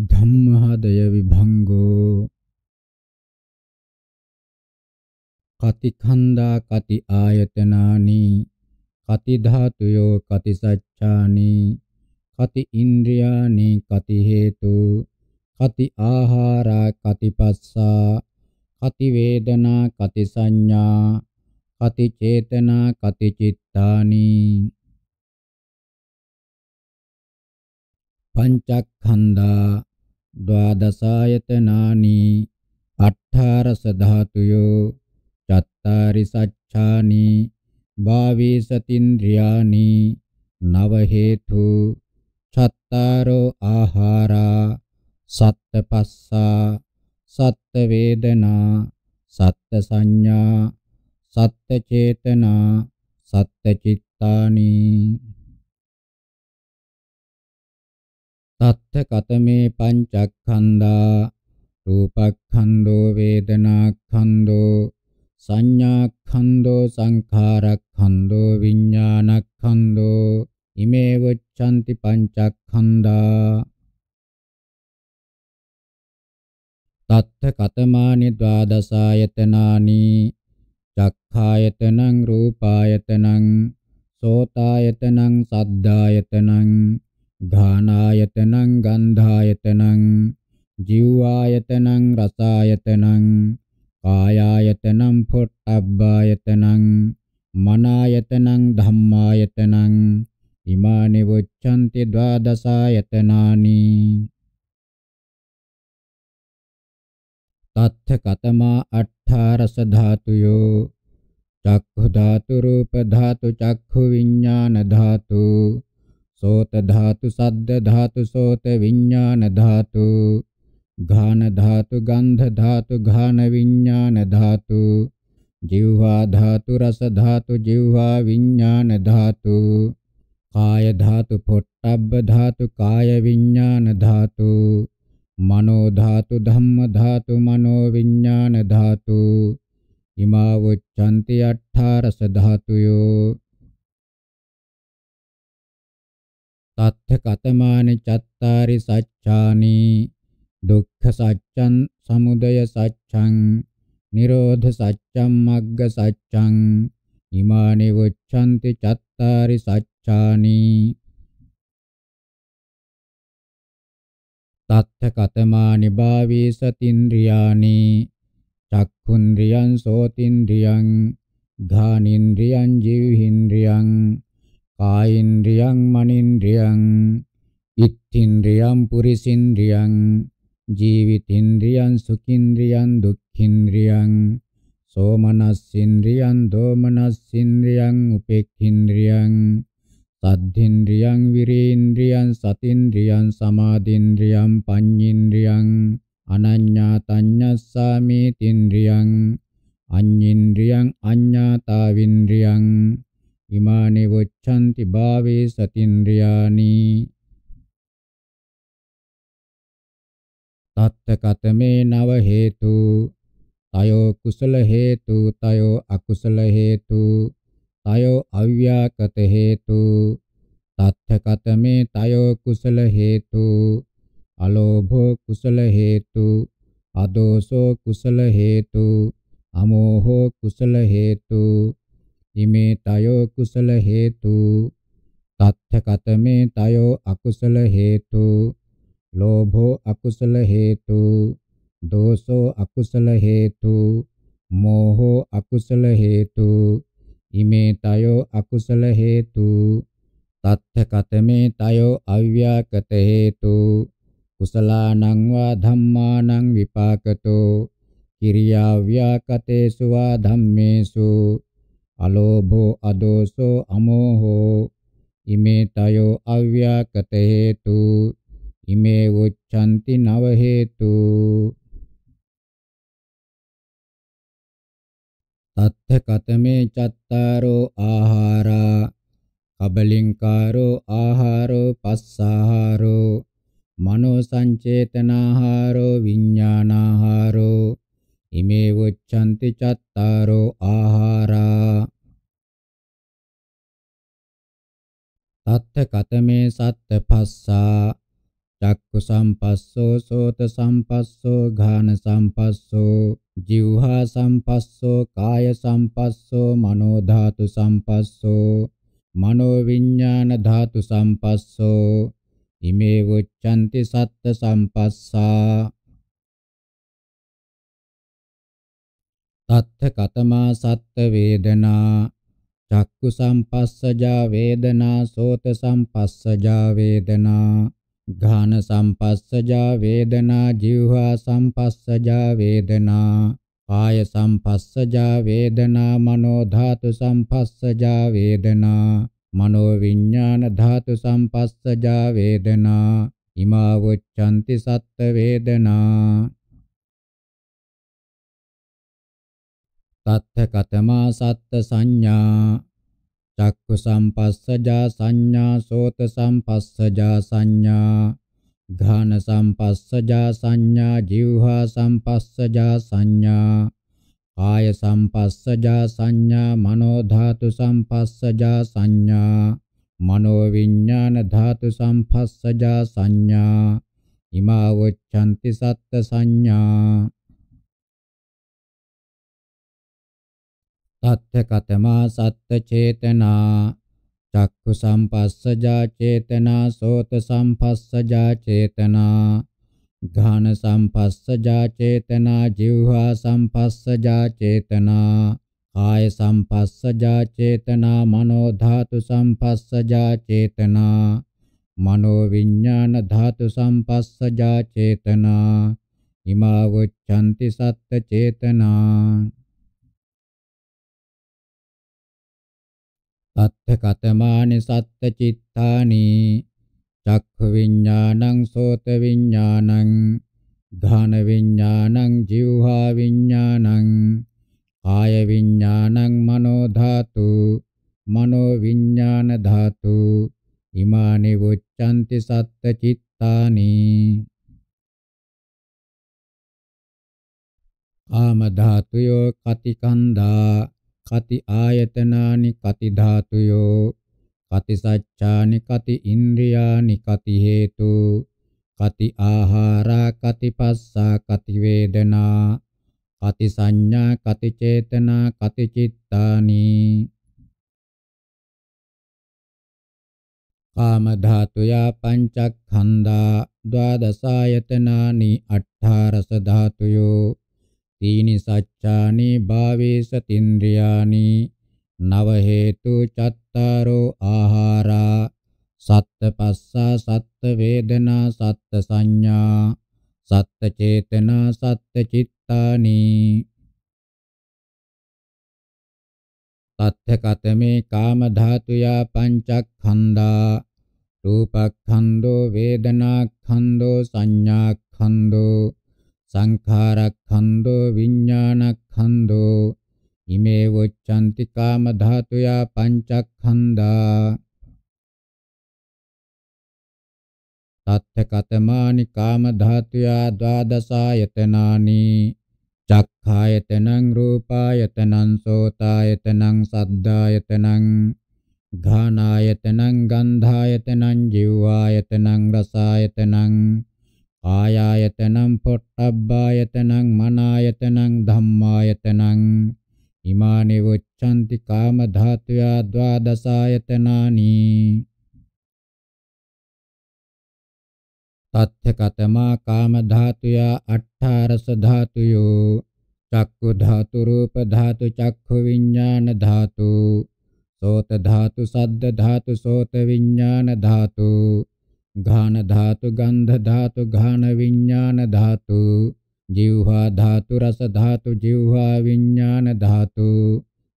ධම්මහදය විභංගෝ. කති කන්දා කති ආයතනානි කති ධාතුයෝ කති සච්ඡානි කති ඉන්ද්‍රියානි කති හේතු කති ආහාරා කති පස්සා කති වේදනා කති සංඥා කති චේතනා කති චිත්තානි. පංචක්ඛන්දා ද්වාදසායතනානි අට්ඨාරස ධාතුයෝ චත්තාරි සච්ඡානි භාවීසතින්ද්‍රියානි නව හේතු චත්තාරෝ ආහාරා සත්ත පස්සා සත්ත වේදනා සත්ත සංඥා සත්ත චේතනා සත්ත චිත්තානි තත්ත කතමේ පංචක්ඛන්දා රූපක්ඛන්தோ වේදනාක්ඛන්தோ සංඥාක්ඛන්தோ සංඛාරක්ඛන්தோ විඥානක්ඛන්தோ ඉමේ වච්ඡන්ති පංචක්ඛන්දා. තත්ත කතමානි ද්වාදසායතනානි චක්ඛායතනං රූපායතනං සෝතායතනං සද්ධායතනං ඝානායතනං ගන්ධායතනං ජීවායතනං රසායතනං කායායතනං පොට්ටබ්බායතනං මනායතනං ධම්මායතනං ඉමානි වොච්ඡන්ති ද්වාදසායතනානි. තත්ථ කතමා අට්ඨාරස ධාතුයෝ චක්ඛු ධාතු රූප ධාතු චක්ඛු විඥාන ධාතු සෝත ධාතු සද්ද ධාතු සෝත විඥාන ධාතු ඝාන ධාතු ගන්ධ ධාතු ඝාන විඥාන ධාතු ජීවහා ධාතු රස ධාතු ජීවහා විඥාන ධාතු කාය ධාතු පොට්ටබ්බ ධාතු කාය විඥාන ධාතු මනෝ ධාතු ධම්ම ධාතු මනෝ විඥාන ධාතු ඉමා වොච්ඡන්ති අට්ඨාරස ධාතුයෝ තත්ථ කතමානි චත්තාරි සච්ඡානි දුක්ඛ සත්‍යං සමුදය සත්‍යං නිරෝධ සත්‍යං මග්ග සත්‍යං ඉමානි වොච්ඡන්ති චත්තාරි සච්ඡානි තත්ථ කතමානි භාවී සතින්ද්‍රියානි චක්ඛුන්ද්‍රියං සෝතින්ද්‍රියං ඝානින්ද්‍රියං ජීවහින්ද්‍රියං කායින්ද්‍රියං මනින්ද්‍රියං ඉත්තින්ද්‍රියං පුරිසින්ද්‍රියං ජීවිතින්ද්‍රියං සුඛින්ද්‍රියං දුක්ඛින්ද්‍රියං සෝමනස්සින්ද්‍රියං දෝමනස්සින්ද්‍රියං උපේක්ඛින්ද්‍රියං සද්ධින්ද්‍රියං විරේන්ද්‍රියං සතින්ද්‍රියං සමාධින්ද්‍රියං පඤ්ඤින්ද්‍රියං අනඤ්ඤාතඤ්ඤස්සාමීතින්ද්‍රියං අඤ්ඤින්ද්‍රියං අඤ්ඤාතාවින්ද්‍රියං ඉමානි වොච්ඡanti භාවේ සතින්ද්‍රියානි. තත්ත කතමේ නව හේතු තයෝ කුසල හේතු තයෝ අකුසල හේතු තයෝ අව්‍යාකත හේතු තත්ත කතමේ තයෝ කුසල හේතු අලෝභෝ කුසල හේතු අදෝසෝ කුසල හේතු අමෝහෝ කුසල හේතු ඉමේ තයෝ කුසල හේතු තත්ථ කතමේ තයෝ අකුසල හේතු ලෝභෝ අකුසල හේතු දෝසෝ අකුසල හේතු මෝහෝ අකුසල හේතු ඉමේ තයෝ අකුසල හේතු තත්ථ කතමේ තයෝ අව්‍යාකත හේතු කුසලානං වා ධම්මානං විපාකතෝ කිරියාව්‍යාකතේසු වා ධම්මේසු අලෝභෝ අදෝසෝ අමෝහෝ ඉමේ තයෝ අව්‍යාකත හේතු ඉමේ වොච්ඡanti නව හේතු තත්ථ කතමේ චත්තාරෝ ආහාරා කබලින්කාරෝ ආහාරෝ පස්සාහාරෝ මනෝ සංචේතනාහාරෝ විඥානාහාරෝ ඉමේ වොච්ඡanti චත්තාරෝ ආහාරා තත්ත කතමේ සත්ත පස්සා චක්කු සම්පස්සෝ සෝත සම්පස්සෝ घාන සම්පස්සෝ જીවහා සම්පස්සෝ කාය සම්පස්සෝ මනෝ ධාතු සම්පස්සෝ මනෝ විඥාන ධාතු සම්පස්සෝ ඉමේ වොච්ඡන්ති සත්ත සම්පස්සා තත්ථ කතමා සත්ත වේදනා චක්කු සම්පස්සජා වේදනා සෝත සම්පස්සජා වේදනා ඝාන සම්පස්සජා වේදනා જીවහා සම්පස්සජා වේදනා කාය සම්පස්සජා වේදනා මනෝ ධාතු සම්පස්සජා වේදනා මනෝ විඥාන ධාතු සම්පස්සජා වේදනා ඉමා වොච්ඡන්ති සත්ත වේදනා. තත්ථ කතමා සත්ත සංඥා චක්කු සම්පස්සජා සංඥා සෝත සම්පස්සජා සංඥා ඝාන සම්පස්සජා සංඥා જીවහා සම්පස්සජා සංඥා කාය සම්පස්සජා සංඥා මනෝ ධාතු සම්පස්සජා සංඥා මනෝ විඥාන ධාතු සම්පස්සජා සංඥා ඉමා වොච්ඡන්ති සත්ත සංඥා තත්ථ කතමා සත්ත චේතනා චක්ඛු සම්පස්සජා චේතනා සෝත සම්පස්සජා චේතනා ඝාන සම්පස්සජා චේතනා જીවහා සම්පස්සජා චේතනා කාය සම්පස්සජා චේතනා මනෝ ධාතු සම්පස්සජා චේතනා මනෝ විඥාන ධාතු සම්පස්සජා චේතනා ඉමා වොච්ඡන්ති සත්ත චේතනා. තත්ථ කතමානි සත්ත චිත්තානි චක්ඛ විඥානං සෝත විඥානං ඝාන විඥානං જીවහා විඥානං කාය විඥානං මනෝ ධාතු මනෝ විඥාන ධාතු ඉමානි වුච්ඡanti සත්ත චිත්තානි කාම ධාතුයෝ කතිකන්දා කති ආයතනානි කති ධාතුයෝ කති සච්ඡානි කති ඉන්ද්‍රියානි කති හේතු කති ආහාරා කති පස්සා කති වේදනා කති සංඥා කති චේතනා කති චිත්තානි. කාම ධාතුයා පංචක්ඛන්දා ද්වාදසායතනානි අට්ඨාරස ධාතුයෝ තීනි සච්ඡානි භාවේස තින්ද්‍රයානි නව හේතු චත්තාරෝ ආහාරා සත්ත පස්සා සත්ත වේදනා සත්ත සංඥා සත්ත චේතනා සත්ත චිත්තානි තත්ථ කතමේ කාම ධාතුයා පංචක්ඛන්දා රූපක්ඛන්தோ වේදනාක්ඛන්தோ සංඥාක්ඛන්தோ සංඛාරක්ඛන්தோ විඥානක්ඛන්தோ ඉමේ වොච්ඡanti කාම ධාතුයා පංචක්ඛන්දා. තත්ථ කතමානි කාම ධාතුයා ද්වාදසායතනානි චක්ඛායතනං රූපායතනං සෝතායතනං සද්ධායතනං ඝානායතනං ගන්ධායතනං ජීවායතනං රසායතනං ආයායතනං පොට්ටබ්බායතනං මනායතනං ධම්මායතනං ඉමානි වොච්ඡanti කාම ධාතුයා ද්වාදසායතනානි. තත්ථ කතමා කාම ධාතුයා අට්ඨාරස ධාතුයෝ චක්කු ධාතු රූප ධාතු චක්ඛු විඥාන ධාතු සෝත ධාතු සද්ද ධාතු සෝත විඥාන ධාතු ඝාන ධාතු ගන්ධ ධාතු ඝාන විඥාන ධාතු જીවහා ධාතු රස ධාතු જીවහා විඥාන ධාතු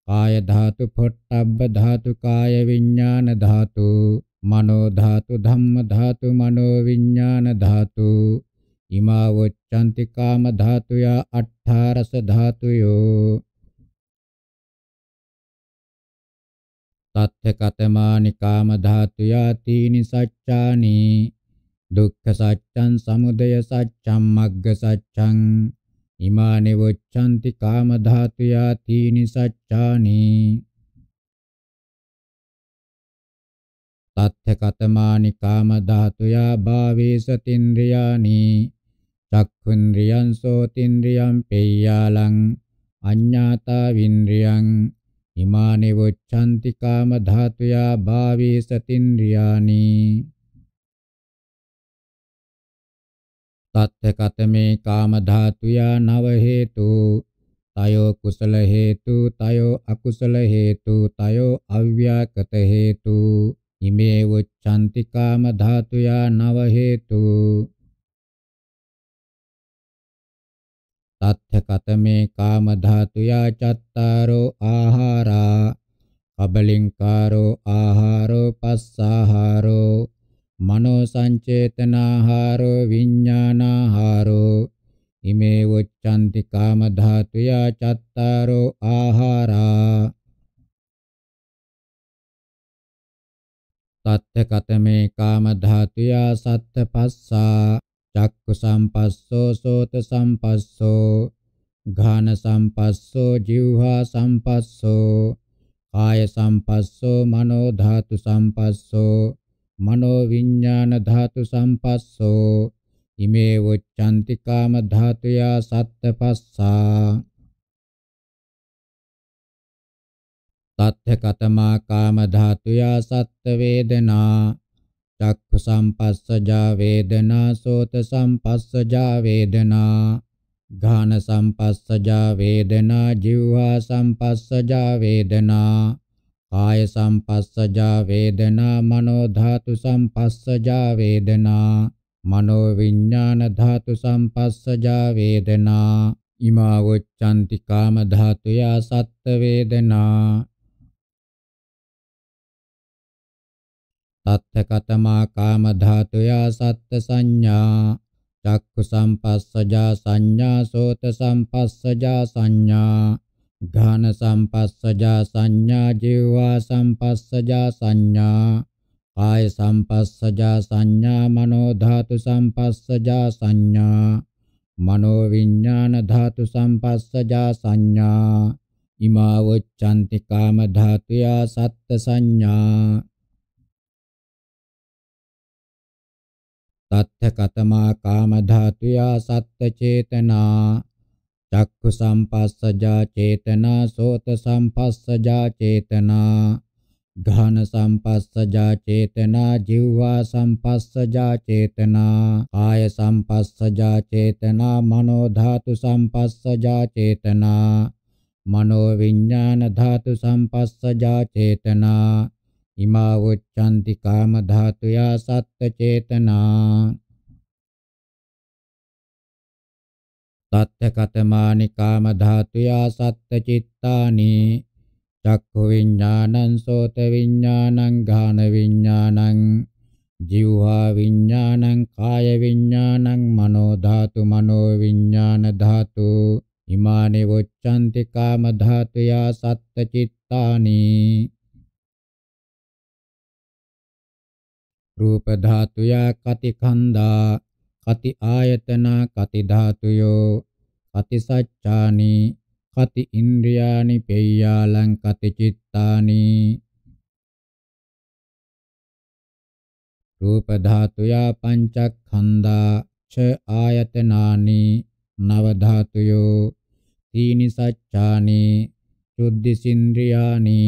කාය ධාතු පොට්ටබ්බ ධාතු කාය විඥාන ධාතු මනෝ ධාතු ධම්ම ධාතු මනෝ විඥාන ධාතු ඉමා වොච්ඡanti කාම ධාතුයා අට්ඨාරස ධාතුයෝ. තත්ථ කතමානි කාම ධාතුයා තීනි සච්ඡානි දුක්ඛ සත්‍යං සමුදය සත්‍යං මග්ග සත්‍යං ඉමානි වොච්ඡanti කාම ධාතුයා තීනි සච්ඡානි තත්ථ කතමානි කාම ධාතුයා භාවේ සතින්ද්‍රියානි චක්ඛුන්ද්‍රියං සෝතින්ද්‍රියං පෙය්‍යාලං අඤ්ඤාතා වින්ද්‍රියං ඉමානි වොච්ඡන්ති කාම ධාතුයා භාවේ සතින්ද්‍රියානි। තත්ථ කතමේ කාම ධාතුයා නව හේතු। තයෝ කුසල හේතු තයෝ අකුසල හේතු තයෝ අව්‍යාකත හේතු। ඉමේ උච්ඡන්ති කාම ධාතුයා නව හේතු। තත්ථ කතමේ කාම ධාතුයා චත්තාරෝ ආහාරා කබලින්කාරෝ ආහාරෝ පස්සාහාරෝ මනෝ සංචේතනාහාරෝ විඥානාහාරෝ ඉමේ වොච්ඡන්ති කාම ධාතුයා චත්තාරෝ ආහාරා. තත්ත කතමේ කාම ධාතුයා සත්ත පස්සා චක්කු සම්පස්සෝ සෝත සම්පස්සෝ ඝාන සම්පස්සෝ જીවහා සම්පස්සෝ කාය සම්පස්සෝ මනෝ ධාතු සම්පස්සෝ මනෝ විඥාන ධාතු සම්පස්සෝ ඉමේ වොච්ඡන්ති කාම ධාතුයා සත්තපස්සා තත්ථ කතමා කාම ධාතුයා සත්ත වේදනා චක්ඛු සම්පස්සජා වේදනා සෝත සම්පස්සජා වේදනා ඝාන සම්පස්සජා වේදනා જીවහා සම්පස්සජා වේදනා කාය සම්පස්සජා වේදනා මනෝ ධාතු සම්පස්සජා වේදනා මනෝ විඥාන ධාතු සම්පස්සජා වේදනා ඉමා වොච්ඡන්ති කාම ධාතුයා සත්ත වේදනා තත්ථ කතමා කාම ධාතුයා සත්ත සංඥා චක්ඛු සම්පස්සජා සංඥා සෝත සම්පස්සජා සංඥා ඝාන සම්පස්සජා සංඥා ජීවා සම්පස්සජා සංඥා කාය සම්පස්සජා සංඥා මනෝ ධාතු සම්පස්සජා සංඥා මනෝ විඥාන ධාතු සම්පස්සජා සංඥා ඉමා වොච්ඡන්ති කාම ධාතුයා සත්ත සංඥා තත්ථ කතමා කාම ධාතුයා සත්ත චේතනා චක්ඛු සම්පස්සජා චේතනා සෝත සම්පස්සජා චේතනා ඝාන සම්පස්සජා චේතනා જીවවා සම්පස්සජා චේතනා කාය සම්පස්සජා චේතනා මනෝ ධාතු සම්පස්සජා චේතනා මනෝ විඥාන ධාතු සම්පස්සජා චේතනා ඉමා උච්ඡන්ති කාම ධාතුයා සත්ත චේතනා. තත්ත කතමානි කාම ධාතුයා සත්ත චිත්තානි. චක්ඛු විඥානං සෝත විඥානං ඝාන විඥානං જીවහා විඥානං කාය විඥානං මනෝ ධාතු මනෝ විඥාන ධාතු. ඉමානි වොච්ඡන්ති කාම ධාතුයා සත්ත චිත්තානි. රූප ධාතුයා කති කන්දා කති ආයතනා කති ධාතුයෝ කති සච්ඡානි කති ඉන්ද්‍රියානි පෙය්‍යාලං කති චිත්තානි. රූප ධාතුයා පංචක්ඛන්දා ච ආයතනානි නව ධාතුයෝ තීනි සච්ඡානි චුද්ධිසින්ද්‍රියානි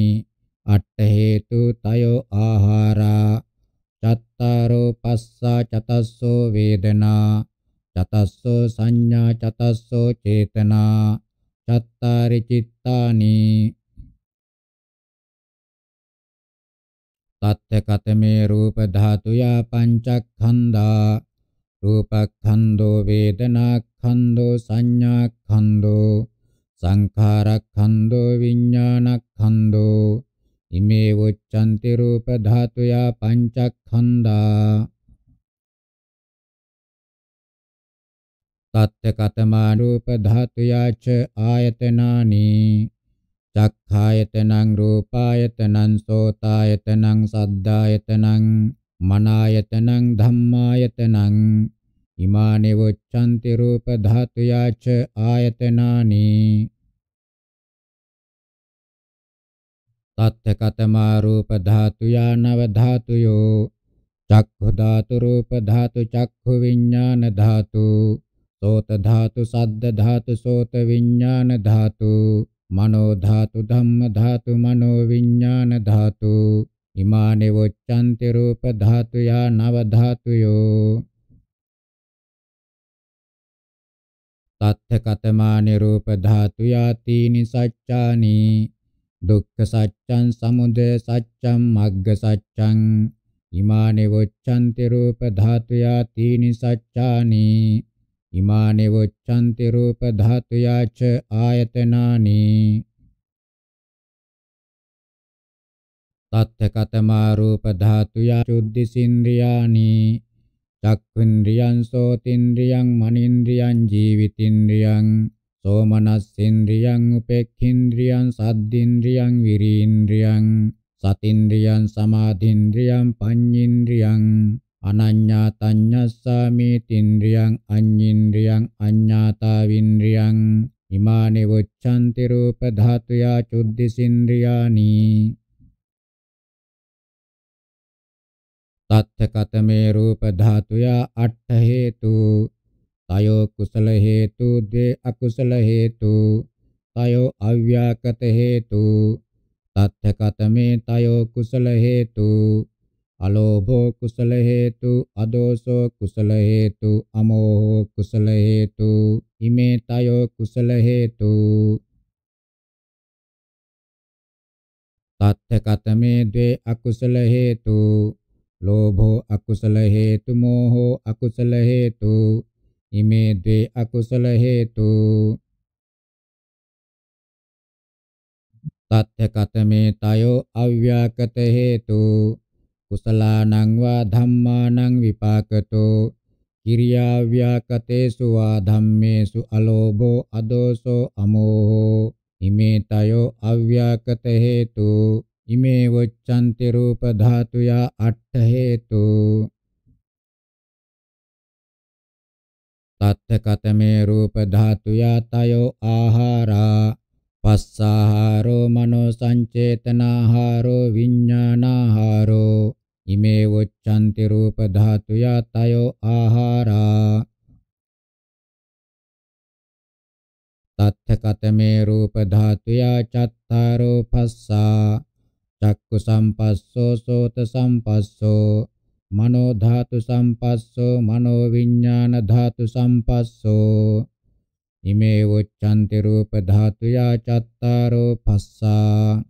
අට්ඨ හේතු තයෝ ආහාරා. චත්තාරෝ පස්සා චතස්සෝ වේදනා චතස්සෝ සංඥා චතස්සෝ චේතනා චත්තාරි චිත්තානි. තත්ත කතමේ රූප ධාතුයා පංචක්ඛන්ධා රූපක්ඛන්‍தோ වේදනාක්ඛන්‍தோ සංඥාක්ඛන්‍தோ සංඛාරක්ඛන්‍தோ විඥානක්ඛන්‍தෝ ඉමේ වොච්ඡන්ති රූප ධාතුයා පංචක්ඛන්දා තත්ත කතමා රූප ධාතුයා ච ආයතනානි චක්ඛායතනං රූපායතනං සෝතායතනං සද්ධායතනං මනායතනං ධම්මායතනං ඉමානි වොච්ඡන්ති රූප ධාතුයා ච ආයතනානි තත්ථකතමා රූප ධාතුයා නව ධාතුයෝ චක්ඛු ධාතු රූප ධාතු චක්ඛු විඥාන ධාතු සෝත ධාතු සද්ද ධාතු සෝත විඥාන ධාතු මනෝ ධාතු ධම්ම ධාතු මනෝ විඥාන ධාතු ඉමානේ වොච්ඡන්ති රූප ධාතුයා නව ධාතුයෝ තත්ථකතමා නිරූප ධාතුයා තීනි සච්චානි දුක්ඛ සත්‍යං සමුදය සත්‍යං මග්ග සත්‍යං ඉමානේ වොච්ඡන්ති රූප ධාතුයා තීනි සච්චානි ඉමානේ වොච්ඡන්ති රූප ධාතුයා ච ආයතනානි තත්ථකතමා රූප ධාතුයා චුද්ධිසින්ද්‍රියානි චක්ඛුන්ද්‍රියං සෝතින්ද්‍රියං මනින්ද්‍රියං ජීවිතින්ද්‍රියං සෝමනස්සේන්ද්‍රියං උපේක්ඛින්ද්‍රියං සද්දින්ද්‍රියං විරීන්ද්‍රියං සතින්ද්‍රියං සමාධින්ද්‍රියං පඤ්ඤින්ද්‍රියං අනඤ්ඤා තඤ්ඤස්සාමි තින්ද්‍රියං අඤ්ඤින්ද්‍රියං අඤ්ඤාතාවින්ද්‍රියං ඉමානි වොච්ඡන්ති රූප ධාතුයා චුද්ධිසින්ද්‍රියානි තත්ථකතමේ රූප ධාතුයා අට්ඨ හේතු තයෝ කුසල හේතු ද්වේ අකුසල හේතු තයෝ අව්‍යාකත හේතු තත්ථකතමේ තයෝ කුසල හේතු අලෝභෝ කුසල හේතු අදෝසෝ කුසල හේතු අමෝහෝ කුසල හේතු ඉමේ තයෝ කුසල හේතු. තත්ථකතමේ ද්වේ අකුසල හේතු ලෝභෝ අකුසල හේතු මෝහෝ අකුසල හේතු ඉමේ ද්වේ අකුසල හේතු තත්ථකතමේ තයෝ අව්‍යාකත හේතු කුසලානං වා ධම්මානං විපාකතෝ කිරියාව්‍යාකතේසු වා ධම්මේසු අලෝභෝ අදෝසෝ අමෝහෝ ඉමේ තයෝ අව්‍යාකත හේතු ඉමේ වොච්ඡන්ති රූප ධාතුයා අට්ඨ හේතු තත්ථකතමේ රූප ධාතුයා තයෝ ආහාරා පස්සාහාරෝ මනෝ සංචේතනාහාරෝ විඥානාහාරෝ ඉමේ වොච්ඡන්ති රූප ධාතුයා තයෝ ආහාරා. තත්ථකතමේ රූප ධාතුයා චත්තාරෝ පස්සා චක්කු සම්පස්සෝ සෝත සම්පස්සෝ මනෝ ධාතු සම්පස්සෝ මනෝ විඥාන ධාතු සම්පස්සෝ. ඉමේ වොච්ඡන්ති රූප ධාතුයා චත්තාරෝ පස්සා.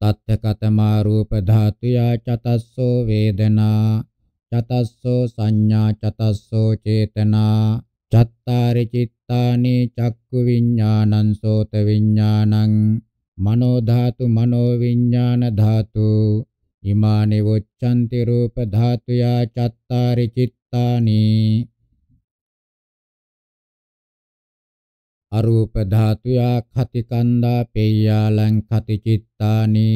තත්ථකතමා රූප ධාතුයා චතස්සෝ වේදනා. චතස්සෝ සංඥා චතස්සෝ චේතනා. චත්තාරි චිත්තානි චක්කු විඥානං සෝත විඥානං මනෝ ධාතු මනෝ විඥාන ධාතු ඉමානි වොච්ඡන්ති රූප ධාතුයා චත්තාරි චිත්තානි අරූප ධාතුයා khati කන්දා පෙය්‍යාලං khati චිත්තානි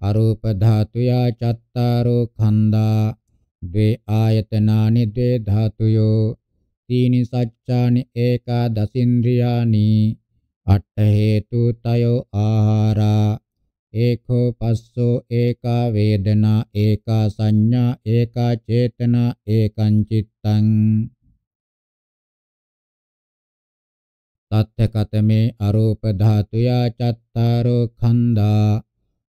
අරූප ධාතුයා චත්තාරෝ khanda द्वे आयतनानि द्वे धातुयो තීනි සච්ඡානි ඒකාදසින්ද්‍රියානි අට හේතු තයෝ ආහාරා ඒකෝ පස්සෝ ඒකා වේදනා ඒකා සංඥා ඒකා චේතනා ඒකං චිත්තං තත්ථකතමේ අරූප ධාතුයා චත්තාරෝ ඛණ්ඩා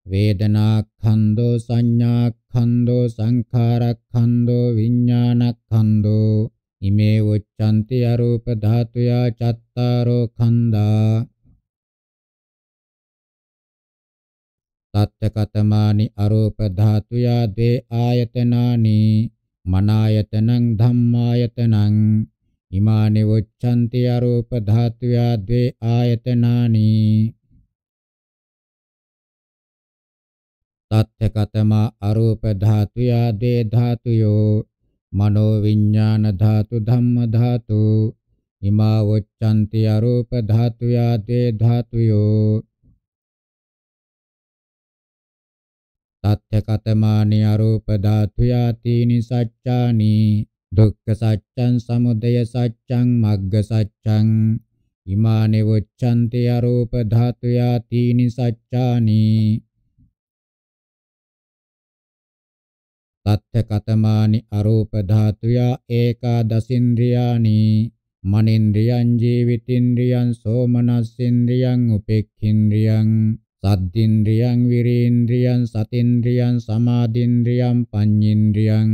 වේදනා ඛණ්ඩෝ සංඥා ඛණ්ඩෝ සංඛාර ඛණ්ඩෝ විඥාන ඛණ්ඩෝ ඉමේ උච්ඡන්ති අරූප ධාතුයා චත්තාරෝ khanda තත්තකතමානි අරූප ධාතුයා ද්වේ ආයතනානි මනායතනං ධම්මායතනං ඉමානි උච්ඡන්ති අරූප ධාතුයා ද්වේ ආයතනානි තත්ථකතමා අරූප ධාතුයා දේ ධාතුයෝ මනෝ විඥාන ධාතු ධම්ම ධාතු ඉමා වොච්ඡන්ති අරූප ධාතුයා දේ ධාතුයෝ තත්ථකතමානි අරූප ධාතුයා තීනි සච්චානි දුක්ඛ සත්‍යං සමුදය සත්‍යං මග්ග සත්‍යං ඉමානේ වොච්ඡන්ති අරූප ධාතුයා තීනි සච්ඡානි තත්ථ කතමානි අරූප ධාතුයා ඒකාදසින්ද්‍රියානි මනින්ද්‍රියං ජීවිතින්ද්‍රියං සෝමනස්සින්ද්‍රියං උපේක්ඛින්ද්‍රියං සද්දින්ද්‍රියං විරේන්ද්‍රියං සතින්ද්‍රියං සමාදින්ද්‍රියං පඤ්ඤින්ද්‍රියං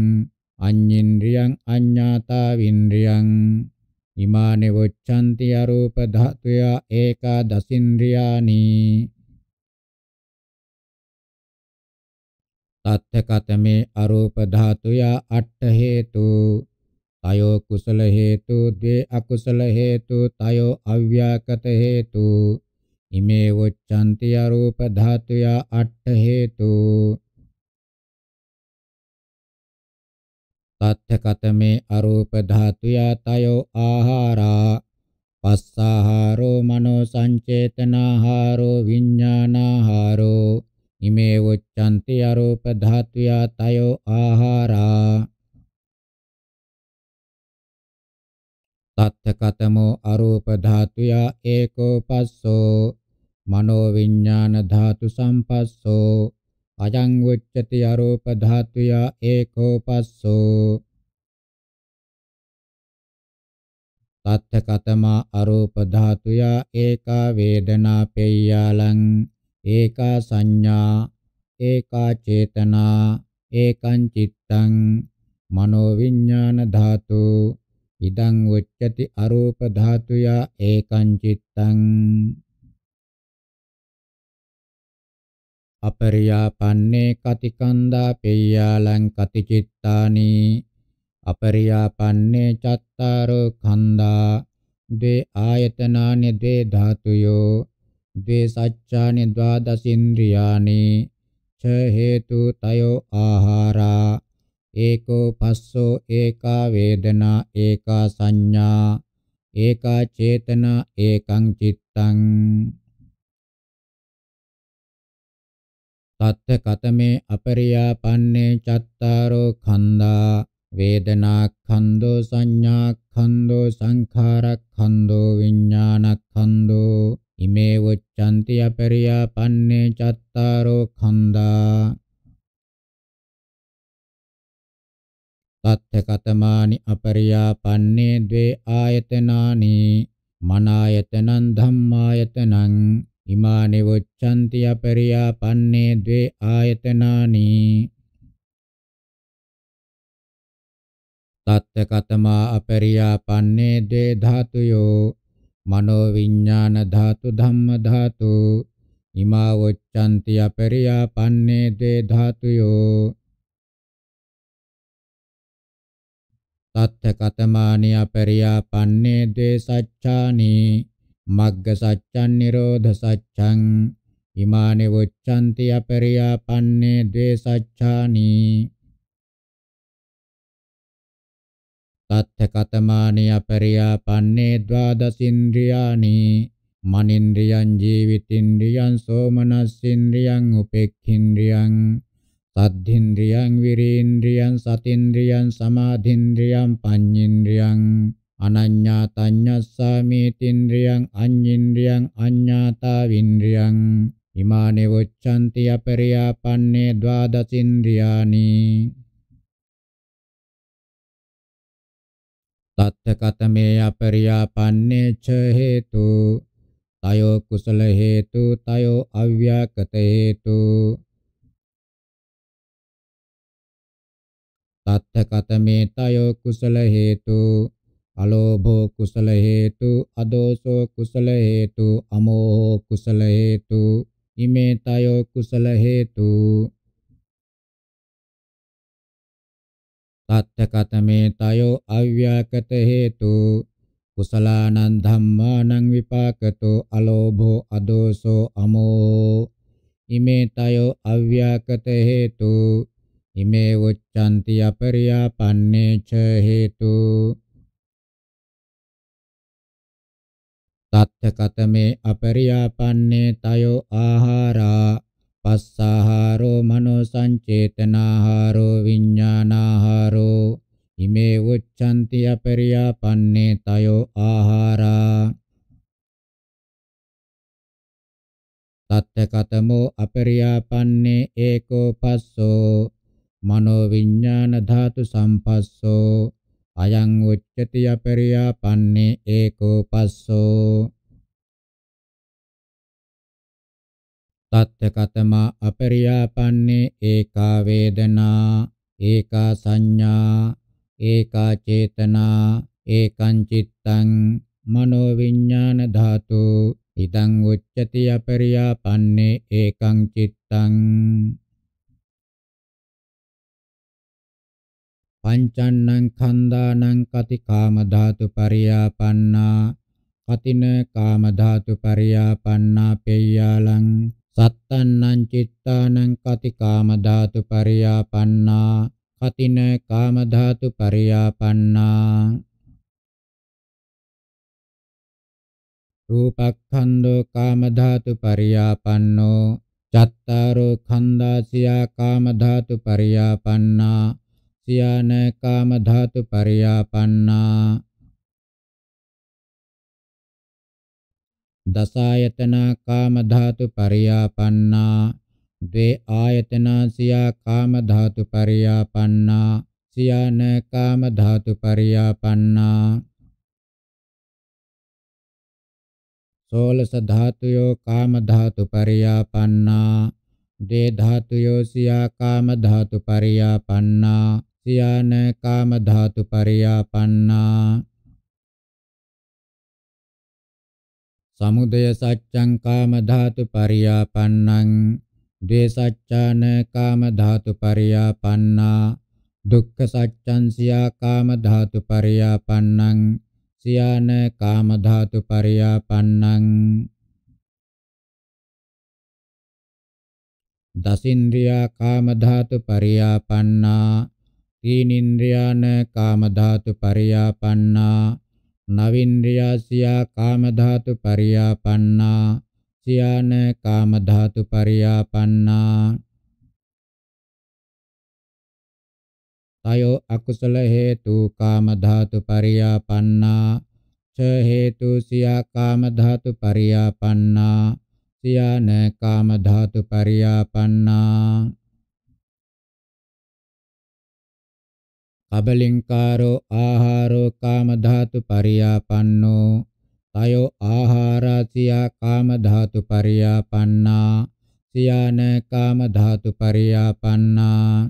අඤ්ඤින්ද්‍රියං අඤ්ඤාතා වින්ද්‍රියං ඉමානේ වොච්ඡන්ති අරූප ධාතුය ඒකාදසින්ද්‍රියානි. තත්ථකතමේ අරූප ධාතුය අට්ඨ හේතු තයෝ කුසල හේතු ද්වේ අකුසල හේතු තයෝ අව්‍යාකත හේතු ඉමේ වොච්ඡන්ති අරූප ධාතුය අට්ඨ හේතු. තත්ථකතමේ අරූප ධාතුය තයෝ ආහාරා පස්සාහාරෝ මනෝ සංචේතනාහාරෝ විඥානාහාරෝ ඉමේ වොච්ඡන්ති අරූප ධාතුය තයෝ ආහාරා. තත්ථකතමෝ අරූප ධාතුය ඒකෝ පස්සෝ. මනෝ විඥාන ධාතු සම්පස්සෝ. අජං උච්චති අරූප ධාතුය ඒකෝ පස්සෝ. තත්ථ කතමා අරූප ධාතුය ඒකා වේදනා පෙය්‍යාලං. ඒකා සංඥා ඒකා චේතනා ඒකං චිත්තං මනෝ විඥාන ධාතු ඉදං උච්චති අරූප ධාතුය ඒකං චිත්තං අපරියාපන්නේ කතිකන්දා පෙය්‍යාලං කතිචිත්තානි අපරියාපන්නේ චත්තාරෝ කන්දා ද්වේ ආයතනානි ද්වේ ධාතුයෝ ද්වේ සච්ඡානි ද්වාදසින්ද්‍රියානි ච හේතු තයෝ ආහාරා ඒකෝ පස්සෝ ඒකා වේදනා ඒකා සංඥා ඒකා චේතනා ඒකං චිත්තං තත්ත කතමේ අපරියාපන්නේ චත්තාරෝ khanda වේදනා khando සංඥා khando සංඛාරක් khando විඥානක් khando ඉමේ වච්ඡanti අපරියාපන්නේ චත්තාරෝ khanda තත්ත කතමානි අපරියාපන්නේ ද්වේ ආයතනානි මනායතනං ධම්මායතනං. ඉමානේ වොච්ඡන්ති අපරියාපන්නේ ද්වේ ආයතනානි. තත්ත කතමා අපරියාපන්නේ ද්වේ ධාතුයෝ. මනෝ විඥාන ධාතු ධම්ම ධාතු ඉමා වොච්ඡන්ති අපරියාපන්නේ ද්වේ ධාතුයෝ. තත්ත කතමානි අපරියාපන්නේ ද්වේ සච්ඡානි මග්ග සච්ඡන් නිරෝධ සච්ඡං ඉමානේ වොච්ඡන්ති අපරියාපන්නේ ද්වේ සච්ඡානි. තත්ථ කතමානි අපරියාපන්නේ ද්වාදසින්ද්‍රියානි මනින්ද්‍රියං ජීවිතින්ද්‍රියං සෝමනස්සින්ද්‍රියං උපේක්ඛින්ද්‍රියං සද්ධින්ද්‍රියං විරේන්ද්‍රියං සතින්ද්‍රියං සමාධින්ද්‍රියං පඤ්ඤින්ද්‍රියං අනඤ්ඤා තඤ්ඤස්සාමේතින්ද්‍රියං අඤ්ඤින්ද්‍රියං අඤ්ඤාතා වින්ද්‍රියං ඉමානේ වොච්ඡන්ති අපරියාපන්නේ ද්වාදසින්ද්‍රියානි। තත්තකතමේ අපරියාපන්නේ ච හේතු. තයෝ කුසල හේතු තයෝ අව්‍යාකත හේතු. තත්තකතමේ තයෝ කුසල හේතු අලෝභෝ කුසල හේතු අදෝසෝ කුසල හේතු අමෝහෝ කුසල හේතු ඉමේ තයෝ කුසල හේතු. තත්තකතමේ තයෝ අව්‍යාකත හේතු කුසලානං ධම්මානං විපාකතෝ අලෝභෝ අදෝසෝ අමෝහෝ ඉමේ තයෝ අව්‍යාකත හේතු ඉමේ උච්ඡන්ති අපරියාපන්නේ ච හේතු තත්ථකතමේ අපරියාපන්නේ තයෝ ආහාරා පස්සාහාරෝ මනෝ සංචේතනාහාරෝ විඤ්ඤාණාහාරෝ ඉමේ උච්ඡන්ති අපරියාපන්නේ තයෝ ආහාරා තත්තකතමෝ අපරියාපන්නේ ඒකෝ පස්සෝ මනෝ විඤ්ඤාණ ධාතු සම්පස්සෝ අයං උච්චති අපරියාපන්නේ ඒකෝ පස්සෝ තත්ත කතමා අපරියාපන්නේ ඒකා වේදනා ඒකා සංඥා ඒකා චේතනා ඒකං චිත්තං මනෝ විඥාන ධාතු. ඉදං උච්චති අපරියාපන්නේ ඒකං චිත්තං. පංචන්නං කන්දානං කති කාම ධාතු පරියාපන්නා කතින කාම ධාතු පරියාපන්නා පෙය්‍යාලං. සත්තන්නං චිත්තානං කති කාම ධාතු පරියාපන්නා කතින කාම ධාතු පරියාපන්නා. රූපක්ඛන්தோ කාම ධාතු පරියාපන්නෝ චත්තාරෝ khන්දාසියා කාම ධාතු පරියාපන්නා සියාන කාම ධාතු පරියාපන්නා. දසායතන කාම ධාතු පරියාපන්නා. ද්වේ ආයතනා සියා කාම ධාතු පරියාපන්නා. සියාන කාම ධාතු පරියාපන්නා. සෝලස ධාතුයෝ කාම ධාතු පරියාපන්නා. දේ ධාතුයෝ සියා කාම ධාතු පරියාපන්නා. සියාන කාම ධාතු පරියාපන්නා. සමුදය සච්ඡං කාම ධාතු පරියාපන්නං ද්වේ සච්ඡාන කාම ධාතු පරියාපන්නා දුක්ඛ සච්ඡං සියා කාම ධාතු පරියාපන්නං සියාන කාම ධාතු පරියාපන්නං. දසින්ද්‍රියා කාම ධාතු පරියාපන්නා තීනින්ද්‍රියාන කාම ධාතු පරියාපන්නා නවින්ද්‍රියා සියා කාම ධාතු පරියාපන්නා සියාන කාම ධාතු පරියාපන්නා. තයෝ අකුසල හේතු කාම ධාතු පරියාපන්නා ච හේතු සියා කාම ධාතු පරියාපන්නා සියාන කාම ධාතු පරියාපන්නා. කබලින්කාරෝ ආහාරෝ කාම ධාතු පරියාපන්නෝ තයෝ ආහාරාසියා කාම ධාතු පරියාපන්නා සියාන කාම ධාතු පරියාපන්නා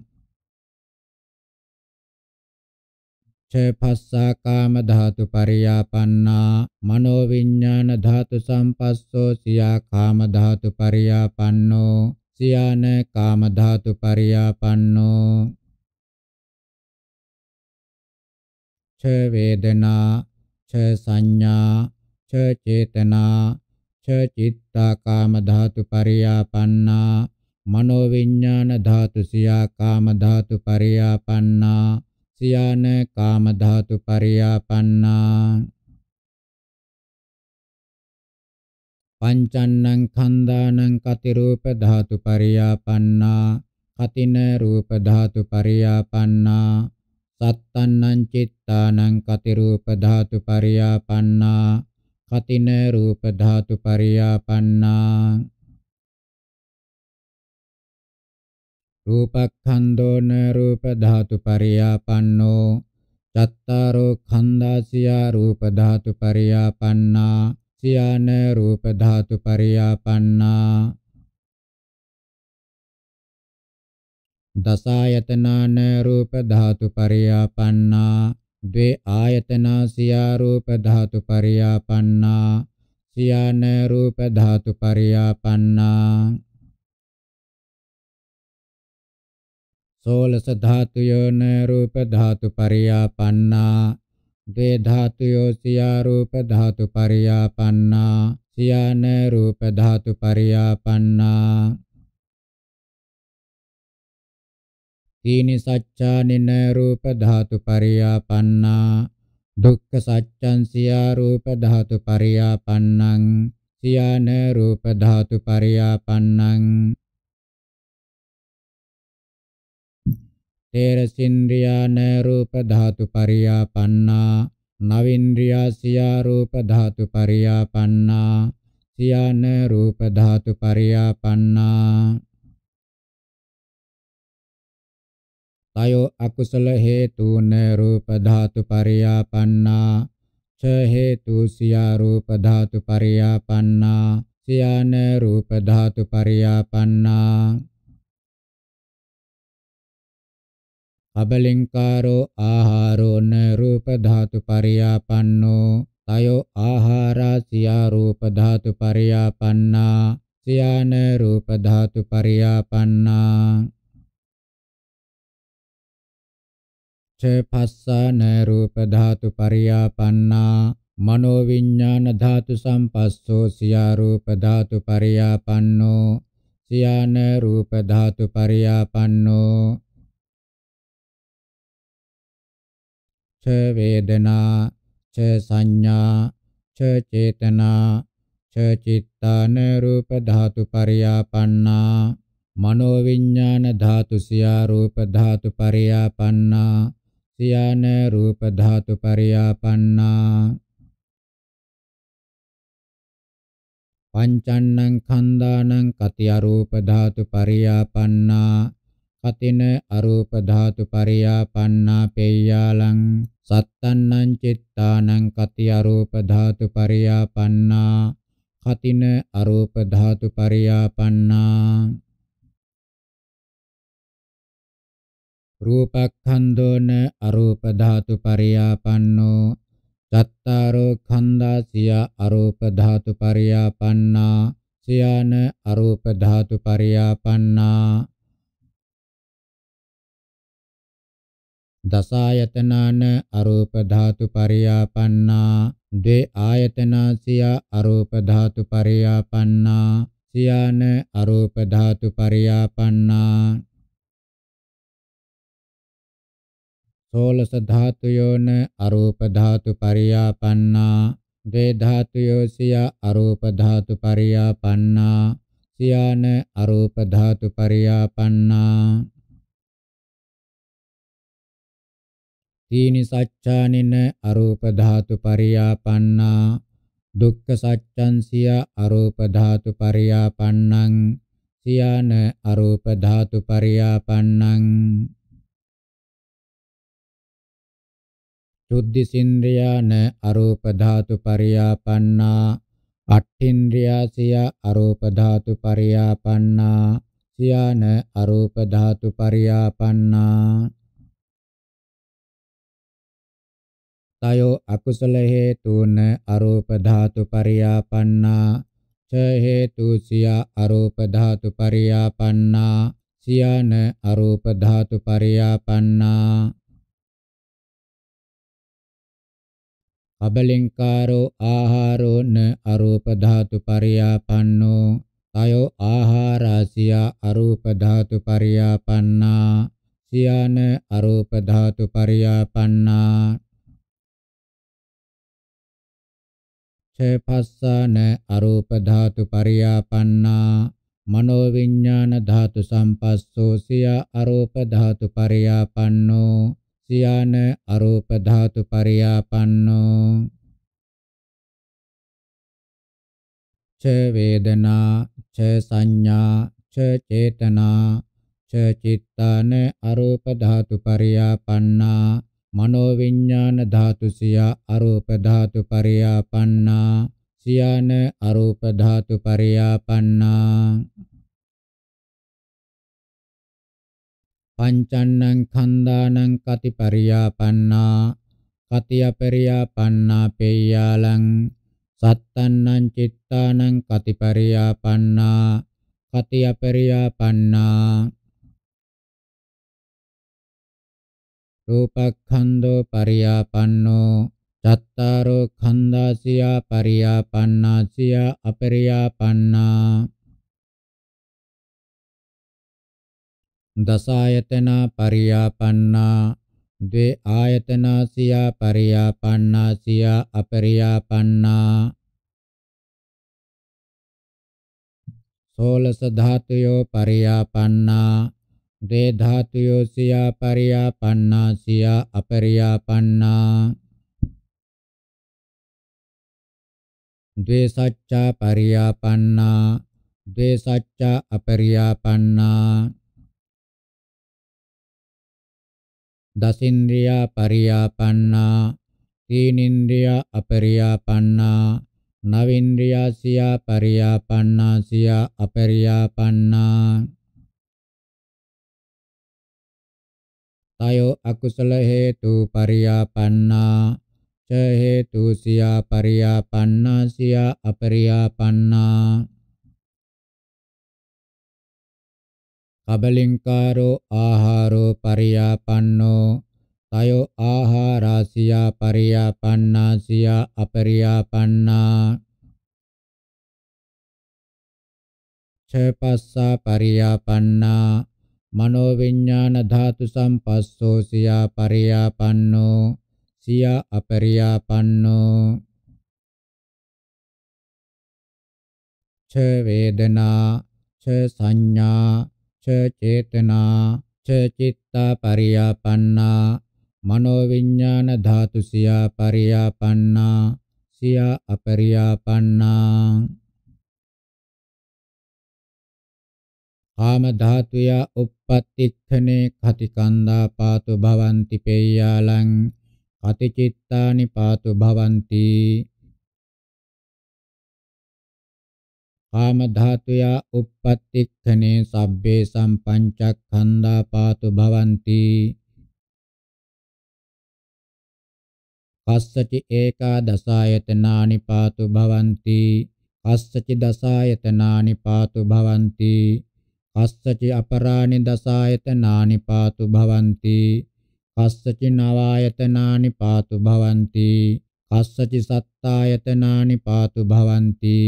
චපස්සා කාම ධාතු පරියාපන්නා මනෝ විඥාන ධාතු සම්පස්සෝ සියා කාම ධාතු පරියාපන්නෝ සියාන කාම ධාතු පරියාපන්නෝ ච වේදනා ච සංඥා ච චේතනා ච චිත්තා කාම ධාතු පරියාපන්නා මනෝ විඥාන ධාතු සියා කාම ධාතු පරියාපන්නා සියාන කාම ධාතු පරියාපන්නා. පංචන්නං කන්දානං කති රූප ධාතු පරියාපන්නා කතින රූප ධාතු පරියාපන්නා. සත්තන්නං චිත්තානං කති රූප ධාතු පරියාපන්නා කතින රූප ධාතු පරියාපන්නා. රූපක්ඛන්தோන රූප ධාතු පරියාපන්නෝ චත්තාරෝ khන්දාසියා රූප ධාතු පරියාපන්නා සියාන රූප ධාතු පරියාපන්නා. දසායතනාන රූප ධාතු පරියාපන්නා ද්වේ ආයතනා සියා රූප ධාතු පරියාපන්නා සියාන රූප ධාතු පරියාපන්නා සෝලස ධාතුයෝන රූප ධාතු පරියාපන්නා ද්වේ ධාතුයෝ සියා රූප ධාතු පරියාපන්නා සියාන රූප ධාතු පරියාපන්නා තීනි සච්ඡානින රූප ධාතු පරියාපන්නා දුක්ඛ සච්ඡං සියා රූප ධාතු පරියාපන්නං සියාන රූප ධාතු පරියාපන්නං. තේරසින්ද්‍රියාන රූප ධාතු පරියාපන්නා නවින්ද්‍රියා සියා රූප ධාතු පරියාපන්නා සියාන රූප ධාතු පරියාපන්නා. තයෝ අකුසල හේතුන රූප ධාතු පරියාපන්නා. ච හේතු සියා රූප ධාතු පරියාපන්නා. සියාන රූප ධාතු පරියාපන්නා. අබලින්කාරෝ ආහාරෝ න රූප ධාතු පරියාපන්නෝ. තයෝ ආහාරා සියා රූප ධාතු පරියාපන්නා. සියාන රූප ධාතු පරියාපන්නා. ච පස්සාන රූප ධාතු පරියාපන්නා මනෝ විඥාන ධාතු සම්පස්සෝ සියා රූප ධාතු පරියාපන්නෝ සියාන රූප ධාතු පරියාපන්නෝ ච වේදනා ච සංඥා ච චේතනා ච චිත්තාන රූප ධාතු පරියාපන්නා මනෝ විඥාන ධාතු සියා රූප ධාතු පරියාපන්නා සියාන රූප ධාතු පරියාපන්නා. පංචන්නං කන්දානං කති අරූප ධාතු පරියාපන්නා. කතින අරූප ධාතු පරියාපන්නා පෙය්‍යාලං. සත්තන්නං චිත්තානං කති අරූප ධාතු පරියාපන්නා. කතින අරූප ධාතු පරියාපන්නා. රූපක්ඛන්தோන අරූප ධාතු පරියාපන්නෝ චත්තාරෝ khanda සිය අරූප ධාතු පරියාපන්නා සියාන අරූප ධාතු පරියාපන්නා දසායතනාන අරූප ධාතු පරියාපන්නා ද්වේ ආයතනාසිය අරූප ධාතු පරියාපන්නා සියාන අරූප ධාතු පරියාපන්නා සෝලස ධාතුයෝන අරූප ධාතු පරියාපන්නා ද්වේ ධාතුයෝ සිය අරූප ධාතු පරියාපන්නා සියාන අරූප ධාතු පරියාපන්නා තීනි සච්ඡානින අරූප ධාතු පරියාපන්නා දුක්ඛ සච්ඡං සිය අරූප ධාතු පරියාපන්නං සියාන අරූප ධාතු පරියාපන්නං සුද්ධිසින්ද්‍රයාන අරූප ධාතු පරියාපන්නා. අට්ඨින්ද්‍රයාසිය අරූප ධාතු පරියාපන්නා. සියාන අරූප ධාතු පරියාපන්නා. තයෝ අකුසල හේතුන අරූප ධාතු පරියාපන්නා. ච හේතු සිය අරූප ධාතු පරියාපන්නා. සියාන අරූප ධාතු පරියාපන්නා. අබලින්කාරෝ ආහාරෝ න අරූප ධාතු පරියාපන්නෝ තයෝ ආහාරාසිය අරූප ධාතු පරියාපන්නා සියාන අරූප ධාතු පරියාපන්නා පස්සාන අරූප ධාතු පරියාපන්නා මනෝ විඥාන ධාතු සම්පස්සෝ සිය අරූප ධාතු පරියාපන්නෝ සියාන අරූප ධාතු පරියාපන්නෝ. ච වේදනා ච සංඥා ච චේතනා ච චිත්තාන අරූප ධාතු පරියාපන්නා. මනෝ විඥාන ධාතු සිය අරූප ධාතු පරියාපන්නා. සියාන අරූප ධාතු පරියාපන්නා. පංචන්නං කන්දානං කති පරියාපන්නා කතිය පරියාපන්නා පෙය්‍යාලං සත්තන්නං චිත්තානං කති පරියාපන්නා කතිය පරියාපන්නා රූපක්ඛන්தோ පරියාපන්නෝ චත්තාරෝ khන්දාසියා පරියාපන්නාසිය අපරියාපන්නා. දසායතනා පරියාපන්නා ද්වේ ආයතනාසියා පරියාපන්නාසිය අපරියාපන්නා. සෝලස ධාතුයෝ පරියාපන්නා දේ ධාතුයෝ සියා පරියාපන්නා සියා අපරියාපන්නා. ද්වේසච්ඡා පරියාපන්නා ද්වේසච්ඡා අපරියාපන්නා. දසින්ද්‍රියා පරියාපන්නා තීනින්ද්‍රියා අපරියාපන්නා නවින්ද්‍රියා සියා පරියාපන්නා සියා අපරියාපන්නා. තයෝ අකුසල හේතු පරියාපන්නා ච හේතු සියා පරියාපන්නා සියා අපරියාපන්නා. කබලින්කාරෝ ආහාරෝ පරියාපන්නෝ තයෝ ආහාරාසියා පරියාපන්නා සියා අපරියාපන්නා චපස්සා පරියාපන්නා මනෝ විඥාන ධාතු සම්පස්සෝ සියා පරියාපන්නෝ සියා අපරියාපන්නෝ ච වේදනා ච සංඥා ච චේතනා ච චිත්තා පරියාපන්නා මනෝ විඥාන ධාතු සියා පරියාපන්නා සියා අපරියාපන්නා. කාම ධාතුය uppattikkhaනේ කතිකන්දා පාතු භවಂತಿ පෙය්‍යාලං කතිචිත්තානි පාතු භවಂತಿ. කාම ධාතුයා uppattikkhane sabbhe sampancakkhandha patu bhavanti. Kassati ekadasayatanaani patu bhavanti. Kassati dasayatanaani patu bhavanti. Kassati aparani dasayatanaani patu bhavanti. Kassati navayatanaani patu bhavanti. Kassati sattayatanaani patu bhavanti.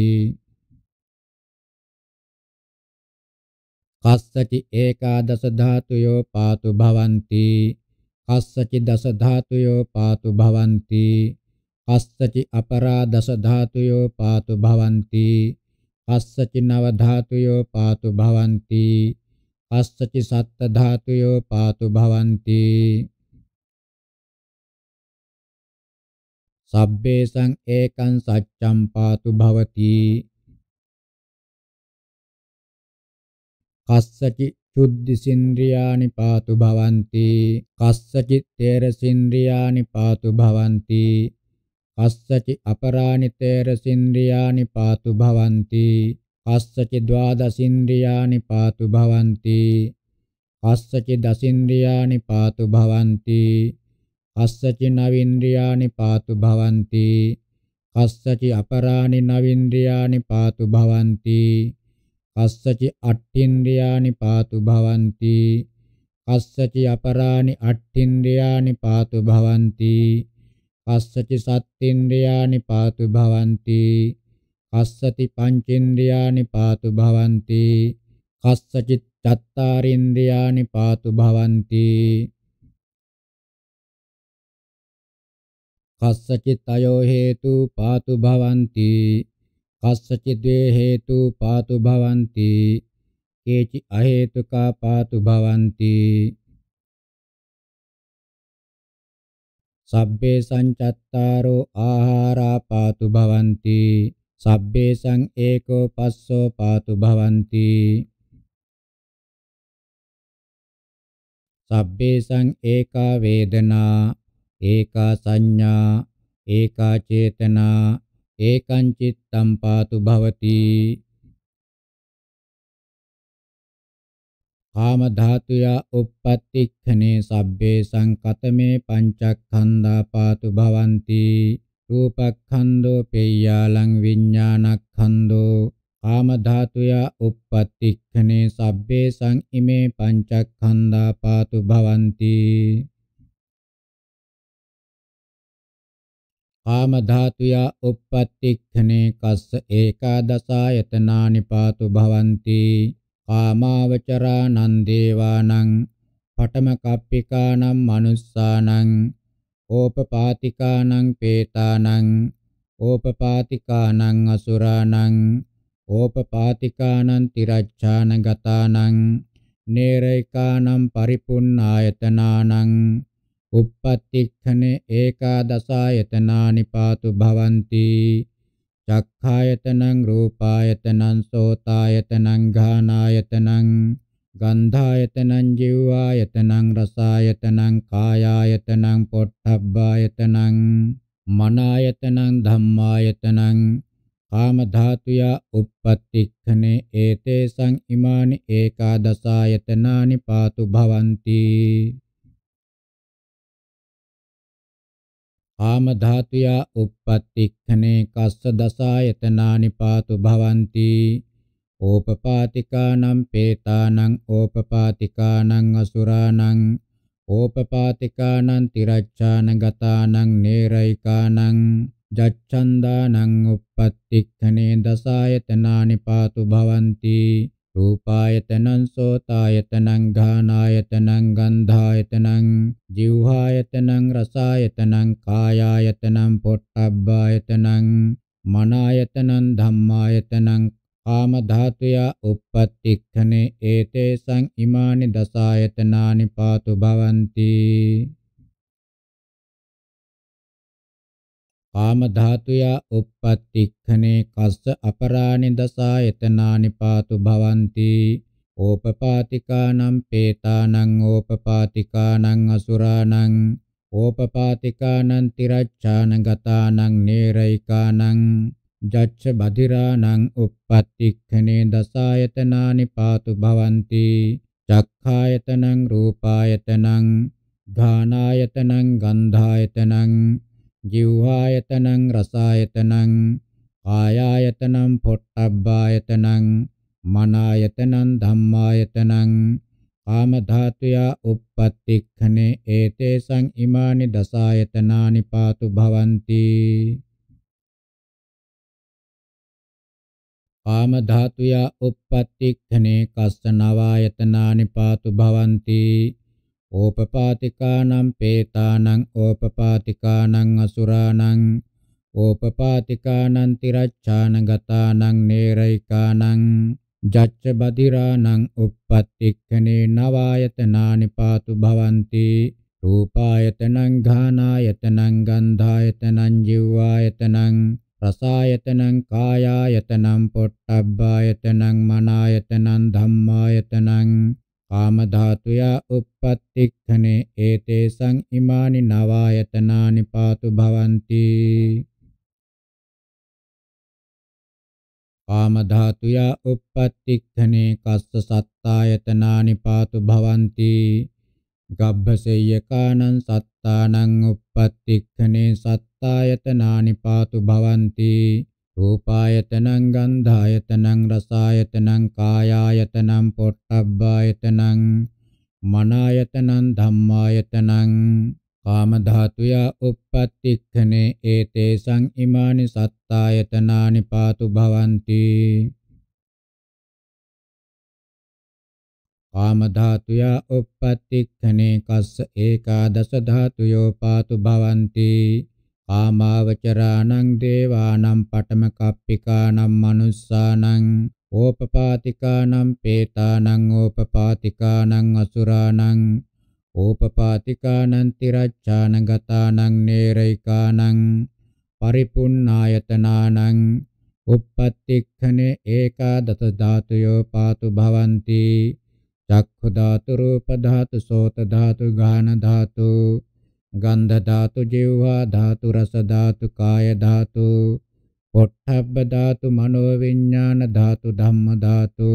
කස්සචි ඒකාදස ධාතුයෝ පාතු භවಂತಿ. කස්සචි දස ධාතුයෝ පාතු භවಂತಿ. කස්සචි අපරාදස ධාතුයෝ පාතු භවಂತಿ. කස්සචි නව ධාතුයෝ පාතු භවಂತಿ. කස්සචි සත්ත ධාතුයෝ පාතු භවಂತಿ. සබ්බේසං ඒකං සච්ඡම් පාතු භවති. කස්සචි චුද්ධි සින්ද්‍රියානි පාතු භවಂತಿ කස්සචි තේර සින්ද්‍රියානි පාතු භවಂತಿ කස්සචි අපරාණි තේර සින්ද්‍රියානි පාතු භවಂತಿ කස්සචි ද්වාදසින්ද්‍රියානි පාතු භවಂತಿ කස්සචි දසින්ද්‍රියානි පාතු භවಂತಿ කස්සචි නවින්ද්‍රියානි පාතු භවಂತಿ කස්සචි අපරාණි නවින්ද්‍රියානි පාතු භවಂತಿ කස්සචි අට්ඨින්ද්‍රයානි පාතු භවಂತಿ. කස්සචි අපරානි අට්ඨින්ද්‍රයානි පාතු භවಂತಿ. කස්සචි සත්ත්‍ින්ද්‍රයානි පාතු භවಂತಿ. කස්සති පංචේන්ද්‍රයානි පාතු භවಂತಿ. කස්සචි චත්තාරින්ද්‍රයානි පාතු භවಂತಿ. කස්සචි තයෝ හේතු පාතු භවಂತಿ. කස්සචිද්වේ හේතු පාතු භවಂತಿ කේචි අහේතුකා පාතු භවಂತಿ. සබ්බේ සංචත්තාරෝ ආහාරා පාතු භවಂತಿ සබ්බේ සං ඒකෝ පස්සෝ පාතු භවಂತಿ. සබ්බේ සං ඒකා වේදනා ඒකා සංඥා ඒකා චේතනා ඒකං චිත්තම් පාතු භවති. කාම ධාතුයා uppattikkhane sabbhe sankatame pancakkhandha patu bhavanti රූපක්ඛන්தோ පෙය්‍යාලං විඥානක්ඛන්தோ කාම ධාතුයා uppattikkhane sabbe sang ime pancakkhandha patu bhavanti කාම ධාතුය uppattikkhaනේ කස්ස ඒකාදසායතනානි පාතු භවಂತಿ කාමාවචරානං දේවානං පඨම කප්පිකානං මනුස්සානං ඕපපාතිකානං පේතානං ඕපපාතිකානං අසුරානං ඕපපාතිකානං තිරච්ඡාන ගතානං නේරයිකානං පරිපුන්නායතනානං uppattikkhaනේ ඒකාදසායතනානි පාතු භවಂತಿ චක්ඛායතනං රූපායතනං සෝතායතනං ගානායතනං ගන්ධායතනං ජීවායතනං රසායතනං කායායතනං පොට්ටබ්බායතනං මනායතනං ධම්මායතනං කාම ධාතුය උප්පත්තික්ඛනේ ඒතේසං ඉමානි ඒකාදසායතනානි පාතු භවಂತಿ කාම ධාතුය උප්පත්තික්ඛනේ කස්ස දසායතනානි පාතු භවಂತಿ ඕපපාතිකානම් පේතානං ඕපපාතිකානං අසුරානං ඕපපාතිකානං තිරච්ඡාන ගතානං නේරයිකානං ජච්ඡන්දානං uppattikkhaනේ දසායතනානි පාතු භවಂತಿ රූපායතනං සෝතායතනං ගානායතනං ගන්ධායතනං જીවහායතනං රසායතනං කායායතනං පොට්ටබ්බායතනං මනායතනං ධම්මායතනං කාම ධාතුය uppattikkhaනේ ඒතේසං ඉමානි දසායතනානි පාතු භවಂತಿ। කාම ධාතුය uppattikkhaනේ කස්ස අපරාණි දසායතනානි පාතු භවಂತಿ ඕපපාතිකානම් පේතානං ඕපපාතිකානං අසුරානං ඕපපාතිකානං තිරච්ඡාන ගතානං නේරයිකානං ජච්ඡ බදිරාණං uppattikkhaනේ දසායතනානි පාතු භවಂತಿ චක්ඛායතනං රූපායතනං ඝානායතනං ගන්ධායතනං ජීවායතනං රසායතනං කායායතනං පොට්ටබ්බායතනං මනායතනං ධම්මායතනං කාම ධාතුය uppattikkhaනේ ඒතේසං ඉමානි දසායතනානි පාතු භවಂತಿ. කාම ධාතුය uppattikkhaනේ කස්ස නවායතනානි පාතු භවಂತಿ. ඕපපාතිකානම් පේතානං ඕපපාතිකානං අසුරානං ඕපපාතිකානං තිරච්ඡාන ගතානං නේරයිකානං ජච්ච බදිරානං uppattikkhaනේ නවායතනානි පාතු භවಂತಿ රූපායතනං ඝානායතනං ගන්ධායතනං ජීවායතනං රසායතනං කායායතනං පොට්ටබ්බායතනං මනායතනං ධම්මායතනං කාම ධාතුයා uppattikkhane ඒතේසං ඉමානි නවායතනානි පාතු භවಂತಿ කාම ධාතුයා uppattikkhane කස්ස සත්තායතනානි පාතු භවಂತಿ ගබ්බසෙය්‍යකානං සත්තානං uppattikkhane සත්තායතනානි පාතු භවಂತಿ රූපායතනං ගන්ධායතනං රසායතනං කායායතනං පොට්ටබ්බායතනං මනායතනං ධම්මායතනං කාම ධාතුය uppattikkhaනේ ඒතේසං ඉමානි සත්තායතනානි පාතු භවಂತಿ කාම ධාතුය uppattikkhaනේ කස්ස ඒකාදස ධාතුයෝ පාතු භවಂತಿ කාමාවචරාණං දේවානම් පඨම කප්පිකානම් මනුස්සානං ඕපපාතිකානම් පේතානං ඕපපාතිකානං අසුරානං ඕපපාතිකානං තිරච්ඡාන ගතානං නේරයිකානං පරිපුන්නායතනානං uppattikkhaනේ ඒකාදත ධාතුයෝ පාතු භවಂತಿ චක්ඛු ධාතු රූප ධාතු සෝත ධාතු ගාන ධාතු ගන්ධ ධාතු ජීවා ධාතු රස ධාතු කාය ධාතු පොට්ටබ්බ ධාතු මනෝ විඥාන ධාතු ධම්ම ධාතු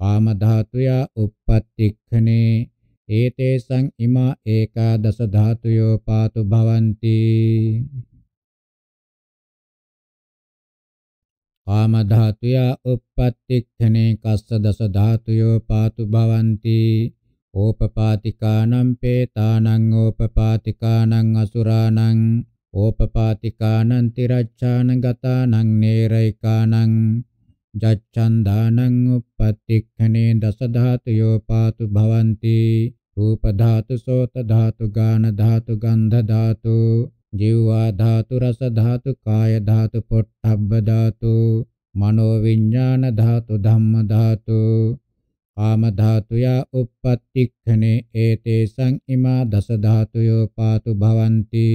කාම ධාතුය uppattikkhaනේ ඒතේසං ඉමා ඒකාදස ධාතුයෝ පාතු භවಂತಿ. කාම ධාතුය uppattikkhaනේ කස්ස දස ධාතුයෝ පාතු භවಂತಿ. ඕපපාතිකානම් පේතානං ඕපපාතිකානං අසුරානං ඕපපාතිකානං තිරච්ඡාන ගතානං නේරයිකානං ජච්ඡන්දානං uppattikkhaනේ දස ධාතුයෝ පාතු භවಂತಿ රූප ධාතු සෝත ධාතු ගාන ධාතු ගන්ධ ධාතු ජීවා ධාතු රස ධාතු කාය ධාතු පොට්ටබ්බ ධාතු මනෝ විඥාන ධාතු ධම්ම ධාතු කාම ධාතුය uppattikkhaනේ ඒතේසං ඉමා දස ධාතුයෝ පාතු භවಂತಿ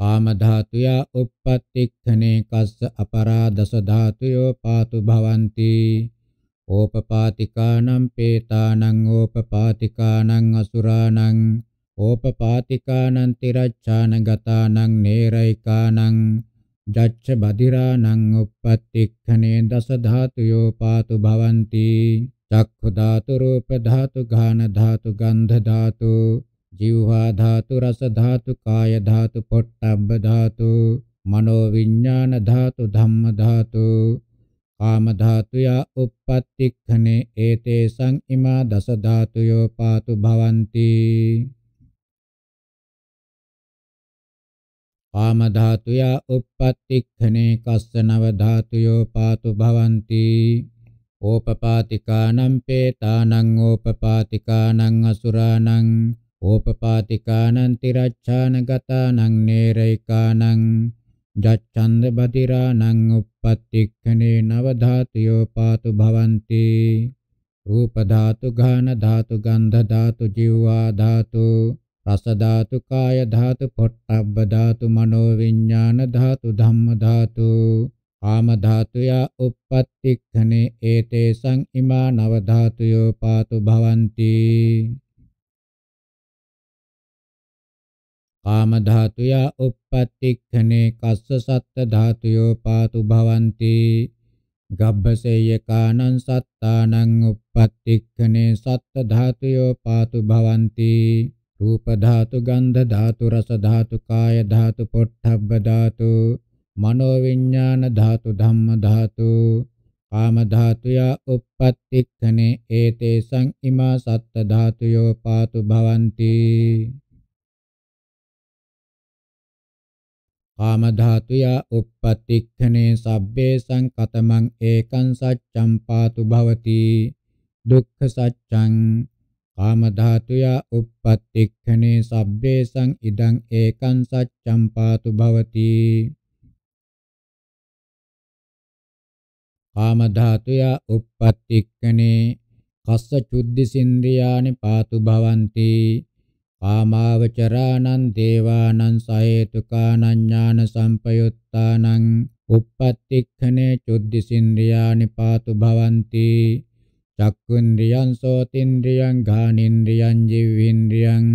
කාම ධාතුය uppattikkhaනේ කස්ස අපරාදස ධාතුයෝ පාතු භවಂತಿ ඕපපාතිකානම් පේතානං ඕපපාතිකානං අසුරානං ඕපපාතිකානං තිරච්ඡාන ගතානං නේරයිකානං ජච්ච බදිරානං uppattikkhaනේ දස ධාතුයෝ පාතු භවಂತಿ චක්ඛු ධාතු රූප ධාතු ගාන ධාතු ගන්ධ ධාතු ජීවහා ධාතු රස ධාතු කාය ධාතු පොට්ටබ්බ ධාතු මනෝ විඥාන ධාතු ධම්ම ධාතු කාම ධාතුය uppattikkhaනේ ඒතේසං ඉමා දස ධාතුයෝ පාතු භවಂತಿ කාම ධාතුය uppattikkhaනේ කස්ස නව ධාතුයෝ පාතු භවಂತಿ ඕපපාතිකානම් පේතානං ඕපපාතිකානං අසුරානං ඕපපාතිකානං තිරච්ඡාන ගතානං නේරයිකානං ජච්ඡන්ද බදිරානං uppattikkhaනේ නව ධාතුයෝ පාතු භවಂತಿ රූප ධාතු ගාන ධාතු ගන්ධ ධාතු ජීවා ධාතු රස ධාතු කාය ධාතු පොට්ටබ්බ ධාතු මනෝ විඥාන ධාතු ධම්ම ධාතු ආම ධාතුයා uppattikkhane ඒතේසං ඉමා නව ධාතුයෝ පාතු භවಂತಿ. කාම ධාතුයා uppattikkhane කස්ස සත්ත ධාතුයෝ පාතු භවಂತಿ. ගබ්බසේය කානං සත්තානං uppattikkhane සත්ත ධාතුයෝ පාතු භවಂತಿ. රූප ධාතු ගන්ධ ධාතු රස ධාතු කාය ධාතු පොට්ටබ්බ ධාතු මනෝ විඥාන ධාතු ධම්ම ධාතු කාම ධාතුය uppattikkhaනේ ඒතේසං ඉමා සත්ත ධාතුයෝ පාතු භවಂತಿ. කාම ධාතුය uppattikkhaනේ සබ්බේ සංකතමං ඒකං සච්ඡං පාතු භවති. දුක්ඛ සච්ඡං කාම ධාතුය uppattikkhaනේ සබ්බේ සං ඉදං ඒකං සච්ඡං පාතු භවති කාම ධාතුය uppattikkhaනේ කස්ස චුද්ධිසින්ද්‍රියානි පාතු භවಂತಿ කාමාවචරානං දේවානං සහේතුකානං ඥාන සම්පයුත්තානං uppattikkhaනේ චුද්ධිසින්ද්‍රියානි පාතු භවಂತಿ චක්කුන්ද්‍රියං සෝතින්ද්‍රියං ගානින්ද්‍රියං ජීවේන්ද්‍රියං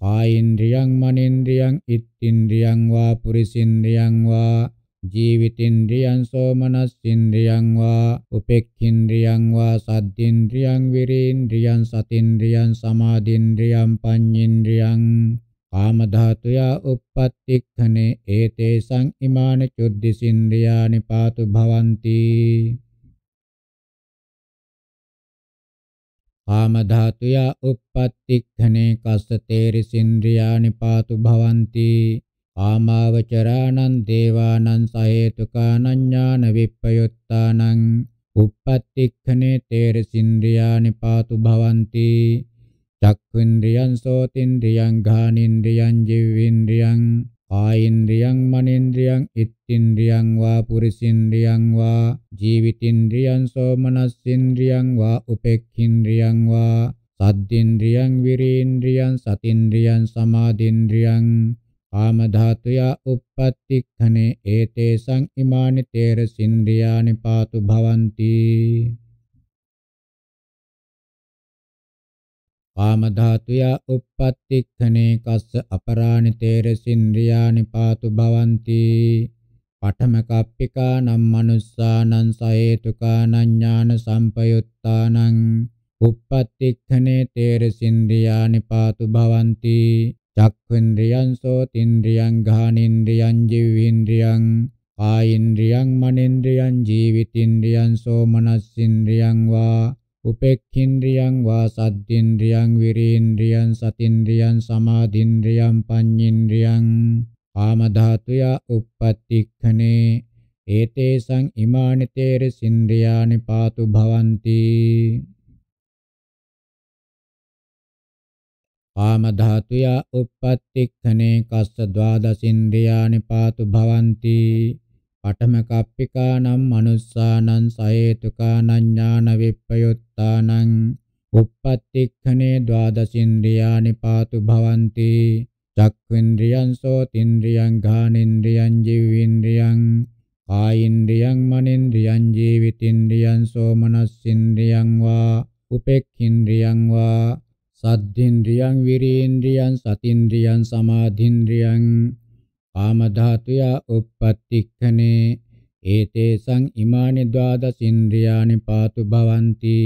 කායින්ද්‍රියං මනින්ද්‍රියං ඉත්තින්ද්‍රියං වා පුරිසින්ද්‍රියං වා ජීවිතින්ද්‍රියං සෝමනස්සින්ද්‍රියං වා උපෙක්ඛින්ද්‍රියං වා සද්දින්ද්‍රියං විරේන්ද්‍රියං සතින්ද්‍රියං සමාදින්ද්‍රියං පඤ්ඤින්ද්‍රියං කාම ධාතුය uppattikkhaනේ ඒතේසං ඉමාන චුද්ධිසින්ද්‍රියානි පාතු භවಂತಿ කාම ධාතුය uppattikkhaනේ කස්ස තේරිසින්ද්‍රියානි පාතු භවಂತಿ කාමාවචරානං දේවානං සහේතුකානං ඥාන විප්පයුත්තානං uppattikkhaනේ තේරසින්ද්‍රියානි පාතු භවಂತಿ චක්ඛුන්ද්‍රියං සෝතින්ද්‍රියං ඝානින්ද්‍රියං ජීවේන්ද්‍රියං ආයින්ද්‍රියං මනින්ද්‍රියං ඉත්තින්ද්‍රියං වා පුරිසින්ද්‍රියං වා ජීවිතින්ද්‍රියං සෝමනස්සින්ද්‍රියං වා උපෙක්ඛින්ද්‍රියං වා සද්දින්ද්‍රියං විරේන්ද්‍රියං සතින්ද්‍රියං සමාදින්ද්‍රියං කාම ධාතුය uppattikkhaනේ ඒතේසං ඉමානි තේර සින්ද්‍රියානි පාතු භවಂತಿ। කාම ධාතුය uppattikkhaනේ කස්ස අපරාණි තේර සින්ද්‍රියානි පාතු භවಂತಿ පඨම කප්පිකා නම් මනුස්සානං සහේතුකානං ඥාන සම්පයුත්තානං uppattikkhaනේ තේර සින්ද්‍රියානි පාතු භවಂತಿ චක්ඛුන්ද්‍රියං සෝතින්ද්‍රියං ගානින්ද්‍රියං ජීවේන්ද්‍රියං කායින්ද්‍රියං මනේන්ද්‍රියං ජීවිතින්ද්‍රියං සෝමනස්සින්ද්‍රියං වා උපෙක්ඛින්ද්‍රියං වා සද්දින්ද්‍රියං විරේන්ද්‍රියං සතින්ද්‍රියං සමාධින්ද්‍රියං පඤ්ඤින්ද්‍රියං කාම ධාතුය uppattikkhaනේ ඒතේසං ඉමානි තේර සින්ද්‍රියානි පාතු භවಂತಿ කාම ධාතුය uppattikkhaනේ කස්ස ද්වාදසින්ද්‍රියානි පාතු භවಂತಿ පඨම කප්පිකානම් මනුස්සානං සහේතුකානං ඥාන විප්පයුත්තානං uppattikkhaනේ ද්වාදසින්ද්‍රියානි පාතු භවಂತಿ චක්ඛේන්ද්‍රියං සෝතින්ද්‍රියං ගානේන්ද්‍රියං ජීවේන්ද්‍රියං කායින්ද්‍රියං මනේන්ද්‍රියං ජීවිතින්ද්‍රියං සෝමනස්සින්ද්‍රියං වා උපේක්ඛින්ද්‍රියං වා සද්ධින්ද්‍රියං විරේන්ද්‍රියං සතින්ද්‍රියං සමාධින්ද්‍රියං කාම ධාතුයා uppattikkhane ඒතේසං ඉමානි ද්වාදසින්ද්‍රියානි පාතු භවಂತಿ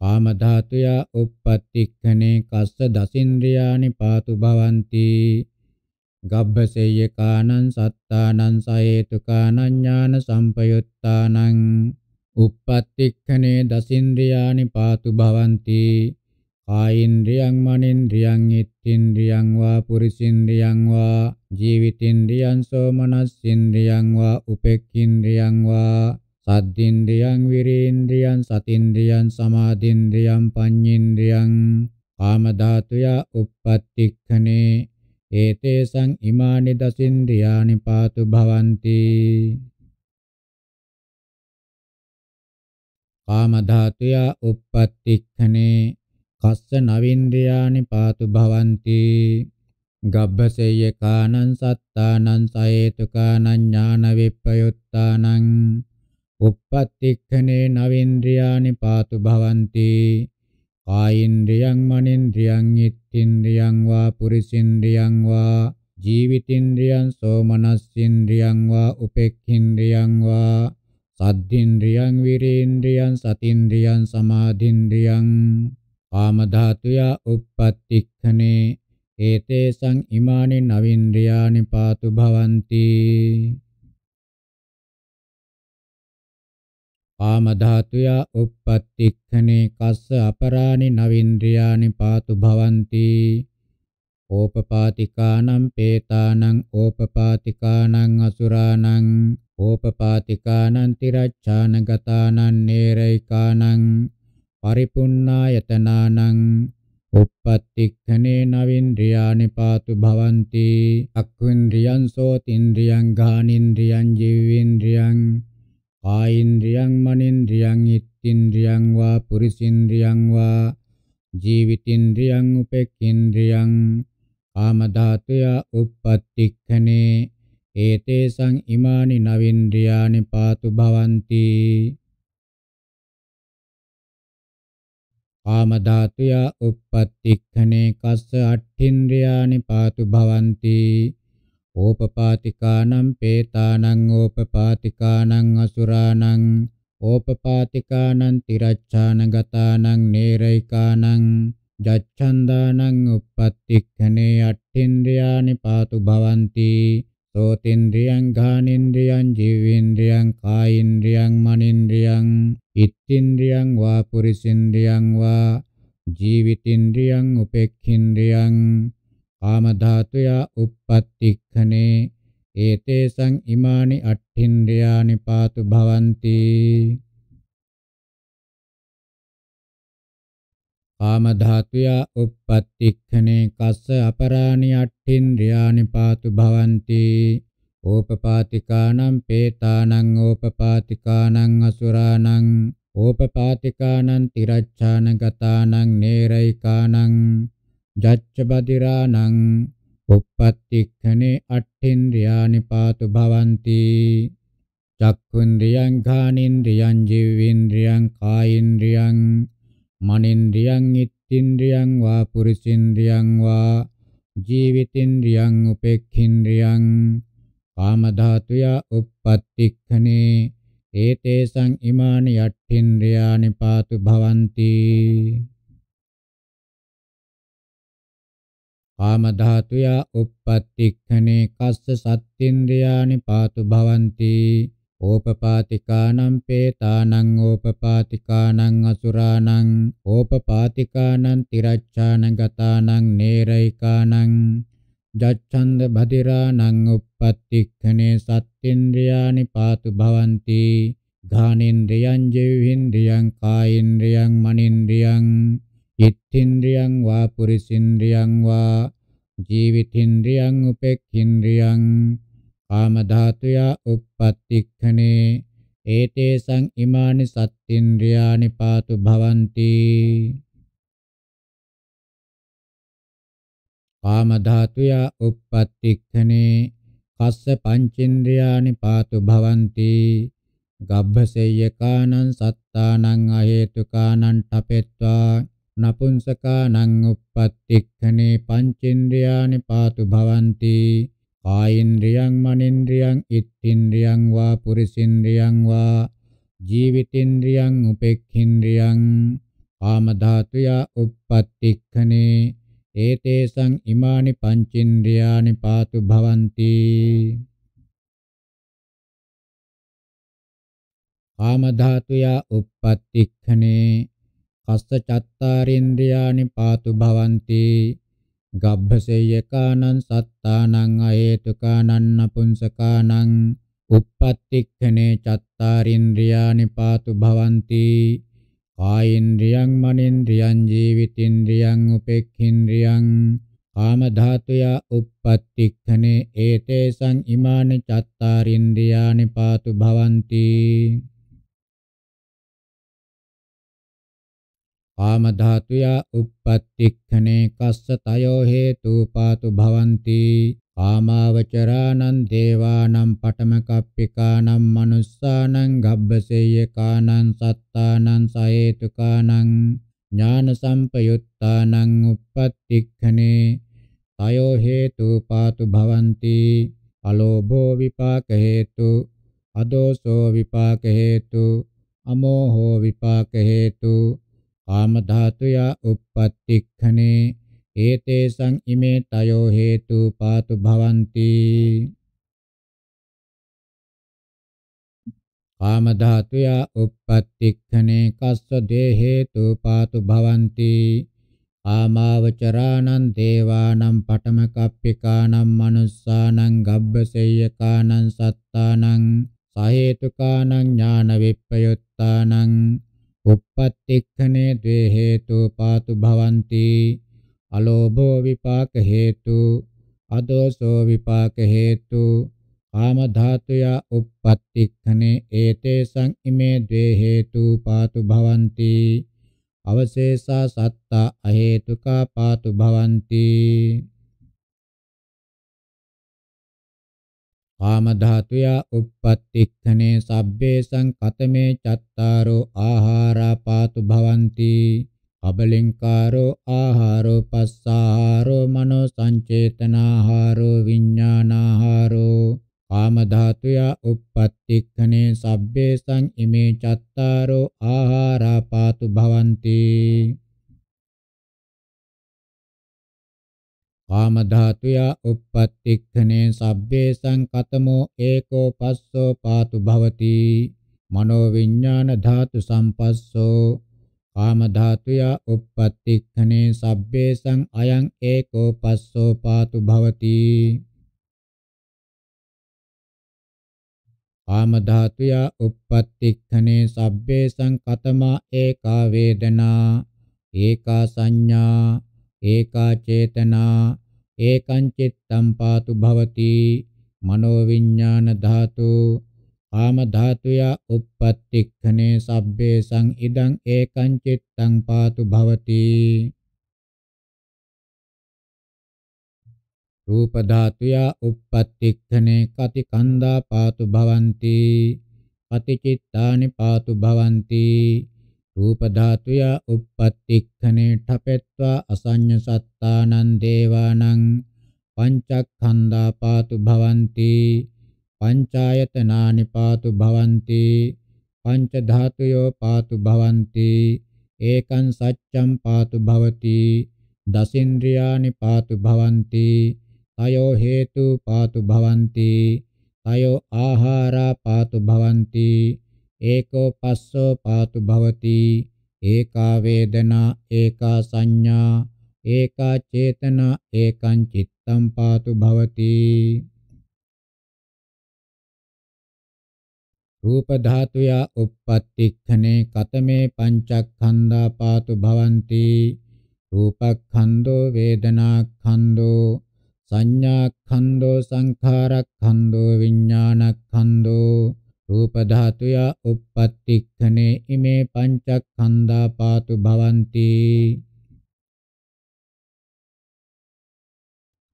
කාම ධාතුයා uppattikkhane කස්ස දසින්ද්‍රියානි පාතු භවಂತಿ ගබ්බසෙය්‍ය කානං සත්තානං සහේතුකානං ඥාන සම්පයුත්තානං uppattikkhane දසින්ද්‍රියානි පාතු භවಂತಿ කායින්ද්‍රියං මනින්ද්‍රියං ඉත්තින්ද්‍රියං වා පුරිසින්ද්‍රියං වා ජීවිතින්ද්‍රියං සෝමනස්සින්ද්‍රියං වා උපෙක්ඛින්ද්‍රියං වා සද්දින්ද්‍රියං විරේන්ද්‍රියං සතින්ද්‍රියං සමාධින්ද්‍රියං පඤ්ඤින්ද්‍රියං කාම ධාතුය උප්පත්තික්ඛනේ ඒතේසං ඉමානි දසින්ද්‍රියානි පාතු භවಂತಿ කාම ධාතුය උප්පත්තික්ඛනේ කස්ස නවින්ද්‍රියානි පාතු භවಂತಿ. ගබ්බසෙය්‍ය කානං සත්තානං සහේතුකානං ඥාන විප්පයුත්තානං. උප්පත්තික්ඛනේ නවින්ද්‍රියානි පාතු භවಂತಿ. කායින්ද්‍රියං මනින්ද්‍රියං ඉත්තින්ද්‍රියං වා පුරිසින්ද්‍රියං වා ජීවිතින්ද්‍රියං සෝමනස්සින්ද්‍රියං වා උපෙක්ඛින්ද්‍රියං වා සද්ධින්ද්‍රියං විරේන්ද්‍රියං සතින්ද්‍රියං සමාධින්ද්‍රියං. කාම ධාතුය උප්පත්තික්ඛනේ ඒතේසං ඉමානි නවින්ද්‍රියානි පාතු භවಂತಿ. කාම ධාතුය උප්පත්තික්ඛනේ කස්ස අපරාණි නවින්ද්‍රියානි පාතු භවಂತಿ. ඕපපාතිකානං පේතානං ඕපපාතිකානං අසුරානං ඕපපාතිකානං තිරච්ඡාන ගතානං නේරයිකානං. පරිපුන්නායතනානං උප්පත්තික්ඛනේ නවින්ද්‍රියානි පාතු භවಂತಿ අක්ඛින්ද්‍රියං සෝතින්ද්‍රියං ගානින්ද්‍රියං ජීවේන්ද්‍රියං කායින්ද්‍රියං මනින්ද්‍රියං ඉත්තින්ද්‍රියං වා පුරිසින්ද්‍රියං වා ජීවිතින්ද්‍රියං උපෙක්ඛින්ද්‍රියං කාම ධාතුය උප්පත්තික්ඛනේ ඒතේසං ඉමානි නවින්ද්‍රියානි පාතු භවಂತಿ කාම ධාතුය උප්පත්තික්ඛනේ කස්ස අට්ඨින්ද්‍රියානි පාතු භවಂತಿ ඕපපාතිකානං පේතානං ඕපපාතිකානං අසුරානං ඕපපාතිකානං තිරච්ඡාන ගතානං නේරයිකානං ජච්ඡන්දානං උප්පත්තික්ඛනේ අට්ඨින්ද්‍රියානි පාතු භවಂತಿ සෝතින්ද්‍රියං ගානින්ද්‍රියං ජීවේන්ද්‍රියං කායින්ද්‍රියං මනින්ද්‍රියං ඉත්තින්ද්‍රියං වා පුරිසින්ද්‍රියං වා ජීවිතින්ද්‍රියං උපෙක්ඛින්ද්‍රියං කාම ධාතුය උප්පත්තික්ඛනේ ඒතේසං ඉමානි අට්ඨින්ද්‍රියානි පාතු භවಂತಿ කාම ධාතුය උප්පත්තික්ඛනේ කස්ස අපරාණි අට්ඨින්ද්‍රියානි පාතු භවಂತಿ. ඕපපාතිකානං පේතානං ඕපපාතිකානං අසුරානං ඕපපාතිකානං තිරච්ඡාන ගතානං නේරයිකානං ජච්ච බදිරානං උප්පත්තික්ඛනේ අට්ඨින්ද්‍රියානි පාතු භවಂತಿ. චක්ඛුන්ද්‍රියං ඝානින්ද්‍රියං ජීවේන්ද්‍රියං කායින්ද්‍රියං මනින්ද්‍රියං ඉත්තින්ද්‍රියං වා පුරිසින්ද්‍රියං වා ජීවිතින්ද්‍රියං උපේක්ඛින්ද්‍රියං කාම ධාතුය උප්පත්තික්ඛනේ ඒතේසං ඉමානි අට්ඨින්ද්‍රියානි පාතු භවಂತಿ කාම ධාතුය උප්පත්තික්ඛනේ කස්ස සත්තින්ද්‍රියානි පාතු භවಂತಿ ඕපපාතිකානං පේතානං ඕපපාතිකානං අසුරානං ඕපපාතිකානං තිරච්ඡාන ගතානං නේරයිකානං ජච්ඡන්ද බදිරානං උප්පත්තික්ඛනේ සත්තින්ද්‍රියානි පාතු භවಂತಿ ඝානින්ද්‍රියං ජීවහින්ද්‍රියං කායින්ද්‍රියං මනින්ද්‍රියං ඉත්තින්ද්‍රියං වා පුරිසින්ද්‍රියං වා ජීවිතින්ද්‍රියං උපෙක්ඛින්ද්‍රියං කාම ධාතුයා uppattikkhane ඒතේසං ඉමානි සත්ත්‍ින්ද්‍රයානි පාතු භවಂತಿ. කාම ධාතුයා uppattikkhane කස්ස පංචේන්ද්‍රයානි පාතු භවಂತಿ. ගබ්බසෙය්‍යකානං සත්තානං අහේතුකානං ඨපෙත්වා නපුංසකානං uppattikkhane පංචේන්ද්‍රයානි පාතු භවಂತಿ. කායින්ද්‍රියං මනින්ද්‍රියං ඉත්තින්ද්‍රියං වා පුරිසින්ද්‍රියං වා ජීවිතින්ද්‍රියං උපෙක්ඛින්ද්‍රියං කාම ධාතුය uppattikkhaනේ ඒතේසං ඉමානි පංචින්ද්‍රියානි පාතු භවಂತಿ. කාම ධාතුය uppattikkhaනේ කස්ස චත්තාරින්ද්‍රියානි පාතු භවಂತಿ. ගබ්බසෙය්‍යකානං සත්තානං අහේතුකානං නපුංසකානං uppattikkhaනේ චත්තාරින්ද්‍රියානි පාතු භවಂತಿ කායින්ද්‍රියං මනින්ද්‍රියං ජීවිතින්ද්‍රියං උපෙක්ඛින්ද්‍රියං කාම ධාතුය uppattikkhaනේ ඒතේසං ඉමානි චත්තාරින්ද්‍රියානි පාතු භවಂತಿ කාම ධාතුය uppattikkhaනේ කස්ස තයෝ හේතු පාතු භවಂತಿ කාමාවචරානං දේවානං පඨමකප්පිකානං මනුස්සානං ගබ්බසෙය්‍යකානං සත්තානං සහේතුකානං ඥාන සම්පයුත්තානං uppattikkhaනේ තයෝ හේතු පාතු භවಂತಿ අලෝභෝ විපාක හේතු අදෝසෝ විපාක හේතු අමෝහෝ විපාක හේතු කාම ධාතුය uppattikkhaනේ ඒතේසං ඉමේ තයෝ හේතු පාතු භවಂತಿ. කාම ධාතුය uppattikkhaනේ කස්ස දේ හේතු පාතු භවಂತಿ. ආමාවචරාණං දේවානම් පඨමකප්පිකානම් මනුස්සානං ගබ්බසෙය්‍යකානං සත්තානං සහේතුකානං ඥාන විප්පයුත්තානං උප්පත්තික්ඛනේ ද්වේ හේතු පාතු භවಂತಿ අලෝභෝ විපාක හේතු අදෝසෝ විපාක හේතු කාම ධාතුයා උප්පත්තික්ඛනේ ඒතේසං ඉමේ ද්වේ හේතු පාතු භවಂತಿ අවශේෂා සත්තා අහේතුකා පාතු භවಂತಿ. කාම ධාතුය uppattikkhaනේ සබ්බේසං කතමේ චත්තාරෝ ආහාරා පාතු භවಂತಿ අබලින්කාරෝ ආහාරෝ පස්සාහාරෝ මනෝ සංචේතනාහාරෝ විඥානාහාරෝ කාම ධාතුය uppattikkhaනේ සබ්බේසං ඉමේ චත්තාරෝ ආහාරා පාතු භවಂತಿ. කාම ධාතුය uppattikkhaනේ සබ්බේසං කතමෝ ඒකෝ පස්සෝ පාතු භවති මනෝ විඥාන ධාතු සම්පස්සෝ කාම ධාතුය uppattikkhaනේ සබ්බේසං අයං ඒකෝ පස්සෝ පාතු භවති කාම ධාතුය uppattikkhaනේ සබ්බේසං කතමා ඒකා වේදනා ඒකා සංඥා ඒකා චේතනා ඒකං චිත්තං පාතු භවති මනෝ විඥාන ධාතු කාම ධාතුය uppattikkhaනේ සබ්බේසං ඉදං ඒකං චිත්තං පාතු භවති. රූප ධාතුය uppattikkhaනේ කති කන්දා පාතු භවಂತಿ කති චිත්තානි පාතු භවಂತಿ රූප ධාතුය උප්පත්තික්ඛනේ ඨපෙත්වා අසඤ්ඤ සත්තානං දේවානං පංචක්ඛන්දා පාතු භවಂತಿ පංචායතනානි පාතු භවಂತಿ පංච ධාතුයෝ පාතු භවಂತಿ ඒකං සච්ඡම් පාතු භවති දසින්ද්‍රියානි පාතු භවಂತಿ තයෝ හේතු පාතු භවಂತಿ තයෝ ආහාරා පාතු භවಂತಿ ඒකෝ පස්සෝ පාතු භවති ඒකා වේදනා ඒකා සංඥා ඒකා චේතනා ඒකං චිත්තං පාතු භවති. රූප ධාතුයා uppattikkhane katame pancakkhanda patu bhavanti රූපක්ඛන්தோ වේදනාක්ඛන්தோ සංඥාක්ඛන්தோ සංඛාරක්ඛන්தோ විඥානක්ඛන්தோ රූප ධාතුය uppattikkhane ime pancakhanda patu bhavanti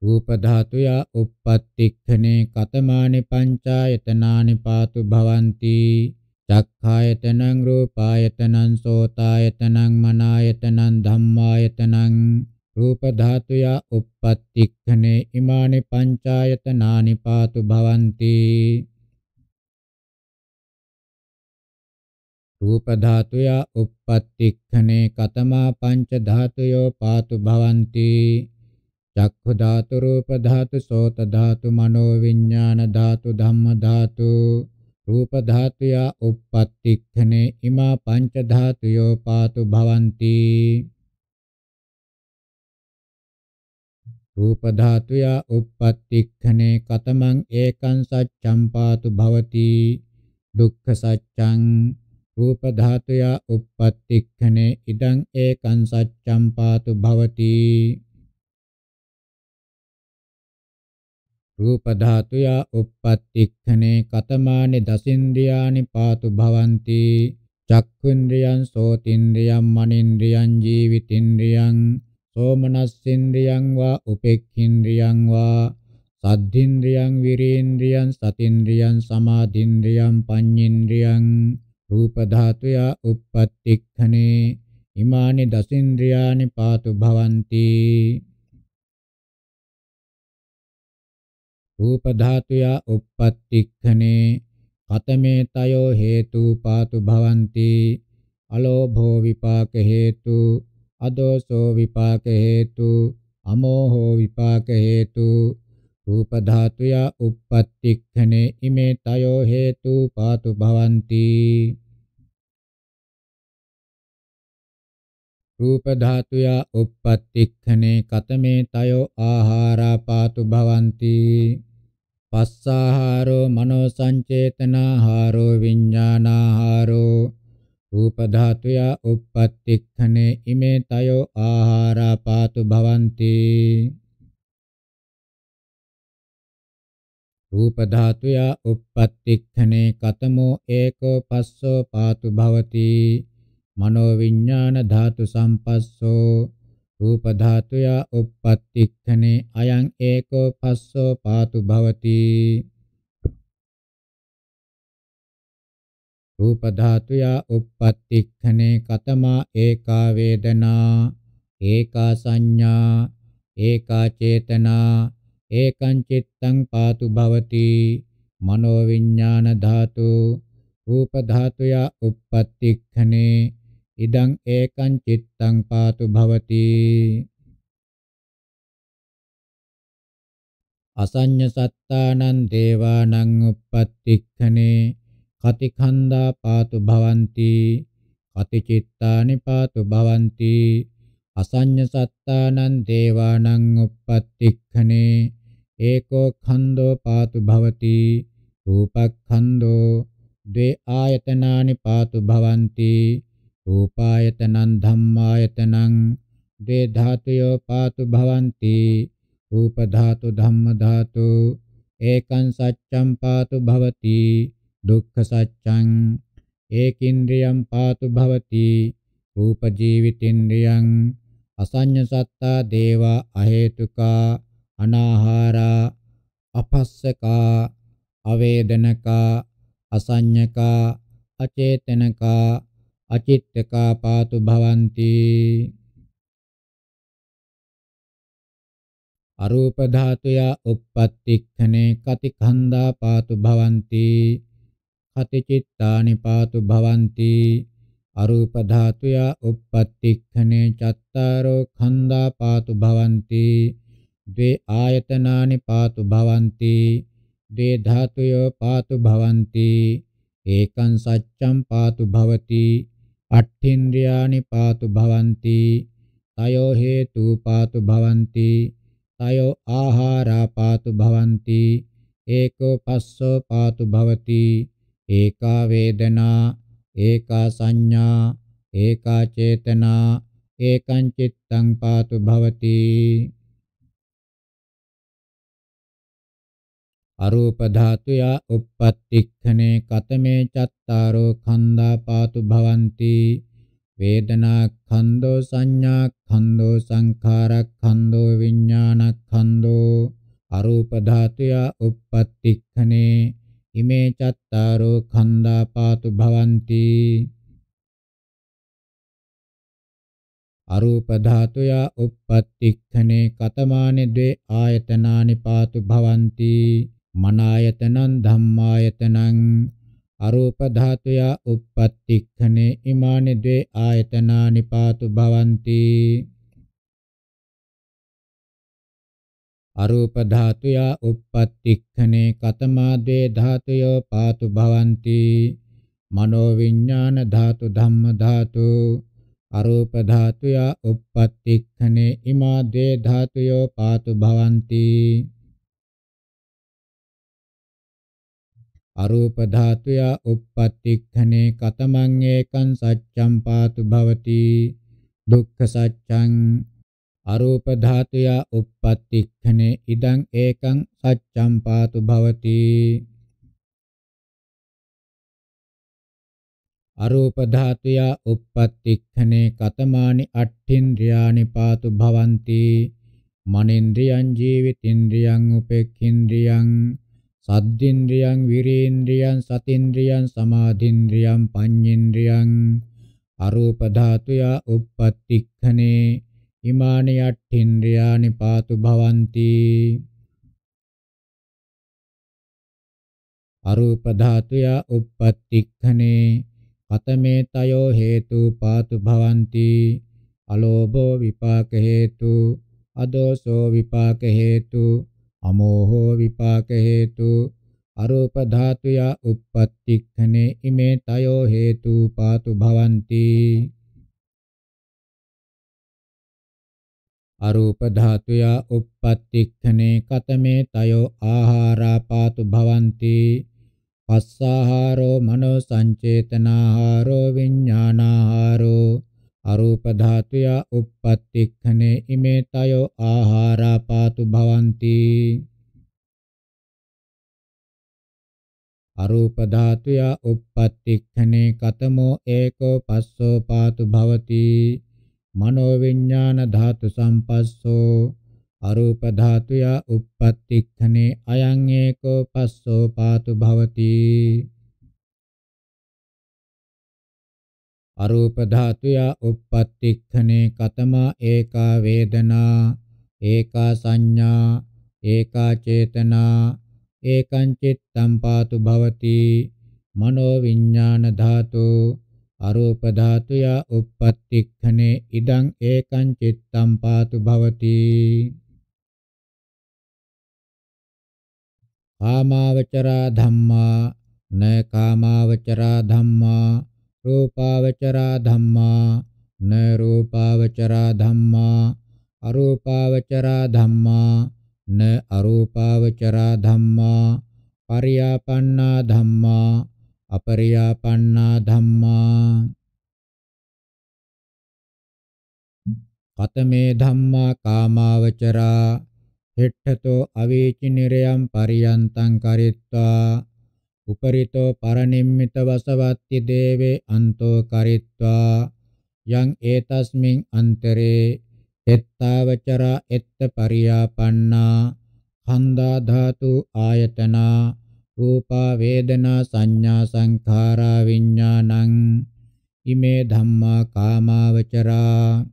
රූප ධාතුය uppattikkhane katamani pancayatanaani patu bhavanti චක්ඛායතනං රූපායතනං සෝතායතනං මනායතනං ධම්මායතනං। රූප ධාතුය uppattikkhane imani pancayatanaani patu bhavanti රූප ධාතුය uppattiක්ඛනේ කතමා පංච ධාතුයෝ පාතු භවಂತಿ. චක්ඛු ධාතු රූප ධාතු සෝත ධාතු මනෝ විඥාන ධාතු ධම්ම ධාතු. රූප ධාතුය uppattiක්ඛනේ ඉමා පංච ධාතුයෝ පාතු භවಂತಿ. රූප ධාතුය uppattiක්ඛනේ කතමං ඒකං සච්ඡං පාතු භවති. දුක්ඛ සච්ඡං රූප ධාතුය uppattiක්ඛනේ ඉදං ඒකං සච්ඡං පාතු භවති. රූප ධාතුය uppattiක්ඛනේ කතමානි දසින්ද්‍රියානි පාතු භවಂತಿ. චක්ඛුන්ද්‍රියං සෝතින්ද්‍රියං මනින්ද්‍රියං ජීවිතින්ද්‍රියං සෝමනස්සින්ද්‍රියං වා උපෙක්ඛින්ද්‍රියං වා සද්ධින්ද්‍රියං විරේන්ද්‍රියං සතින්ද්‍රියං සමාධින්ද්‍රියං පඤ්ඤින්ද්‍රියං රූප ධාතුය uppattiක්ඛනේ ඉමානි දසින්ද්‍රියානි පාතු භවಂತಿ. රූප ධාතුය uppattiක්ඛනේ කතමේ තයෝ හේතු පාතු භවಂತಿ. අලෝභෝ විපාක හේතු අදෝසෝ විපාක හේතු අමෝහෝ විපාක හේතු රූප ධාතුය uppattikkhane ime tayo hetu patu bhavanti රූප ධාතුය uppattikkhane katame tayo ahara patu bhavanti පස්සාහාරෝ මනෝ සංචේතනාහාරෝ විඤ්ඤාණාහාරෝ රූප ධාතුය uppattikkhane ime tayo ahara patu bhavanti රූප ධාතුය uppattiක්ඛනේ කතමෝ ඒකෝ පස්සෝ පාතු භවති මනෝ විඥාන ධාතු සම්පස්සෝ රූප ධාතුය uppattiක්ඛනේ අයං ඒකෝ පස්සෝ පාතු භවති රූප ධාතුය uppattiක්ඛනේ කතමා ඒකා වේදනා ඒකා සංඥා ඒකා චේතනා ඒකං චිත්තං පාතු භවති මනෝ විඥාන ධාතු රූප ධාතුය uppattiක්ඛනේ ඉදං ඒකං චිත්තං පාතු භවති. අසඤ්ඤ සත්තානං දේවානං uppattiක්ඛනේ කතිඛන්දා පාතු භවಂತಿ කතිචිත්තානි පාතු භවಂತಿ අසඤ්ඤ සත්තානං දේවානං uppattiක්ඛනේ एको खण्डो पातु भवति रूपखण्डो द्वे आयतनानि पातु भवन्ति रूपायतनं धम्मायतनं द्वे धातयो पातु भवन्ति रूपधातु धम्मधातु एकं सत्यं पातु भवति दुःखसत्यं एकिन्द्रियं पातु भवति रूपजीवितिन्द्रियम् असञ्ज्ञसत्ता देवा अहेतुका අනාහාරා අපස්සකා අවේදනකා අසඤ්ඤකා අචේතනකා අචිත්තකා පාතු භවಂತಿ. අරූප ධාතුයා uppattikkhane kati khandā pātu bhavanti kati cittaani pātu bhavanti අරූප ධාතුයා uppattikkhane cattaro khandā pātu bhavanti द्वे आयतनानि पातु भवन्ति द्वे धातुयो पातु भवन्ति एकं सच्चं पातु भवति अट्ठिन्द्रियाणि पातु भवन्ति तयो हेतु पातु भवन्ति तयो आहारा पातु भवन्ति एको पस्सो पातु भवति एका वेदना एका संज्ञा एका चेतना एकं चित्तं पातु भवति। අරූප ධාතුයා uppattikkhane katame cattaro khanda patu bhavanti වේදනා ඛණ්ඩෝ සංඥා ඛණ්ඩෝ සංඛාර ඛණ්ඩෝ විඥාන ඛණ්ඩෝ අරූප ධාතුය uppattikkhane ඉමේ චත්තාරෝ ඛණ්ඩා පාතු භවಂತಿ අරූප ධාතුය uppattikkhane කතමානි ද්වේ ආයතනානි පාතු භවಂತಿ මනායතනං ධම්මායතනං අරූප ධාතුය uppattikkhane imani dve ayatana nipatu bhavanti අරූප ධාතුය uppattikkhane katama dve dhatuyo patu bhavanti මනෝ විඥාන ධාතු ධම්ම ධාතු අරූප ධාතුය uppattikkhane ima dve dhatuyo patu bhavanti අරූප ධාතුය උප්පත්තික්ඛනේ කතමං ඒකං සච්ඡං පාතු භවති දුක්ඛ සච්ඡං අරූප ධාතුය උප්පත්තික්ඛනේ ඉදං ඒකං සච්ඡං පාතු භවති අරූප ධාතුය උප්පත්තික්ඛනේ කතමානි අට්ඨින්ද්‍රයානි පාතු භවಂತಿ මනින්ද්‍රියං ජීවිතින්ද්‍රියං උපේක්ඛින්ද්‍රියං සද්දින්ද්‍රියං විරේන්ද්‍රියං සතින්ද්‍රියං සමාධින්ද්‍රියං පඤ්ඤේන්ද්‍රියං අරූප ධාතුය උප්පත්තික්ඛනේ ඉමානි අට්ඨින්ද්‍රියානි පාතු භවಂತಿ අරූප ධාතුය උප්පත්තික්ඛනේ කතමේ තයෝ හේතු පාතු භවಂತಿ අලෝභෝ විපාක හේතු අදෝසෝ විපාක හේතු අමෝහෝ විපාක හේතු අරූප ධාතුය උප්පත්තික්ඛනේ ඉමේ තයෝ හේතු පාතු භවಂತಿ. අරූප ධාතුය උප්පත්තික්ඛනේ කතමේ තයෝ ආහාරා පාතු භවಂತಿ. පස්සාහාරෝ මනෝ සංචේතනාහාරෝ විඥානාහාරෝ අරූප ධාතුය උප්පත්තික්ඛනේ ඉමේ තයෝ ආහාරා පාතු භවಂತಿ. අරූප ධාතුය උප්පත්තික්ඛනේ කතමෝ ඒකෝ පස්සෝ පාතු භවති. මනෝ විඥාන ධාතු සම්පස්සෝ. අරූප ධාතුය උප්පත්තික්ඛනේ අයං ඒකෝ පස්සෝ පාතු භවති. අරූප ධාතුය උප්පත්තික්ඛනේ කතමා ඒකා වේදනා ඒකා සංඥා ඒකා චේතනා ඒකං චිත්තං පාතු භවති මනෝ විඥාන ධාතු අරූප ධාතුය උප්පත්තික්ඛනේ ඉදං ඒකං චිත්තං පාතු භවති කාමාවචරා ධම්මා න කාමාවචරා ධම්මා රූපාවචරා ධම්මා න රූපාවචරා ධම්මා අරූපාවචරා ධම්මා න අරූපාවචරා ධම්මා පරියාපන්නා ධම්මා අපරියාපන්නා ධම්මා. කතමේ ධම්මා කාමාවචරා හෙට්ඨතෝ අවීචි නිරයම් පරියන්තං කරිත්වා. උපරිතෝ පරනිම්මිත වසවත්ති දේවේ අන්තෝ කරිත්වා යං ඒතස්මින් අන්තරේ එත්තාවචරා එත්ත පරියාපන්නා ඛන්දා ධාතු ආයතනා රූපා වේදනා සංඥා සංඛාරා විඥානං ඉමේ ධම්මා කාමාවචරා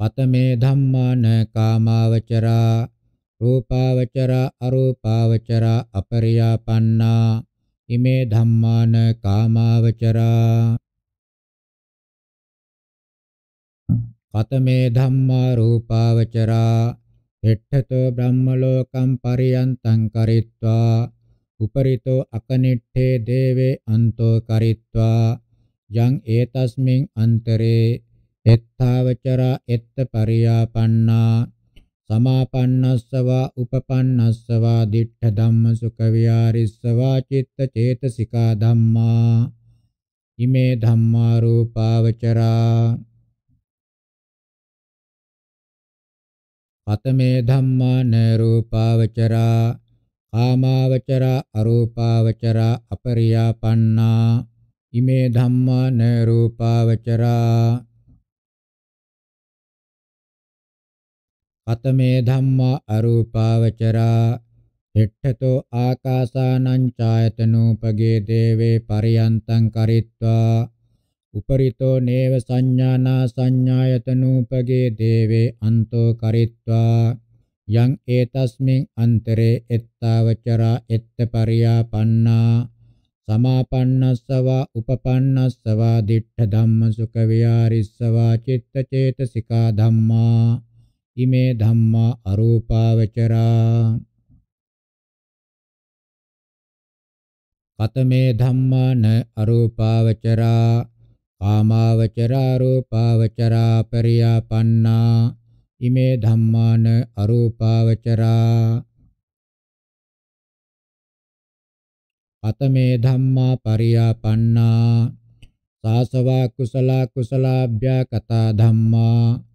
කතමේ ධම්මාන කාමාවචරා රූපාවචරා අරූපාවචරා අපරියාපන්නා. ඉමේ ධම්මාන කාමාවචරා. කතමේ ධම්මා රූපාවචරා. එට්ඨතෝ බ්‍රහ්ම ලෝකම් පරියන්තං කරිත්වා. උපරිතෝ අකනිට්ඨේ දේවේ අන්තෝ කරිත්වා. යං ඒතස්මින් අන්තරේ. එත්තාවචරා එත්ත පරියාපන්නා. සමාපන්නස්සවා උපපන්නස්සවා දිට්ඨ ධම්ම සුඛ විහාරිස්සවා චිත්ත චේතසිකා ධම්මා ඉමේ ධම්මා රූපාවචරා. පතමේ ධම්මා න රූපාවචරා කාමාවචරා අරූපාවචරා අපරියාපන්නා. ඉමේ ධම්මා න රූපාවචරා. කතමේ ධම්මා අරූපාවචරා හෙට්ඨතෝ ආකාසානං ඡායතනෝපගේ දේවේ පරියන්තං කරිත්වා උපරිතෝ නේව සංඥානා සංඥායතනෝපගේ දේවේ අන්තෝ කරිත්වා යං ඒතස්මින් අන්තරේ එත්තාවචරා එත්ත පරියාපන්නා සමාපන්නස්සවා උපපන්නස්සවා දිට්ඨ ධම්ම සුඛ විහාරිස්සවා චිත්ත චේතසිකා ධම්මා ඉමේ ධම්මා අරූපාවචරා කතමේ ධම්මාන අරූපාවචරා කාමාවචරා රූපාවචරා පරියාපන්නා ඉමේ ධම්මාන අරූපාවචරා අතමේ ධම්මා පරියාපන්නා සාසවා කුසල කුසලාභ්‍යා කතා ධම්මා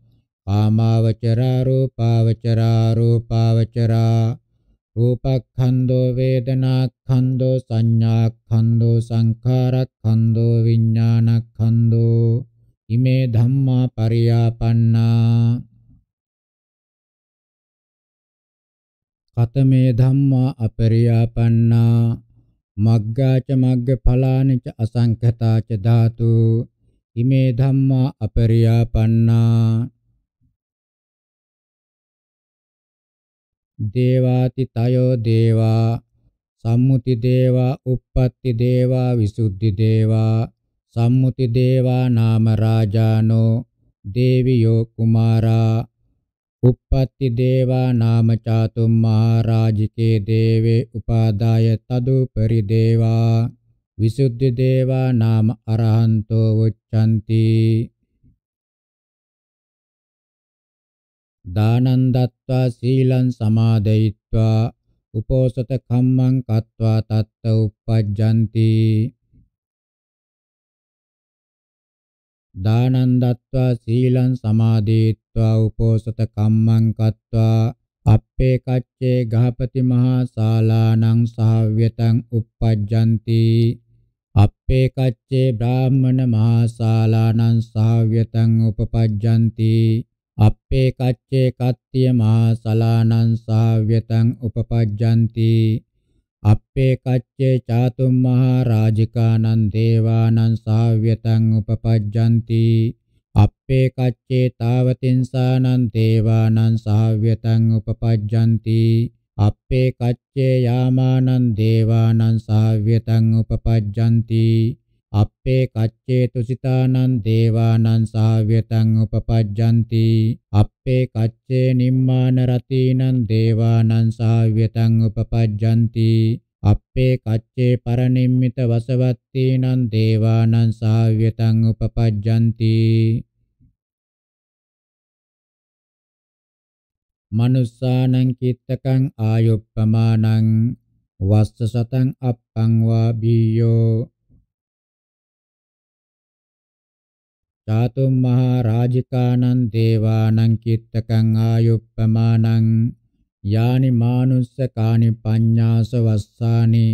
කාමාවචරා රූපාවචරා රූපාවචරා රූපඛන්‍தோ වේදනාඛන්‍தோ සංඥාඛන්‍தோ සංඛාරඛන්‍தோ විඥානඛන්‍தோ ඉමේ ධම්මා පරියාපන්නා. කතමේ ධම්මා අපරියාපන්නා. මග්ගාච මග්ගඵලානිච අසංඛතාච ධාතු. ඉමේ ධම්මා අපරියාපන්නා. දේවාති තයෝ දේවා සම්මුති දේවා uppatti දේවා විසුද්ධි දේවා සම්මුති දේවා නාම රාජානෝ දේවියෝ කුමාරා uppatti දේවා නාම චාතුම් මහරජිකේ දේවේ උපාදාය තදුපරි දේවා විසුද්ධි දේවා නාම අරහන්තෝ උච්චන්ති දානං දත්වා සීලං සමාදයිත්වා උපෝසත කම්මං කତ୍වා තත්ත uppajjanti දානං දත්වා සීලං සමාදේත්වා උපෝසත කම්මං කତ୍වා අප්පේ කච්චේ ගහපති මහා ශාලානං සහව්‍යතං uppajjanti අප්පේ කච්චේ බ්‍රාහ්මණ මහා ශාලානං සහව්‍යතං උපපජ්ජන්ති අප්පේ කච්චේ කත්තිය මා සලානං සාව්‍යතං උපපජ්ජಂತಿ. අප්පේ කච්චේ චාතුම් මහා රාජිකානං දේවානං සාව්‍යතං උපපජ්ජಂತಿ. අප්පේ කච්චේ තාවතින්සානං දේවානං සාව්‍යතං උපපජ්ජಂತಿ. අප්පේ කච්චේ යාමානං දේවානං සාව්‍යතං උපපජ්ජಂತಿ. අපේ කච්චේතු සිතානං දේවානං සාව්‍යතං උපපජ්ජಂತಿ අපේ කච්චේ නිම්මාන රතීනං දේවානං සාව්‍යතං උපපජ්ජಂತಿ අපේ කච්චේ පරනිම්මිත වසවත්තීනං දේවානං සාව්‍යතං උපපජ්ජಂತಿ. මනුස්සානං කිත්තකං ආයුප්පමානං වස්ස සතං අප්පං වා බියෝ චාතුම් මහා රාජිකානං දේවානං කිත්තකං ආයුප්පමානං යානි මානුස්සකානි පඤ්ඤාස වස්සානි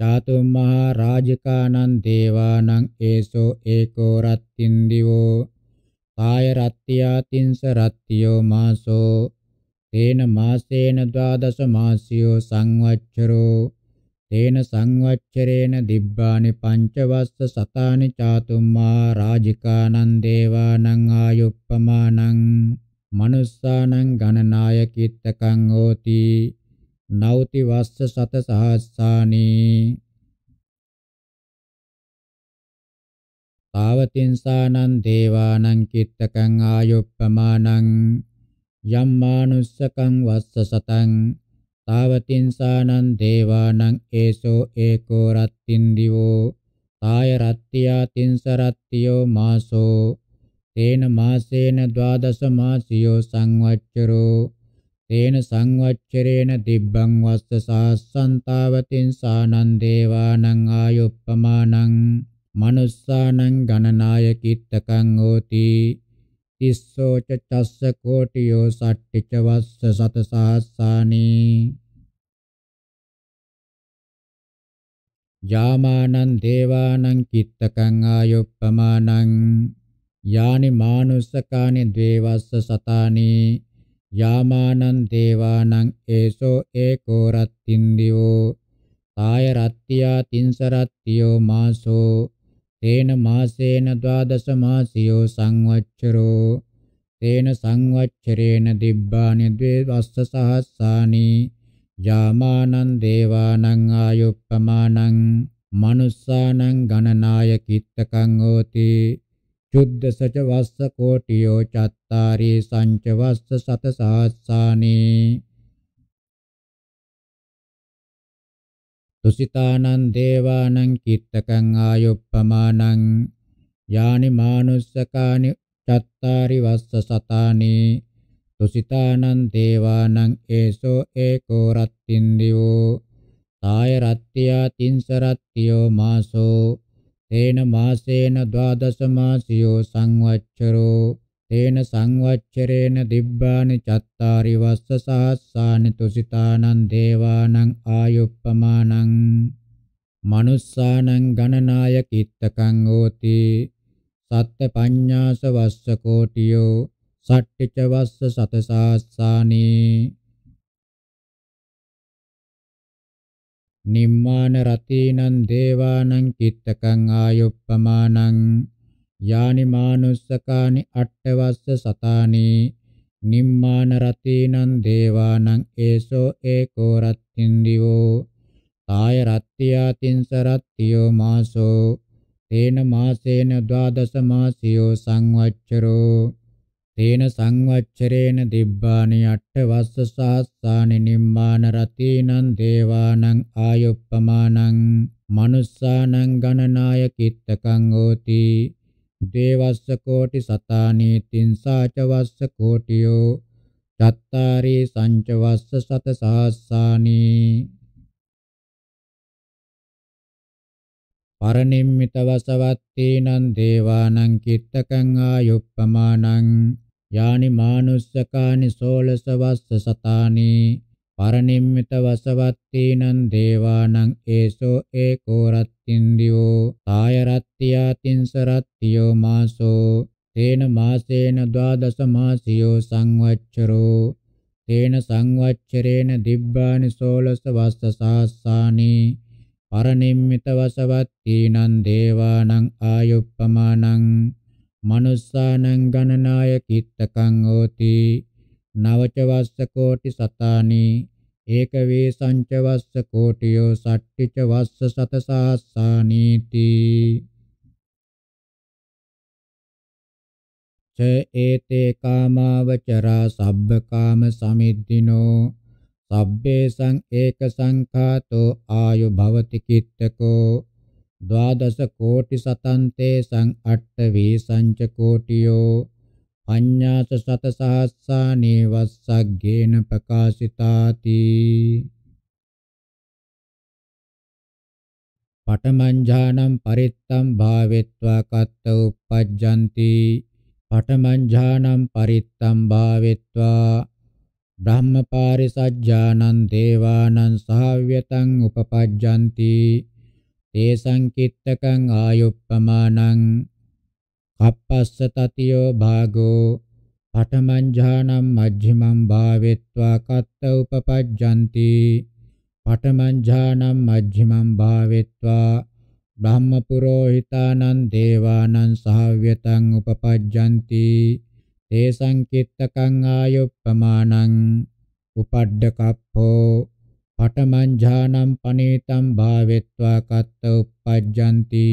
චාතුම් මහා රාජිකානං දේවානං ඒසෝ ඒකෝ රත්තින් දිවෝ කාය රත්ත්‍යා තින්ස රත්ත්‍යෝ මාසෝ තේන මාසේන ද්වාදස මාසියෝ සංවච්චරෝ තේන සංවච්චරේන දිබ්බානි පංචවස්ස සතානි චාතුම්මා රාජිකානං දේවානං ආයුප්පමානං මනුස්සානං ගණනාය කිත්තකං හෝති නෞති වස්ස සත සහස්සානි තාවතින්සානං දේවානං කිත්තකං ආයුප්පමානං යම් මානුස්සකං වස්ස සතං තාවතින්සානං දේවානං ඒසෝ ඒකෝ රත්තින් දිවෝ තාය රත්ත්‍යා තින්ස රත්ත්‍යෝ මාසෝ තේන මාසේන ද්වාදස මාසියෝ සංවච්චරෝ තේන සංවච්චරේන දිබ්බං වස්ස සාස්සන්තාවතින්සානං දේවානං ආයුප්පමානං මනුස්සානං ගණනාය කිත්තකං හෝති තිස්සෝච චස්ස කෝටියෝ සට්ටිච වස්ස සත සහස්සානි යාමානං දේවානං කිත්තකං ආයුප්පමානං. යානි මානුස්සකානි ද්වේවස්ස සතානි. යාමානං දේවානං ඒසෝ ඒකෝ රත්තින්දිවෝ. තාය රත්තියා තින්ස රත්තියෝ මාසෝ. තේන මාසේන ද්වාදස මාසියෝ සංවච්චරෝ. තේන සංවච්චරේන දිබ්බානි ද්වේවස්ස සහස්සානි. යාමානං දේවානං ආයුප්පමානං මනුස්සානං ගණනාය කිත්තකං හෝති. චුද්දසච වස්ස කෝටියෝ චත්තාරි සංච වස්ස සත සහස්සානි. තුසිතානං දේවානං කිත්තකං ආයුප්පමානං යානි මානුස්සකානි චත්තාරි වස්ස සතානි තුසිතානං දේවානං ඒසෝ ඒකෝ රත්තින්දිවෝ තාය රත්ත්‍යා තින්ස රත්ත්‍යෝ මාසෝ තේන මාසේන ද්වාදස මාසියෝ සංවච්චරෝ තේන සංවච්චරේන දිබ්බානි චත්තාරි වස්ස සහස්සානි තුසිතානං දේවානං ආයුප්පමානං මනුස්සානං ගණනාය කිත්තකං හෝති සත්ත පඤ්ඤාස වස්ස කෝටියෝ සට්ටිච වස්ස සතසාස්සානි නිම්මාන රතීනං දේවානං කිත්තකං ආයුප්පමානං යානි මානුස්සකානි අට්ඨවස්ස සතානි නිම්මාන රතීනං දේවානං ඒසෝ ඒකෝ රත්තින්දිවෝ තාය රත්ත්‍යා තින්ස රත්ත්‍යෝ මාසෝ තේන මාසේන ද්වාදස මාසියෝ සංවච්චරෝ තේන සංවච්චරේන දිබ්බානි අට්ඨ වස්ස සහස්සානි නිම්මාන රතීනං දේවානං ආයුප්පමානං මනුස්සානං ගණනාය කිත්තකං හෝති දේවස්ස කෝටි සතානි තින්සාච වස්ස කෝටියෝ චත්තාරි සංච වස්ස සත සහස්සානි පරනිම්මිත වසවත්තීනං දේවානං කිත්තකං ආයුප්පමානං යානි මානුස්සකානි සෝලස වස්ස සතානි. පරනිම්මිත වසවත්තීනං දේවානං ඒසෝ ඒකෝ රත්තින්දිවෝ තාය රත්ත්‍යා තින්ස රත්ත්‍යෝ මාසෝ තේන මාසේන ද්වාදස මාසියෝ සංවච්චරෝ තේන සංවච්චරේන දිබ්බානි සෝලස වස්ස සහස්සානි පරනිම්මිත වසවත්තීනං දේවානං ආයුප්පමානං මනුස්සානං ගණනාය කිත්තකං හෝති නවච වස්ස කෝටි සතානි ඒක වේ සංච වස්ස කෝටියෝ සට්ටිච වස්ස සත සහස්සානීති ච ඒතේ කාමාවචරා සබ්බ කාම සමිද්දිනෝ සබ්බේසං ඒක සංඛාතෝ ආයු භවති කිත්තකෝ ද්වාදස කෝටි සතන්තේ සං අට්ඨ වේ සංච කෝටියෝ පඤ්ඤාස සත සහස්සානේ වස්සග්ගේන ප්‍රකාශිතාති. පඨමං පරිත්තම් භාවෙත්වා කත්ත උප්පජ්ජಂತಿ පඨමං පරිත්තම් භාවෙත්වා බ්‍රහ්මපාරිසජ්ජානං දේවානං සහව්‍යතං උපපජ්ජಂತಿ. තේ සංකිට්ඨකං ආයුප්පමානං කප්පස්ස තතියෝ භාගෝ පඨමං මජ්ජිමං භාවෙත්වා කත්ත උපපජ්ජಂತಿ පඨමං මජ්ජිමං භාවෙත්වා බ්‍රහ්ම පුරෝහිතානං දේවානං සහව්‍යතං උපපජ්ජಂತಿ තේසං කිත්තකං ආයුප්පමානං උපඩ්ඩ කප්පෝ පඨමං ඥානං පනේතං භාවෙත්වා කත්ත උප්පජ්ජಂತಿ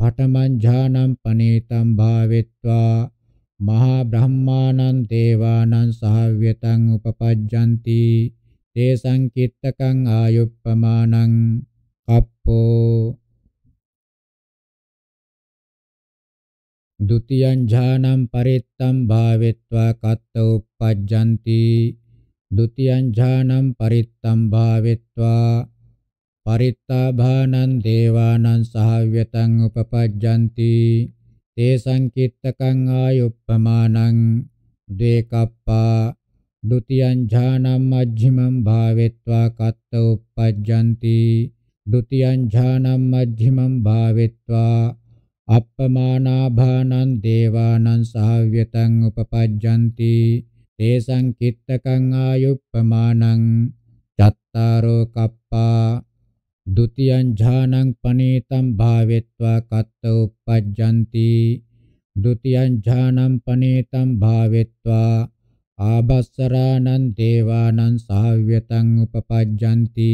පඨමං ඥානං පනේතං භාවෙත්වා මහා බ්‍රහ්මානං දේවානං සහව්‍යතං උපපජ්ජಂತಿ තේසං කිත්තකං ආයුප්පමානං කප්පෝ. ဒ ුතියං ඥානං පරිත්තම් භාවෙත්වා කත්ත උපපජ්ජಂತಿ. ဒ ුතියං ඥානං පරිත්තම් භාවෙත්වා පරිත්තාභානං දේවානං සහව්‍යතං උපපජ්ජಂತಿ තේ සංකිට්ඨකං ආයුප්පමානං දේකප්පා ဒ ුතියං ඥානං මජ්ක්‍ධිමං භාවෙත්වා කත්ත උප්පජ්ජಂತಿ ဒ ුතියං ඥානං මජ්ක්‍ධිමං භාවෙත්වා අප්පමානාභානං දේවානං සහව්‍යතං උපපජ්ජಂತಿ තේ සංකිට්ඨකං ආයුප්පමානං චත්තාරෝ කප්පා द्वितीयं ඥානං පනේතම් භාවෙත්වා කත්ත උප්පජ්ජಂತಿ ဒ ුතියං ඥානං පනේතම් භාවෙත්වා ආබස්සරාණං දේවානං සාව්‍යතං උපපජ්ජಂತಿ।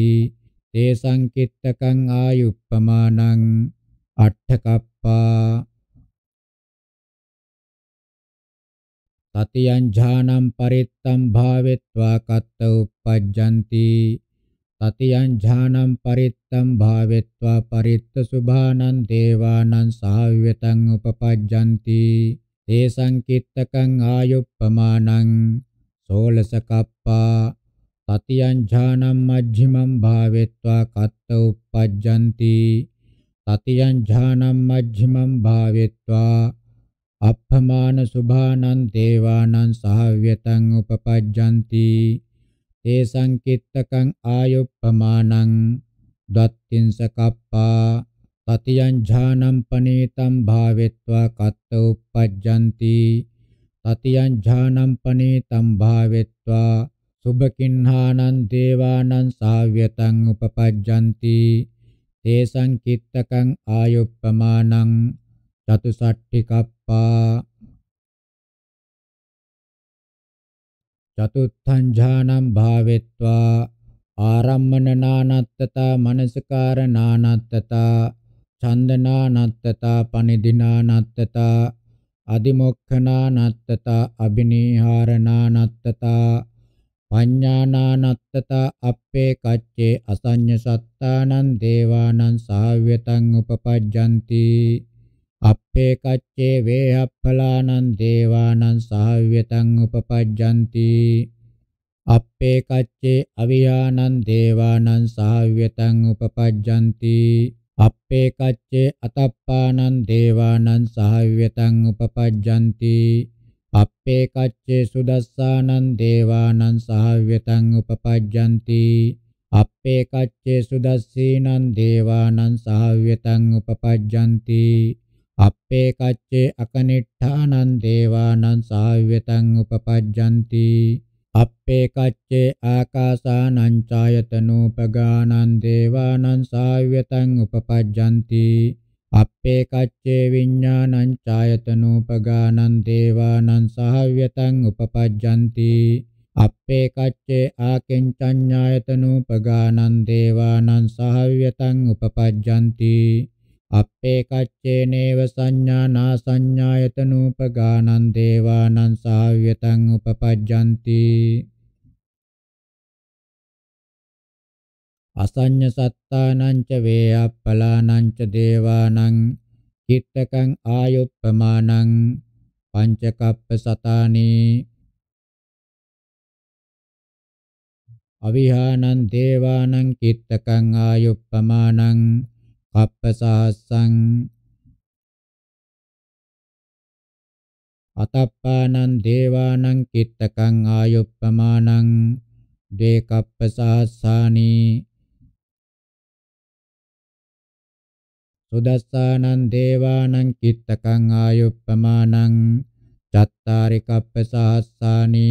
තේ සංකිට්ඨකං ආයුප්පමානං අට්ඨකප්පා। තතියං ඥානං පරිත්තම් භාවෙත්වා කත්ත උප්පජ්ජಂತಿ තතියං ඥානං පරිත්තම් භාවෙත්වා පරිත්ත සුභානං දේවානං සාව්‍යතං උපපජ්ජಂತಿ තේ සංකිට්ඨකං ආයුප්පමානං සෝලස කප්පා තතියං ඥානං මජ්ක්‍ධිමං භාවෙත්වා කත්ත උප්පජ්ජಂತಿ තතියං ඥානං මජ්ක්‍ධිමං භාවෙත්වා අප්පමාන සුභානං දේවානං සාව්‍යතං උපපජ්ජಂತಿ තේ සංකිට්ඨකං ආයුප්පමානං දත්තිංසකප්පා තතියං ඥානං පනීතං භාවෙත්වා කත්ත උප්පජ්ජಂತಿ තතියං ඥානං පනීතං භාවෙත්වා සුභකින්හානං දේවානං සාව්‍යතං උපපජ්ජಂತಿ තේ සංකිට්ඨකං ආයුප්පමානං චතුසට්ඨිකප්පා චතුත්ථං ඥානං භාවෙත්වා ආරම්මන නානත්තතා මනසකාර නානත්තතා ඡන්දනා නත්තතා පනිදිනා නත්තතා අදිමොක්ඛනා නත්තතා අබිනීහාරනා නත්තතා පඤ්ඤානානත්තතා අප්පේ කච්චේ අසඤ්ඤ සත්තානං දේවානං සාව්‍යතං උපපජ්ජಂತಿ අප්පේ කච්චේ වේ අප්පලානං දේවානං සහව්‍යතං උපපජ්ජಂತಿ. අප්පේ කච්චේ අවියානං දේවානං සහව්‍යතං උපපජ්ජಂತಿ. අප්පේ කච්චේ අතප්පානං දේවානං සහව්‍යතං උපපජ්ජಂತಿ. අප්පේ කච්චේ සුදස්සානං දේවානං සහව්‍යතං උපපජ්ජಂತಿ. අප්පේ කච්චේ සුදස්සීනං දේවානං සහව්‍යතං උපපජ්ජಂತಿ. අප්පේ කච්චේ අකනිට්ඨානං දේවානං සාව්‍යතං උපපජ්ජಂತಿ। අප්පේ කච්චේ ආකාසානං ඡායතනෝපගානං දේවානං සාව්‍යතං උපපජ්ජಂತಿ। අප්පේ කච්චේ විඤ්ඤාණං ඡායතනෝපගානං දේවානං සාව්‍යතං උපපජ්ජಂತಿ। අප්පේ කච්චේ ආකෙන්චඤ්ඤායතනෝපගානං දේවානං සාව්‍යතං උපපජ්ජಂತಿ। අප්පේ කච්චේ නේව සංඥානා සංඥායතනූපගානං දේවානං සාව්‍යතං උපපජ්ජಂತಿ. අසඤ්ඤ සත්තානං ච වේයප්පලානං ච දේවානං කිත්තකං ආයුප්පමානං පංචකප්ප සතානි. අවිහානං දේවානං කිත්තකං ආයුප්පමානං කප්පසහස්සං අතප්පානං දේවානං කිත්තකං ආයුප්පමානං දේකප්පසහස්සානි සුදස්සානං දේවානං කිත්තකං ආයුප්පමානං චත්තාරි කප්පසහස්සානි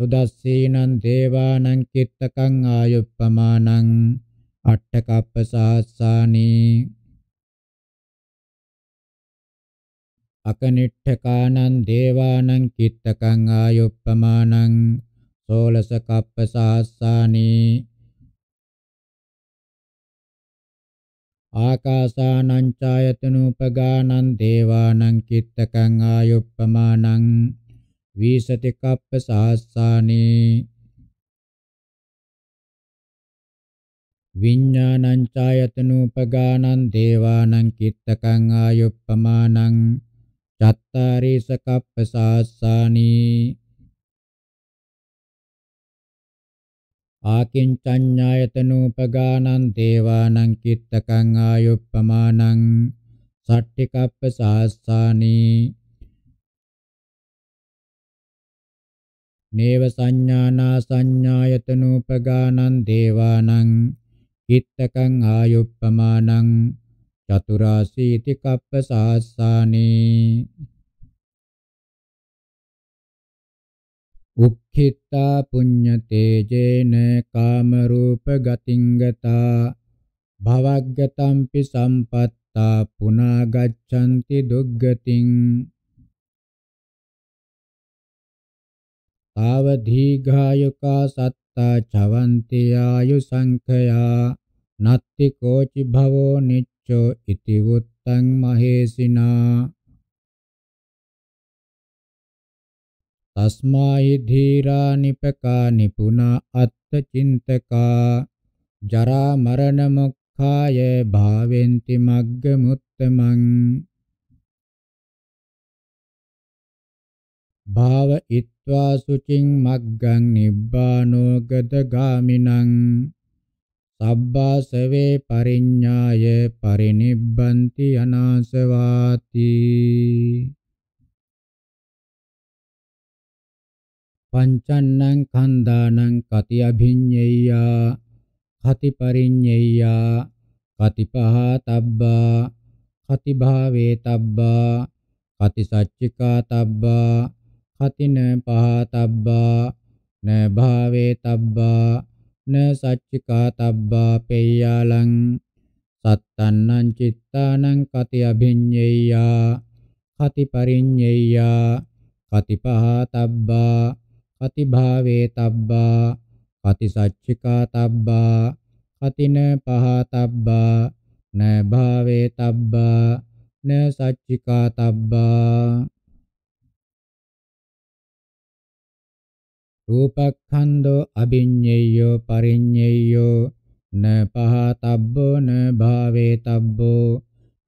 සුදස්සීනං දේවානං කිත්තකං ආයුප්පමානං අට්ඨකප්ප සහස්සානි අකනිට්ඨකානං දේවානං කිත්තකං ආයුප්පමානං සෝලස කප්ප සහස්සානි ආකාසානං ඡායතනූපගානං දේවානං කිත්තකං ආයුප්පමානං වීසති කප්ප සහස්සානි විඤ්ඤාණං ඡායතනූපගානං දේවානං කිත්තකං ආයුප්පමානං චත්තාරීස කප්ප සහස්සානි ආකින්චඤ්ඤායතනූපගානං දේවානං කිත්තකං ආයුප්පමානං සට්ටි කප්ප සහස්සානි නේව සංඥානා සංඥායතනූපගානං දේවානං කිත්තකං ආයුප්පමානං චතුරාසීති කප්ප සහස්සානේ උක්ඛිතා පුඤ්ඤතේජේන කාමරූප ගතිංගතා භවග්ගතම්පි සම්පත්තා පුනා ගච්ඡanti දුග්ගතින් තාව දීඝායුකා සත්තා චවන්ති ආයු සංඛයා නත්ති කෝචි භවෝ නිච්චෝ ඉති වුත්තං මහේසිනා තස්මායි ධීරා නිපකා නිපුනා අත්ථ චින්තකා ජරා මරණ මොක්ඛාය භාවෙන්ති මග්ග මුත්තමං භාව ඉත්වා සුචින් මග්ගං නිබ්බානෝ ගද ගාමිනං සබ්බාසවේ පරිඤ්ඤාය පරිනිබ්බන්ති අනාසවාති පංචන්නං කන්දානං කති අභිඤ්ඤේයා කති පරිඤ්ඤේයා කති පහතබ්බා කති භාවේ තබ්බා කති සච්චිකා තබ්බා කතින පහතබ්බා න භාවේ තබ්බා න සච්චිකා තබ්බා පෙය්‍යාලං සත්තන්නං චිත්තානං කති අභිඤ්ඤේයා කති පරිඤ්ඤේයා කති පහතබ්බා කති භාවේ තබ්බා කති සච්චිකා තබ්බා කතින පහතබ්බා න භාවේ තබ්බා න සච්චිකා තබ්බා රූපක්ඛන්தோ අභිඤ්ඤයෝ පරිඤ්ඤයෝ න පහතබ්බෝ න භාවේ තබ්බෝ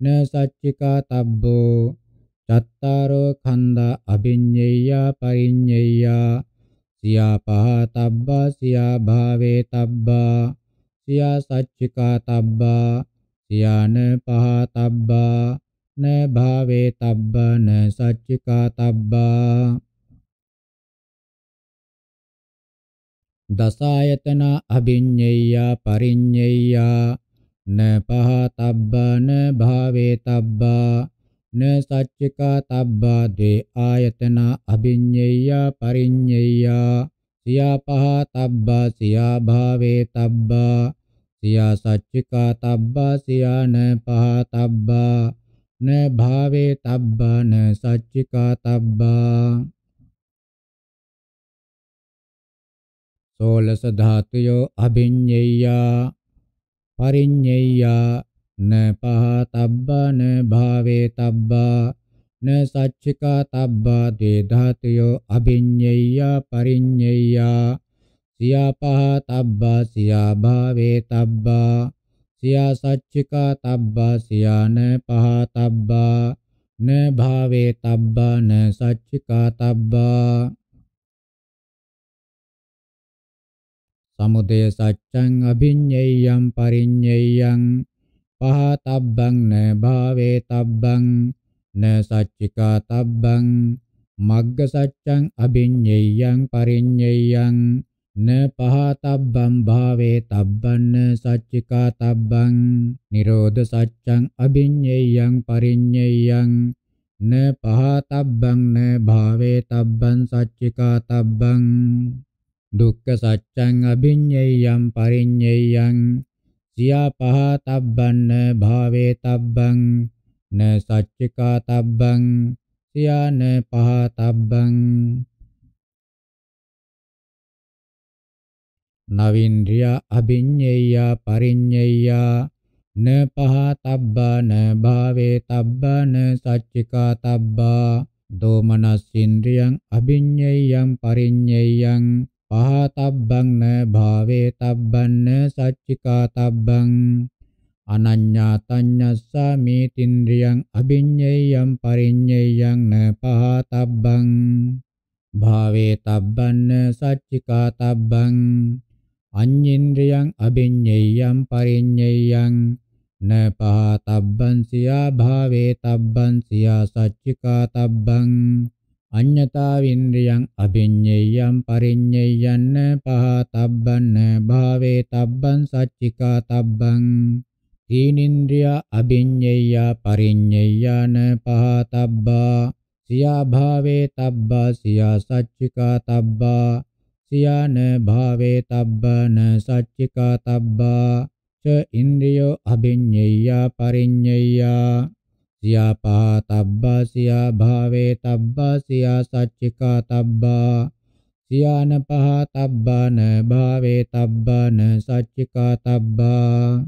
න සච්චිකා තබ්බෝ චත්තාරෝ khanda අභිඤ්ඤයා පරිඤ්ඤයා සියා පහතබ්බා සියා භාවේ තබ්බා සියා සච්චිකා තබ්බා සියාන පහතබ්බා න භාවේ තබ්බා න සච්චිකා දසායතන අභිඤ්ඤේයා පරිඤ්ඤේයා න පහතබ්බා න භාවේ තබ්බා න සච්චිකා තබ්බා දේ ආයතන අභිඤ්ඤේයා පරිඤ්ඤේයා සියා පහතබ්බා සියා භාවේ තබ්බා සියා සච්චිකා තබ්බා සියා න පහතබ්බා න භාවේ තබ්බා න සච්චිකා තබ්බා। සෝලස ධාතුයෝ අභිඤ්ඤේයා පරිඤ්ඤේයා න පහතබ්බා න භාවේ තබ්බා න සච්චිකා තබ්බා දේ ධාතුයෝ අභිඤ්ඤේයා පරිඤ්ඤේයා සියා පහතබ්බා සියා භාවේ තබ්බා සියා සච්චිකා තබ්බා සියා න පහතබ්බා න භාවේ තබ්බා න සච්චිකා තබ්බා සමුදය සච්ඡං අභිඤ්ඤයං පරිඤ්ඤයං පහතබ්බං න භාවේ තබ්බං න සච්චිකා තබ්බං මග්ග සච්ඡං අභිඤ්ඤයං පරිඤ්ඤයං න පහතබ්බං භාවේ තබ්බන්න සච්චිකා තබ්බං නිරෝධ සච්ඡං අභිඤ්ඤයං පරිඤ්ඤයං න පහතබ්බං න භාවේ තබ්බං සච්චිකා තබ්බං දුක්ඛ සත්‍යං අභිඤ්ඤයං පරිඤ්ඤයං සියා පහතබ්බන්න භාවේ තබ්බං න සච්චිකා තබ්බං සියා න පහතබ්බං නවින්ද්‍රිය අභිඤ්ඤය පරිඤ්ඤය න පහතබ්බා න භාවේ තබ්බා න සච්චිකා තබ්බා දෝමනස්සින්ද්‍රියං අභිඤ්ඤයං පරිඤ්ඤයං පහතබ්බං න භාවේ තබ්බන්න සච්චිකා තබ්බං අනඤ්ඤාතඤ්ඤස්සා මේතින්ද්‍රියං අභිඤ්ඤයං පරිඤ්ඤයං න පහතබ්බං භාවේ තබ්බන්න සච්චිකා තබ්බං අඤ්ඤේන්ද්‍රියං අභිඤ්ඤයං පරිඤ්ඤයං න පහතබ්බං සියා භාවේ තබ්බං සියා සච්චිකා තබ්බං අඤ්ඤතාවින්ද්‍රියං අභිඤ්ඤේයං පරිඤ්ඤේයන්න පහතබ්බන්න භාවේ තබ්බං සච්චිකා තබ්බං තීනින්ද්‍රිය අභිඤ්ඤේය පරිඤ්ඤේයන පහතබ්බා සියා භාවේ තබ්බා සියා සච්චිකා තබ්බා සියාන භාවේ තබ්බන සච්චිකා තබ්බා ච ඉන්ද්‍රියෝ අභිඤ්ඤේය පරිඤ්ඤේය සියා පහ තබ්බා සියා භාවේ තබ්බා සියා සච්චිකා තබ්බා සියාන පහ තබ්බාන භාවේ තබ්බාන සච්චිකා තබ්බා.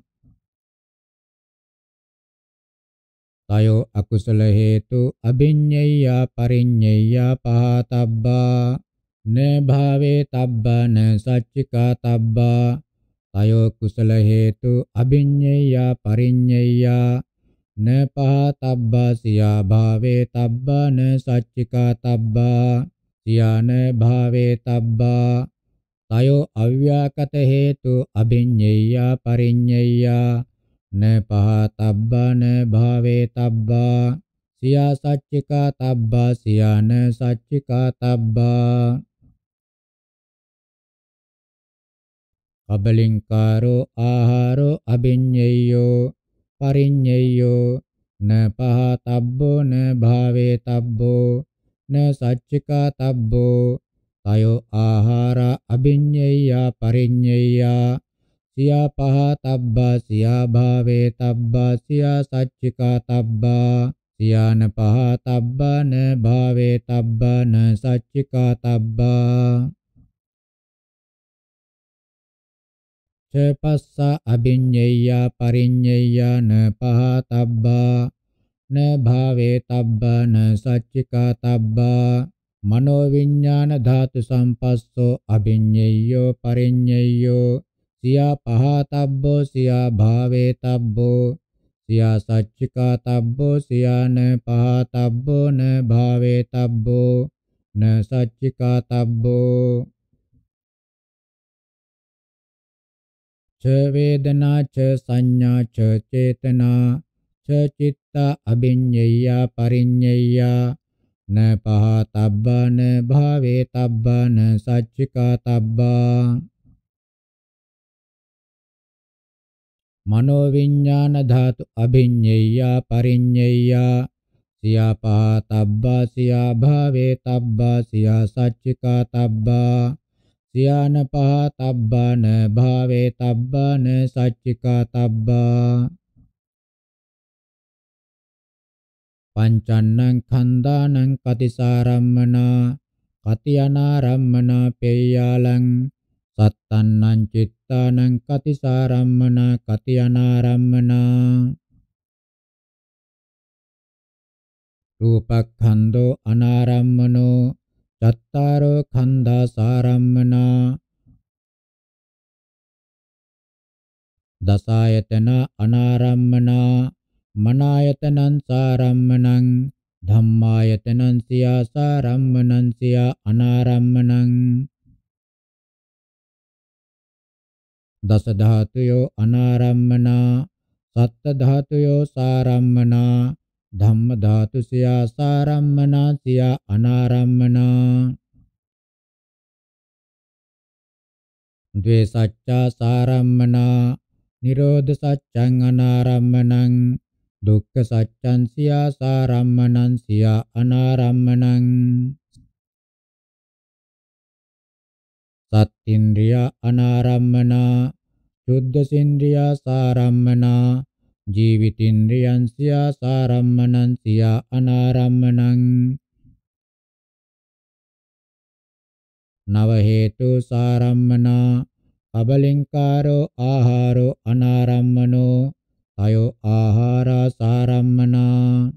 තයෝ අකුසල හේතු අභිඤ්ඤය පරිඤ්ඤය පහ තබ්බා න භාවේ තබ්බාන සච්චිකා තබ්බා. තයෝ කුසල හේතු අභිඤ්ඤය පරිඤ්ඤය න පහතබ්බා සියා භාවේ තබ්බා න සච්චිකා තබ්බා සියාන භාවේ තබ්බා තයෝ අව්‍යාකත හේතු අභිඤ්ඤේය පරිඤ්ඤේය න පහතබ්බා න භාවේ තබ්බා සියා සච්චිකා තබ්බා සියාන සච්චිකා තබ්බා අබලින්කාරෝ ආහාරෝ අභිඤ්ඤේයෝ පරිඤ්ඤයෝ න පහතබ්බෝ න භාවේ තබ්බෝ න සච්චිකා තබ්බෝ තයෝ ආහාර අභිඤ්ඤය පරිඤ්ඤය සියා පහතබ්බා සියා භාවේ තබ්බා සියා සච්චිකා තබ්බා සියාන පහතබ්බා න භාවේ තබ්බා න සච්චිකා තබ්බා චපස්ස අභිඤ්ඤය පරිඤ්ඤය න පහතබ්බා න භාවේ තබ්බා න සච්චිකා තබ්බා මනෝ විඥාන ධාතු සම්පස්සෝ අභිඤ්ඤයෝ පරිඤ්ඤයෝ සියා පහතබ්බෝ සියා භාවේ තබ්බෝ සියා සච්චිකා තබ්බෝ සියාන පහතබ්බෝ න භාවේ තබ්බෝ න සච්චිකා තබ්බෝ ච වේදනා ච සංඥා ච චේතනා ච චිත්ත අභිඤ්ඤය පරිඤ්ඤය න පහතබ්බන භාවේ තබ්බන සච්චිකා තබ්බා මනෝ විඥාන ධාතු අභිඤ්ඤය පරිඤ්ඤය සියා පහතබ්බා සියා භාවේ තබ්බා සියා සච්චිකා තබ්බා සියාන පහ තබ්බාන භාවේ තබ්බාන සච්චිකා තබ්බා පංචන්නං කන්දානං කතිසාරම්මනා කතියනාරම්මනා පේයාලං සත්තන්නං චිත්තානං කතිසාරම්මනා කතියනාරම්මනා රූපක්ඛන්தோ අනාරම්මනෝ චත්තාරෝ කන්දා සාරම්මනා දසායතන අනාරම්මනා මනායතනං සාරම්මනං ධම්මායතනං සියා සාරම්මනං සියා අනාරම්මනං දස ධාතුයෝ අනාරම්මනා සත්ත ධාතුයෝ සාරම්මනා ධම්ම ධාතු සියා සාරම්මනා සියා අනාරම්මනා. ද්වේ සච්චා සාරම්මනා. නිරෝධ සච්ඡං අනාරම්මනං. දුක්ඛ සච්ඡං සියා සාරම්මනං සියා අනාරම්මනං. සත්ත්‍ින්ද්‍රිය අනාරම්මනා. සුද්ධ සින්ද්‍රිය සාරම්මනා. ජීවිතින්ද්‍රියං සියා සාරම්මනං සියා අනාරම්මනං. නව හේතු සාරම්මනා අබලින්කාරෝ ආහාරෝ අනාරම්මනෝ තයෝ ආහාරා සාරම්මනා.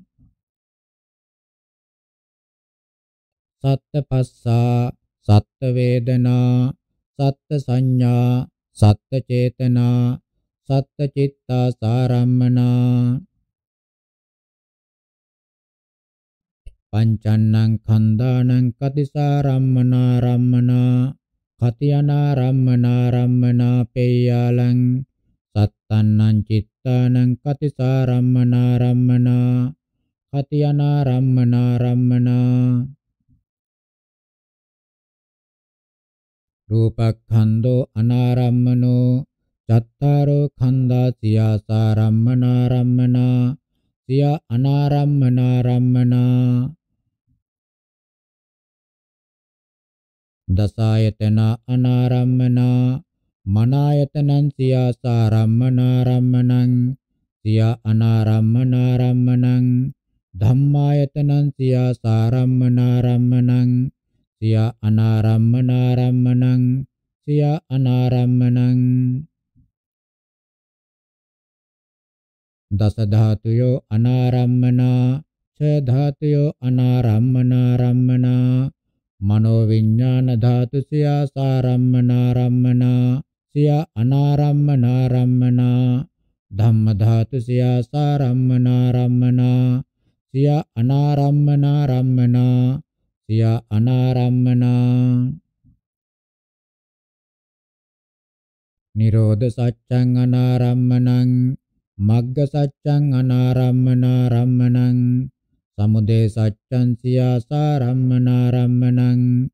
සත්ත පස්සා සත්ත වේදනා සත්ත සංඥා සත්ත චේතනා සත්තචිත්තා සාරම්මනා. පංචන්නං කන්දානං කතිසාරම්මනා රම්මනා. කතියනා රම්මනා රම්මනා පේයාලං. සත්තන්නං චිත්තානං කතිසාරම්මනා රම්මනා. කතියනා රම්මනා රම්මනා. රූපක්ඛන්தோ අනාරම්මනෝ. චත්තාරෝ khanda සියාසාරම්මනාරම්මනා සියා අනාරම්මනාරම්මනා දසායතන අනාරම්මනා මනායතනං සියාසාරම්මනාරම්මනං සියා අනාරම්මනාරම්මනං ධම්මායතනං සියාසාරම්මනාරම්මනං සියා අනාරම්මනාරම්මනං සියා අනාරම්මනං දස ධාතුයෝ අනාරම්මනා ඡ ධාතුයෝ අනාරම්මනාරම්මනා මනෝ විඥාන ධාතු සියා සාරම්මනාරම්මනා සියා අනාරම්මනාරම්මනා ධම්ම ධාතු සියා සාරම්මනාරම්මනා සියා අනාරම්මනාරම්මනා සියා අනාරම්මනා. නිරෝධ සත්‍යං අනාරම්මනං මග්ග සත්‍යං අනාරම්මනාරම්මනං සමුදය සච්ඡං සියාසාරම්මනාරම්මනං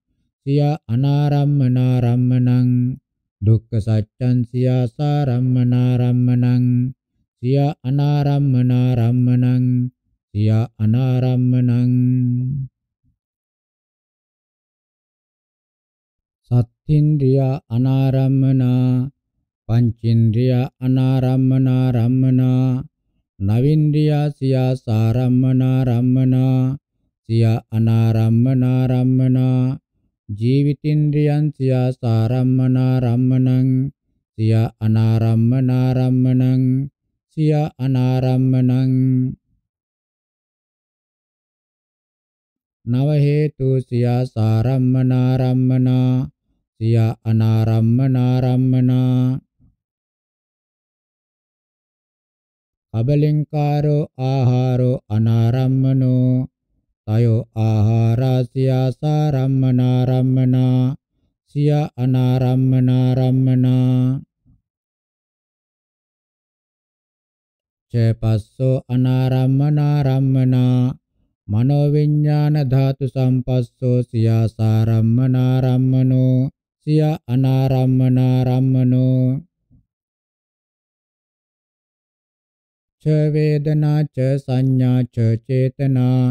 සියා අනාරම්මනාරම්මනං දුක්ඛ සත්‍යං සියාසාරම්මනාරම්මනං සියා අනාරම්මනාරම්මනං සියා අනාරම්මනං. සත්ත්‍ින්ද්‍රිය අනාරම්මනා පංචේන්ද්‍රිය අනාරම්මනාරම්මනා නවින්ද්‍රියා සියා සාරම්මනා රම්මනා සියා අනාරම්මනා රම්මනා ජීවිතින්ද්‍රියං සියා සාරම්මනා රම්මනං සියා අනාරම්මනා රම්මනං සියා අනාරම්මනං. නව හේතු සියා සාරම්මනා රම්මනා සියා අනාරම්මනා රම්මනා අබලින්කාරෝ ආහාරෝ අනාරම්මනෝ තයෝ ආහාරාසියා සාරම්මනාරම්මනා සියා අනාරම්මනාරම්මනා චපස්සෝ අනාරම්මනාරම්මනා මනෝ විඥාන ධාතු සම්පස්සෝ සියා සාරම්මනාරම්මනෝ සියා අනාරම්මනාරම්මනෝ ච වේදනා ච සංඥා ච චේතනා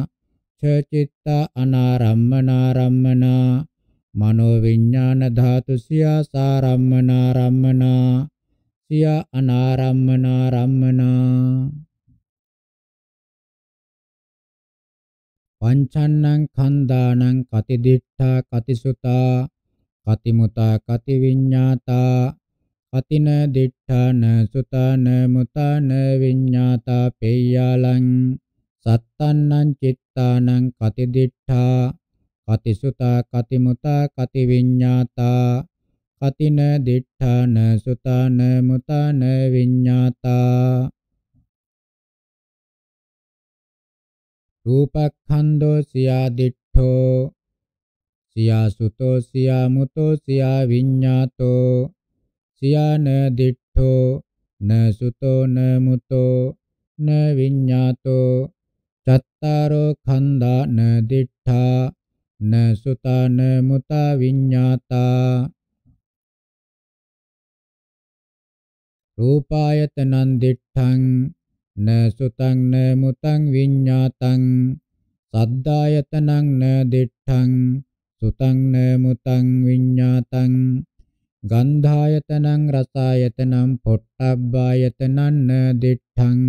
ච චිත්ත අනාරම්මනාරම්මනා මනෝ විඥාන ධාතු සියා සාරම්මනාරම්මනා සියා අනාරම්මනාරම්මනා. පංචන්නං කන්දානං කතිදිඨා කතිසුතා කතිමුතා කතිවිඤ්ඤාතා අතින දිඨාන සුතාන මුතාන විඤ්ඤාතා පේයාලං සත්තන්නං චිත්තානං කති දිඨා කති සුතා කති මුතා කති විඤ්ඤාතා කතින දිඨාන සුතාන මුතාන විඤ්ඤාතා. රූපක්ඛන්தோ සියා දිඨෝ සියා සුතෝ සියා මුතෝ සියා විඤ්ඤාතෝ. සියා න දිට්ඨෝ න සුතෝ න මුතෝ න විඤ්ඤාතෝ චත්තාරෝ khanda න දිට්ඨා න සුතා න මුතා විඤ්ඤාතා. රූපායතනං දිට්ඨං න සුතං න මුතං විඤ්ඤාතං සද්දායතනං න දිට්ඨං සුතං න මුතං විඤ්ඤාතං. ගන්ධායතනං රසායතනං පොට්ටබ්බායතනං න දිඨං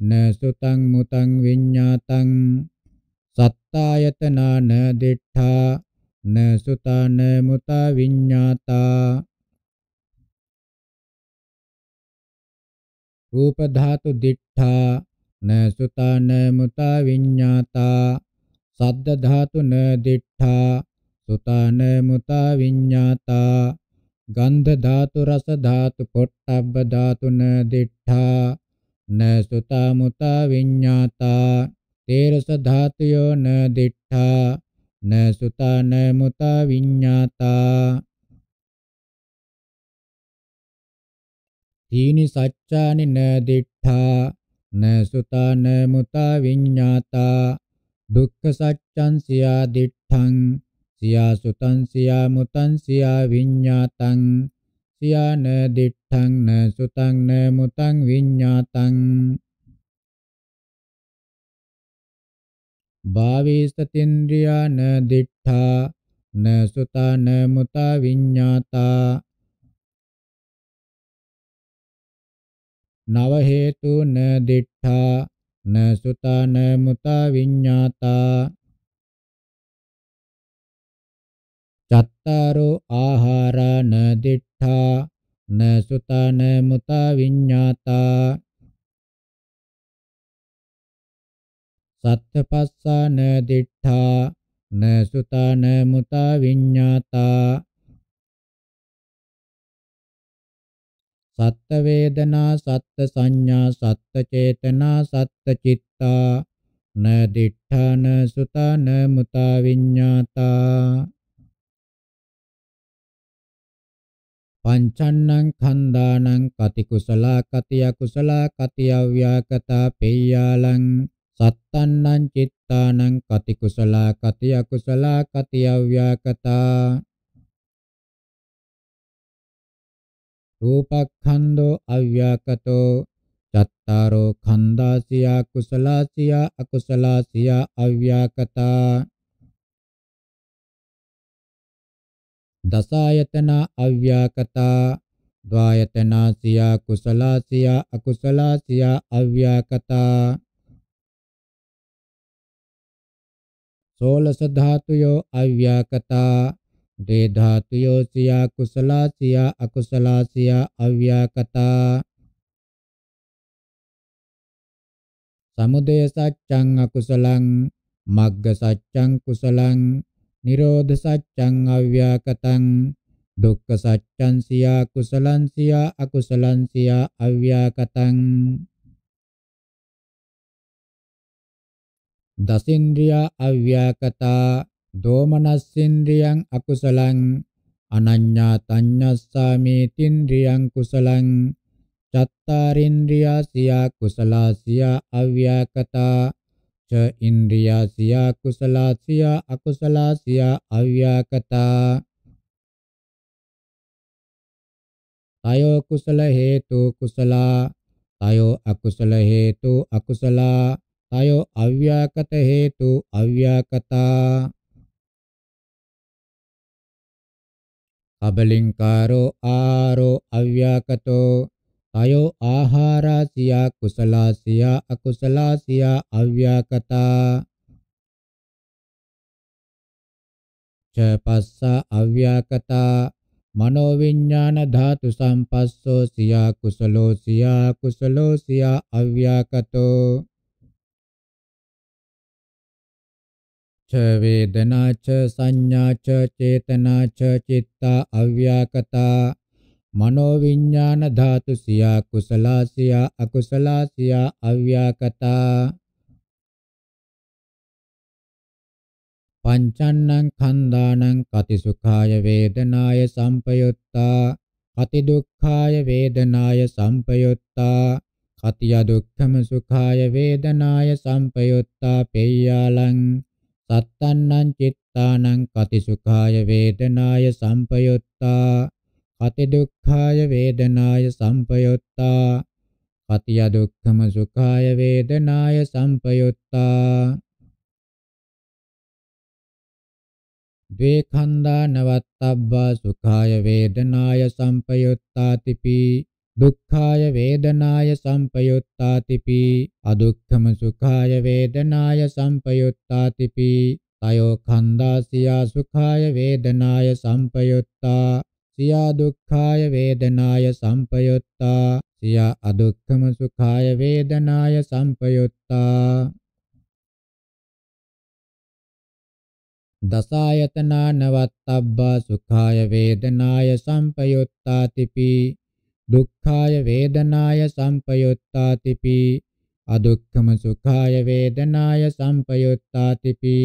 න සුතං මුතං විඤ්ඤාතං සත්තායතනා න දිඨා න සුතා න මුතා විඤ්ඤාතා රූප ධාතු දිඨා න සුතා න මුතා විඤ්ඤාතා සද්ද ධාතු න දිඨා සුතා න මුතා විඤ්ඤාතා ගන්ධ ධාතු රස ධාතු පොට්ටබ්බ ධාතුන දිඨා න සුතා මුතා විඤ්ඤාතා තේරස ධාතුයෝ න දිඨා න සුතා න මුතා විඤ්ඤාතා. තීනි සච්චානි න දිඨා න සුතා න මුතා විඤ්ඤාතා දුක්ඛ සච්ඡං සියා දිඨං සියා සුතං සියා මුතං සියා විඤ්ඤාතං සියා න දිඨං න සුතං න මුතං විඤ්ඤාතං. භාවීසතින්ද්‍රියා න දිඨා න සුතා න මුතා විඤ්ඤාතා. නව හේතු න දිඨා න සුතා න මුතා විඤ්ඤාතා. චත්තාරෝ ආහාරා න දිඨා න සුතා න මුතා විඤ්ඤාතා. සත්තපස්සා න දිඨා න සුතා න මුතා විඤ්ඤාතා. සත්ත වේදනා සත්ත සංඥා සත්ත චේතනා සත්ත චිත්තා. න දිඨා න සුතා න මුතා විඤ්ඤාතා. පංචන්නං khණ්ඩානං කති කුසලා කති අකුසලා කති අව්‍යාකතා පෙය්‍යාලං සත්තන්නං චිත්තානං කති කුසලා කති අකුසලා කති අව්‍යාකතා රූපක්ඛන්தோ අව්‍යාකතෝ චත්තාරෝ khණ්ඩාසියා කුසලාසියා අකුසලාසියා අව්‍යාකතා දසායතන අව්‍යාකතා ද්වායතනාසියා කුසලාසියා අකුසලාසියා අව්‍යාකතා. සෝලස ධාතුයෝ අව්‍යාකතා දේ ධාතුයෝ සියා කුසලා සියා අකුසලා සියා අව්‍යාකතා. සමුදය සච්ඡං අකුසලං මග්ග සච්ඡං කුසලං නිරෝධ සච්ඡං අව්‍යාකතං දුක්ඛ සච්ඡං සියා කුසලං සියා අකුසලං සියා අව්‍යාකතං දසින්ද්‍රියා අව්‍යාකතා දෝමනස්සේන්ද්‍රියං අකුසලං අනඤ්ඤා තඤ්ඤස්සාමේ තින්ද්‍රියං කුසලං චත්තාරින්ද්‍රියා සියා කුසලා සියා අව්‍යාකතා ච ඉන්ද්‍රියා සියා කුසලා සියා අකුසලා සියා අව්‍යාකතා තයෝ කුසල හේතු කුසලා තයෝ අකුසල හේතු අකුසලා තයෝ අව්‍යාකත හේතු අව්‍යාකතා අබලින්කාරෝ ආරෝ අව්‍යාකතෝ තයෝ ආහාරාසියා කුසලාසියා අකුසලාසියා අව්‍යාකතා. චපස්ස අව්‍යාකතා. මනෝවිඤ්ඤාණ ධාතු සම්පස්සෝ සියා කුසලෝ සියා කුසලෝ සියා අව්‍යාකතෝ. ච වේදනා ච සංඥා ච චේතනා ච චිත්තා අව්‍යාකතා. මනෝ විඥාන ධාතු සියා කුසලා සියා අකුසලා සියා අව්‍යාකතා. පංචන්නං khණ්ඩානං කති සුඛාය වේදනාය සම්පයුත්තා. කති දුක්ඛාය වේදනාය සම්පයුත්තා. කතිය දුක්ඛම සුඛාය වේදනාය සම්පයුත්තා. පෙය්‍යාලං සත්තන්නං චිත්තානං කති සුඛාය වේදනාය සම්පයුත්තා. කති දුක්ඛාය වේදනාය සම්පයුත්තා. කතිය දුක්ඛම සුඛාය වේදනාය සම්පයුත්තා. ද්වේ khanda නවත්තබ්බා සුඛාය වේදනාය සම්පයුත්තාතිපි. දුක්ඛාය වේදනාය සම්පයුත්තාතිපි. අදුක්ඛම සුඛාය වේදනාය සම්පයුත්තාතිපි. තයෝ khanda සුඛාය වේදනාය සම්පයුත්තා. සියා දුක්ඛාය වේදනාය සම්පයුත්තා. සියා අදුක්ඛම සුඛාය වේදනාය සම්පයුත්තා. දසායතනා නවත්තබ්බා සුඛාය වේදනාය සම්පයුත්තාතිපි. දුක්ඛාය වේදනාය සම්පයුත්තාතිපි. අදුක්ඛම සුඛාය වේදනාය සම්පයුත්තාතිපි.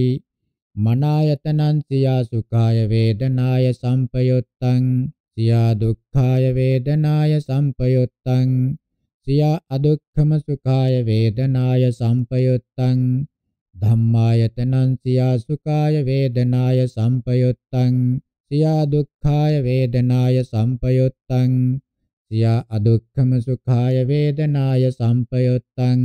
මනායතනං සියා සුඛාය වේදනාය සම්පයුත්තං සියා දුක්ඛාය වේදනාය සම්පයුත්තං සියා අදුක්ඛම සුඛාය වේදනාය සම්පයුත්තං ධම්මායතනං සියා සුඛාය වේදනාය සම්පයුත්තං සියා දුක්ඛාය වේදනාය සම්පයුත්තං සියා අදුක්ඛම සුඛාය වේදනාය සම්පයුත්තං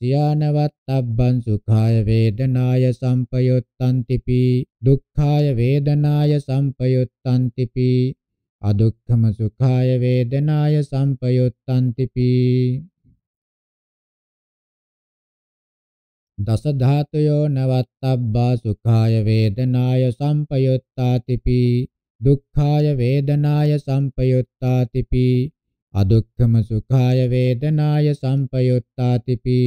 සියානවත්තබ්බං සුඛාය වේදනාය සම්පයුත්තන්තිපි දුක්ඛාය වේදනාය සම්පයුත්තන්තිපි අදුක්ඛම සුඛාය වේදනාය සම්පයුත්තන්තිපි. දස ධාතයෝ නවත්තබ්බා සුඛාය වේදනාය සම්පයුත්තාතිපි දුක්ඛාය වේදනාය සම්පයුත්තාතිපි අදුක්ඛම සුඛාය වේදනාය සම්පයුත්තාතිපි.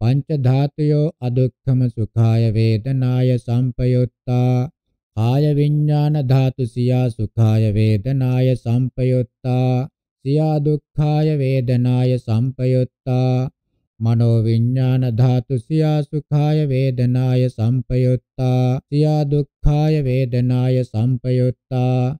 පංච ධාතයෝ අදුක්ඛම සුඛාය වේදනාය සම්පයුත්තා. කාය විඥාන ධාතු සියා සුඛාය වේදනාය සම්පයුත්තා. සියා දුක්ඛාය වේදනාය සම්පයුත්තා. මනෝ විඥාන ධාතු සියා සුඛාය වේදනාය සම්පයුත්තා. සියා දුක්ඛාය වේදනාය සම්පයුත්තා.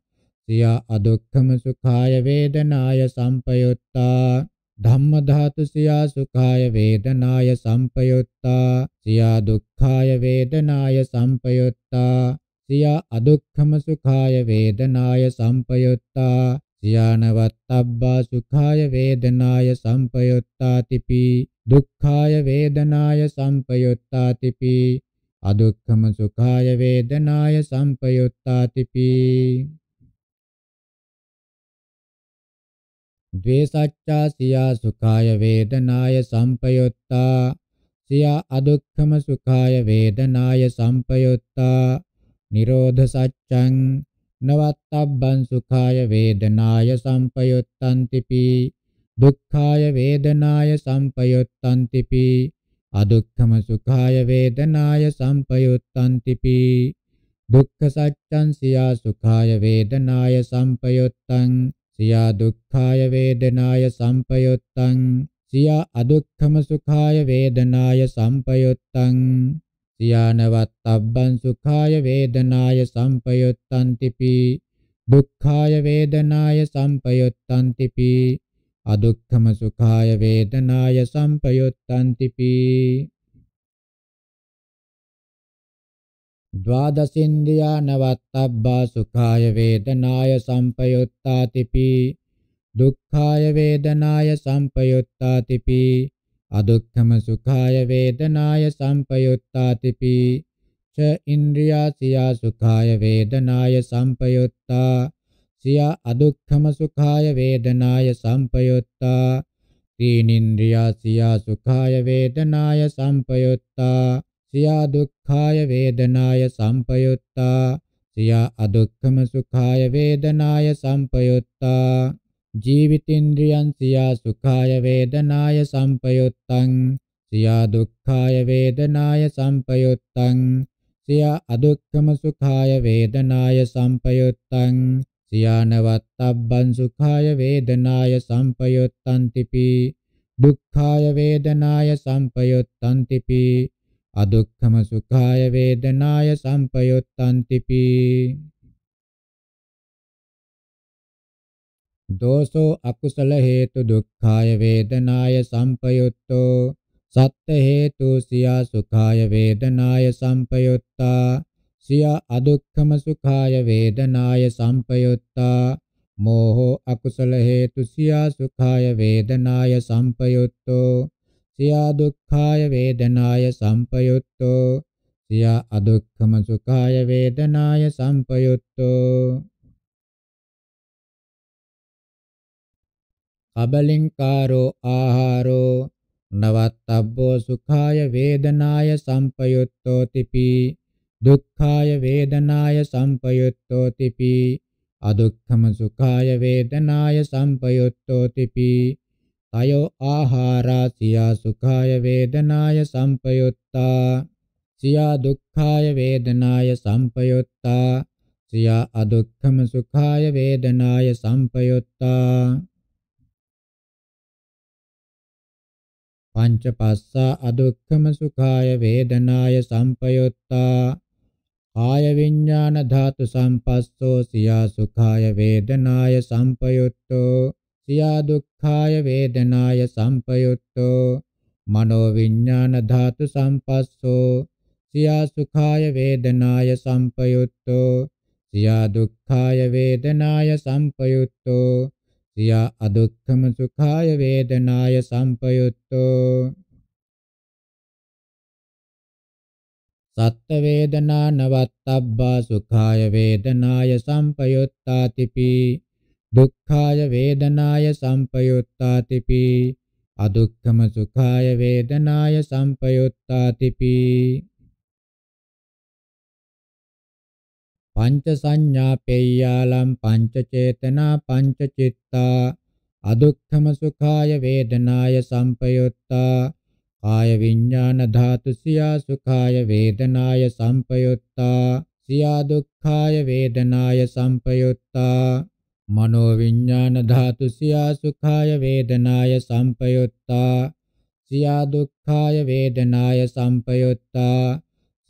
සියා අදුක්ඛම සුඛාය වේදනාය සම්පයුත්තා. ධම්ම ධාතු සියා සුඛාය වේදනාය සම්පයුත්තා. සියා දුක්ඛාය වේදනාය සම්පයුත්තා. සියා අදුක්ඛම සුඛාය වේදනාය සම්පයුත්තා. සියානවත්තබ්බා සුඛාය වේදනාය සම්පයුත්තාතිපි. දුක්ඛාය වේදනාය සම්පයුත්තාතිපි. අදුක්ඛම සුඛාය වේදනාය සම්පයුත්තාතිපි. ද්වේසච්ඡා සියා සුඛාය වේදනාය සම්පයුත්තා සියා අදුක්ඛම සුඛාය වේදනාය සම්පයුත්තා නිරෝධ සච්ඡං නවත්තබ්බං සුඛාය වේදනාය සම්පයුත්තන්තිපි දුක්ඛාය වේදනාය සම්පයුත්තන්තිපි අදුක්ඛම සුඛාය වේදනාය සම්පයුත්තන්තිපි දුක්ඛ සත්‍යං සියා සුඛාය වේදනාය සම්පයුත්තං සියා දුක්ඛාය වේදනාය සම්පයුත්තං සියා අදුක්ඛම සුඛාය වේදනාය සම්පයුත්තං සියානවත්තබ්බං සුඛාය වේදනාය සම්පයුත්තන්තිපි දුක්ඛාය වේදනාය සම්පයුත්තන්තිපි අදුක්ඛම සුඛාය වේදනාය සම්පයුත්තන්තිපි. ද්වාදසින්ද්‍රියා නවත්තබ්බා සුඛාය වේදනාය සම්පයුත්තාතිපි දුක්ඛාය වේදනාය සම්පයුත්තාතිපි අදුක්ඛම සුඛාය වේදනාය සම්පයුත්තාතිපි ච ඉන්ද්‍රියා සියා සුඛාය වේදනාය සම්පයුත්තා සියා අදුක්ඛම සුඛාය වේදනාය සම්පයුත්තා තීනින්ද්‍රියා සියා සුඛාය වේදනාය සම්පයුත්තා සියා දුක්ඛාය වේදනාය සම්පයුත්තා. සියා අදුක්ඛම සුඛාය වේදනාය සම්පයුත්තා. ජීවිතින්ද්‍රියං සියා සුඛාය වේදනාය සම්පයුත්තං. සියා දුක්ඛාය වේදනාය සම්පයුත්තං. සියා අදුක්ඛම සුඛාය වේදනාය සම්පයුත්තං. සියානවත්තබ්බං සුඛාය වේදනාය සම්පයුත්තන්තිපි. දුක්ඛාය වේදනාය සම්පයුත්තන්තිපි. අදුක්ඛම සුඛාය වේදනාය සම්පයුත්තන්තිපි. දෝසෝ අකුසල හේතු දුක්ඛාය වේදනාය සම්පයුත්තෝ. සත්ත හේතු සියා සුඛාය වේදනාය සම්පයුත්තා. සියා අදුක්ඛම සුඛාය වේදනාය සම්පයුත්තා. මෝහෝ අකුසල හේතු සියා සුඛාය වේදනාය සම්පයුත්තෝ. සියා දුක්ඛාය වේදනාය සම්පයුත්තෝ සියා අදුක්ඛම සුඛාය වේදනාය සම්පයුත්තෝ. කබලින්කාරෝ ආහාරෝ නවත්තබ්බෝ සුඛාය වේදනාය සම්පයුත්තෝ තිපි දුක්ඛාය වේදනාය සම්පයුත්තෝ තිපි අදුක්ඛම සුඛාය වේදනාය සම්පයුත්තෝ තිපි තයෝ ආහාරා සියා සුඛාය වේදනාය සම්පයුත්තා. සියා දුක්ඛාය වේදනාය සම්පයුත්තා. සියා අදුක්ඛම සුඛාය වේදනාය සම්පයුත්තා. පංච පස්සා අදුක්ඛම සුඛාය වේදනාය සම්පයුත්තා. කාය විඥාන ධාතු සම්පස්සෝ සියා සුඛාය වේදනාය සම්පයුත්තෝ. සියා දුක්ඛාය වේදනාය සම්පයුත්තෝ මනෝ විඥාන ධාතු සම්පස්සෝ සියා සුඛාය වේදනාය සම්පයුත්තෝ සියා දුක්ඛාය වේදනාය සම්පයුත්තෝ සියා අදුක්ඛම සුඛාය වේදනාය සම්පයුත්තෝ සත්ත වේදනා නවත්තබ්බා සුඛාය වේදනාය සම්පයුත්තාතිපි දුක්ඛාය වේදනාය සම්පයුත්තාතිපි. අදුක්ඛම සුඛාය වේදනාය සම්පයුත්තාතිපි. පංච සංඥා පෙය්‍යාලම් පංච චේතනා පංච චිත්තා අදුක්ඛම සුඛාය වේදනාය සම්පයුත්තා. කාය විඥාන ධාතු සියා සුඛාය වේදනාය සම්පයුත්තා. සියා දුක්ඛාය වේදනාය සම්පයුත්තා. මනෝ විඥාන ධාතු සියා සුඛාය වේදනාය සම්පයුත්තා. සියා දුක්ඛාය වේදනාය සම්පයුත්තා.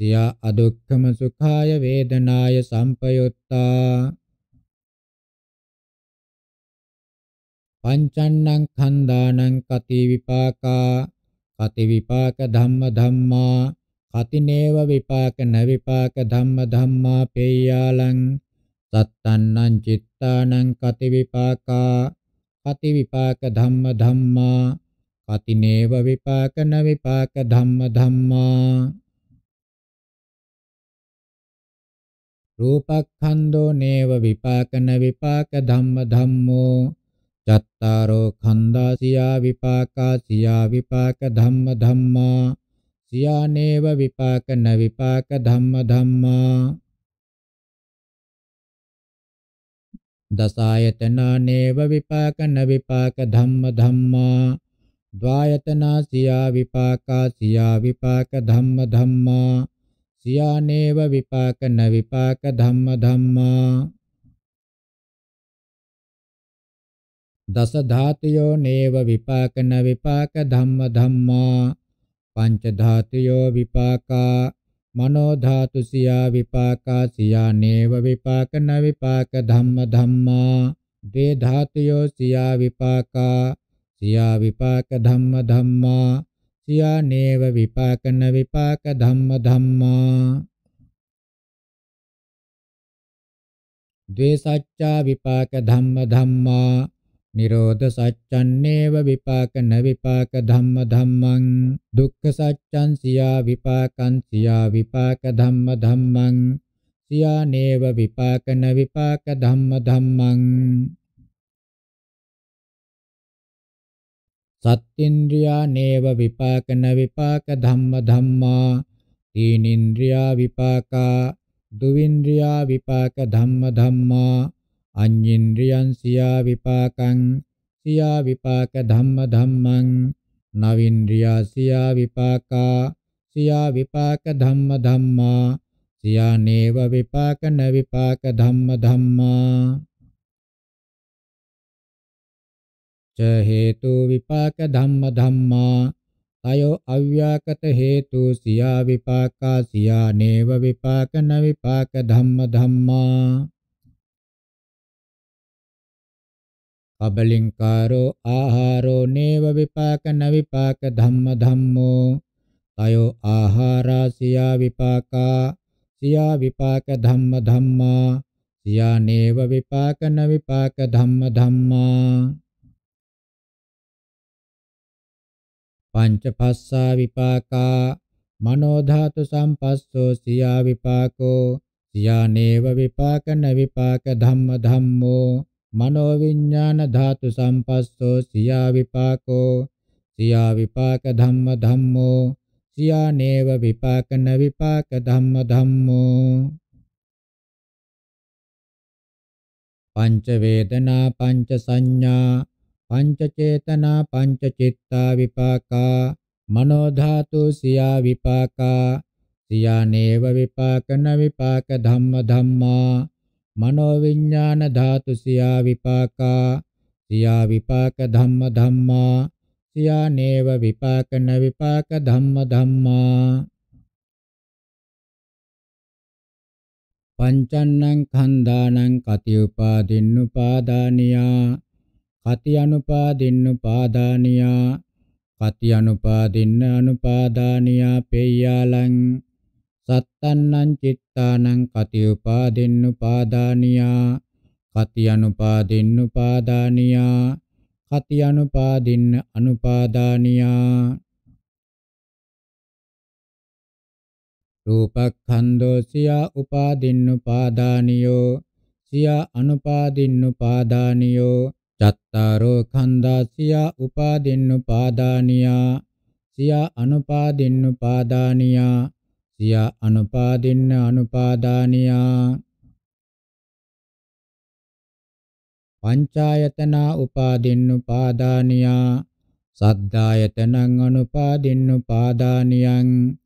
සියා අදුක්ඛම සුඛාය වේදනාය සම්පයුත්තා. පංචන්නං khණ්ඩානං කති විපාකා. කති විපාක ධම්ම ධම්මා. කතිනේව විපාක න විපාක ධම්ම ධම්මා පේයාලං. සත්තන්නං චිත්තානං කති විපාකා කති විපාක ධම්ම ධම්මා කතිනේව විපාක න විපාක ධම්ම ධම්මා. රූපක්ඛන්தோ නේව විපාකන විපාක ධම්ම ධම්මෝ චත්තාරෝ khanda සියා විපාකා සියා විපාක ධම්ම ධම්මා සියා නේව විපාකන විපාක ධම්ම ධම්මා. දසායතනා නේව විපාකන විපාක ධම්ම ධම්මා. ද්වායතනා සියා විපාකා සියා විපාක ධම්ම ධම්මා. සියානේව විපාක න විපාක ධම්ම ධම්මා. දස ධාතයෝ නේව විපාක න විපාක ධම්ම ධම්මා. පංච ධාතයෝ විපාකා. මනෝ ධාතු සියා විපාකා සියානේව විපාක න විපාක ධම්ම ධම්මා. ද්වේ ධාතයෝ සියා විපාකා සියා විපාක ධම්ම ධම්මා. සියා නේව විපාකන විපාක ධම්ම ධම්මා. ද්වේසච්ඡා විපාක ධම්ම ධම්මා. නිරෝධ සච්ඡන්නේව විපාකන විපාක ධම්ම ධම්මං දුක්ඛ සච්ඡං සියා විපාකං සියා විපාක ධම්ම ධම්මං සියා නේව විපාකන විපාක ධම්ම ධම්මං. සත්ත්‍ින්ද්‍රියා නේව විපාකන විපාක ධම්ම ධම්මා තීනින්ද්‍රියා විපාකා දුවින්ද්‍රියා විපාක ධම්ම ධම්මා අඤ්ඤින්ද්‍රියං සියා විපාකං සියා විපාක ධම්ම ධම්මං නවින්ද්‍රියා සියා විපාකා සියා විපාක ධම්ම ධම්මා සියා නේව විපාකන විපාක ධම්ම ධම්මා. ච හේතු විපාක ධම්ම ධම්මා තයෝ අව්‍යාකත හේතු සියා විපාකා සියා නේව විපාක න විපාක ධම්ම ධම්මා. කබලින්කාරෝ ආහාරෝ නේව විපාක න විපාක ධම්ම ධම්මෝ. තයෝ ආහාරා සියා විපාකා සියා විපාක ධම්ම ධම්මා සියා නේව විපාක න විපාක ධම්ම ධම්මා. පංච පස්සා විපාකා මනෝ ධාතු සම්පස්සෝ සියා විපාකෝ සියා නේව විපාක න විපාක ධම්ම ධම්මෝ. මනෝ විඥාන ධාතු සම්පස්සෝ සියා විපාකෝ සියා විපාක ධම්ම ධම්මෝ සියා නේව විපාක න විපාක ධම්ම ධම්මෝ. පංච වේදනා පංච සංඥා පංච චේතනා පංච චිත්තා විපාකා මනෝ ධාතු සියා විපාකා සියා නේව විපාක න විපාක ධම්ම ධම්මා මනෝ විඥාන ධාතු සියා විපාකා සියා විපාක ධම්ම ධම්මා සියා නේව විපාක න විපාක ධම්ම ධම්මා. පංචන්නං khණ්ඩානං කති උපාදින්නුපාදානියා කති අනුපාදින්නුපාදානියා කති අනුපාදින්න අනුපාදානියා පෙය්‍යාලං. සත්තන්නං චිත්තානං කති උපාදින්න උපාදානියා කති අනුපාදින්න උපාදානියා කති අනුපාදින්න අනුපාදානියා. රූපක්ඛන්தோ සියා උපාදින්න උපාදානියෝ සියා අනුපාදින්න උපාදානියෝ චත්තාරෝ khanda සියා උපාදින්න උපාදානියා සියා අනුපාදින්න උපාදානියා. සියා අනුපාදින්න අනුපාදානියා. පංචායතනා උපාදින්න උපාදානියා. සද්දායතනං අනුපාදින්න උපාදානියං.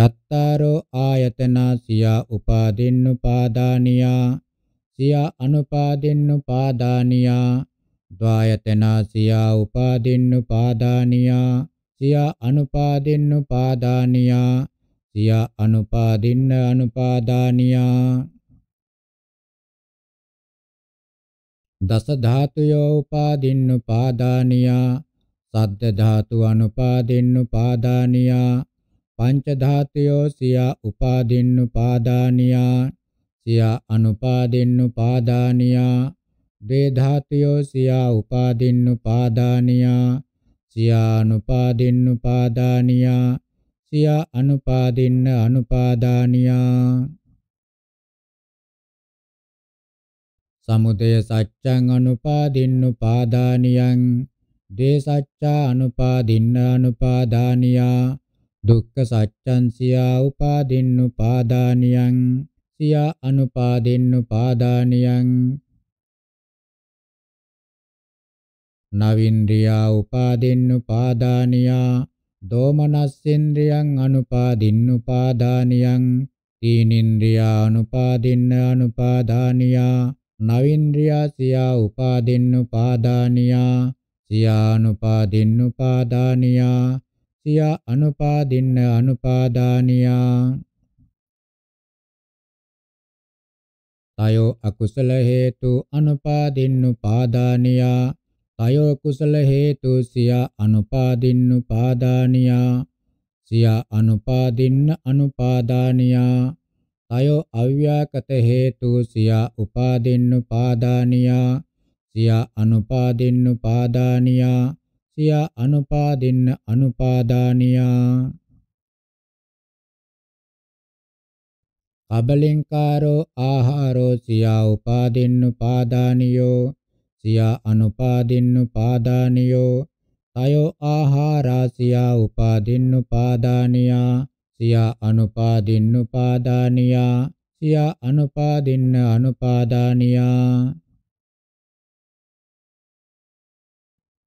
චත්තාරෝ ආයතනා සියා උපාදින්න උපාදානියා. සියා අනුපාදින්න උපාදානියා. ද්වායතනා සියා උපාදින්න උපාදානියා. සියා අනුපාදින්න උපාදානියා. සියා අනුපාදින්න අනුපාදානියා. දස ධාතුයෝ උපාදින්න උපාදානියා. සද්ද ධාතු අනුපාදින්න උපාදානියා. පංච ධාතුයෝ සියා උපාදින්න උපාදානියා. සියා අනුපාදින්න උපාදානියා. දේ ධාතුයෝ සියා උපාදින්න උපාදානියා. සියා අනුපාදින්න උපාදානියා. සියා අනුපාදින්න අනුපාදානියා. සමුදය සච්ඡං අනුපාදින්න උපාදානියං. දේ සච්ඡා අනුපාදින්න අනුපාදානියා. දුක්ඛ සත්‍යං සියා උපාදින්න උපාදානියං. සියා අනුපාදින්න උපාදානියං. නවින්ද්‍රියා උපාදින්න උපාදානියා. දෝමනස්සේන්ද්‍රියං අනුපාදින්න උපාදානියං තීනින්ද්‍රියා අනුපාදින්න අනුපාදානියා නවින්ද්‍රියා සියා උපාදින්න උපාදානියා සියානුපාදින්න උපාදානියා සියා අනුපාදින්න අනුපාදානියා. තයෝ අකුසල හේතු අනුපාදින්න උපාදානියා තයෝ කුසල හේතු සියා අනුපාදින්න උපාදානියා සියා අනුපාදින්න අනුපාදානියා. තයෝ අව්‍යාකත හේතු සියා උපාදින්න උපාදානියා සියා අනුපාදින්න උපාදානියා සියා අනුපාදින්න අනුපාදානියා. කබලින්කාරෝ ආහාරෝ සියා උපාදින්න උපාදානියෝ සියා අනුපාදින්න උපාදානියෝ තයෝ ආහාරා සියා උපාදින්න උපාදානියා සියා අනුපාදින්න උපාදානියා සියා අනුපාදින්න අනුපාදානියා.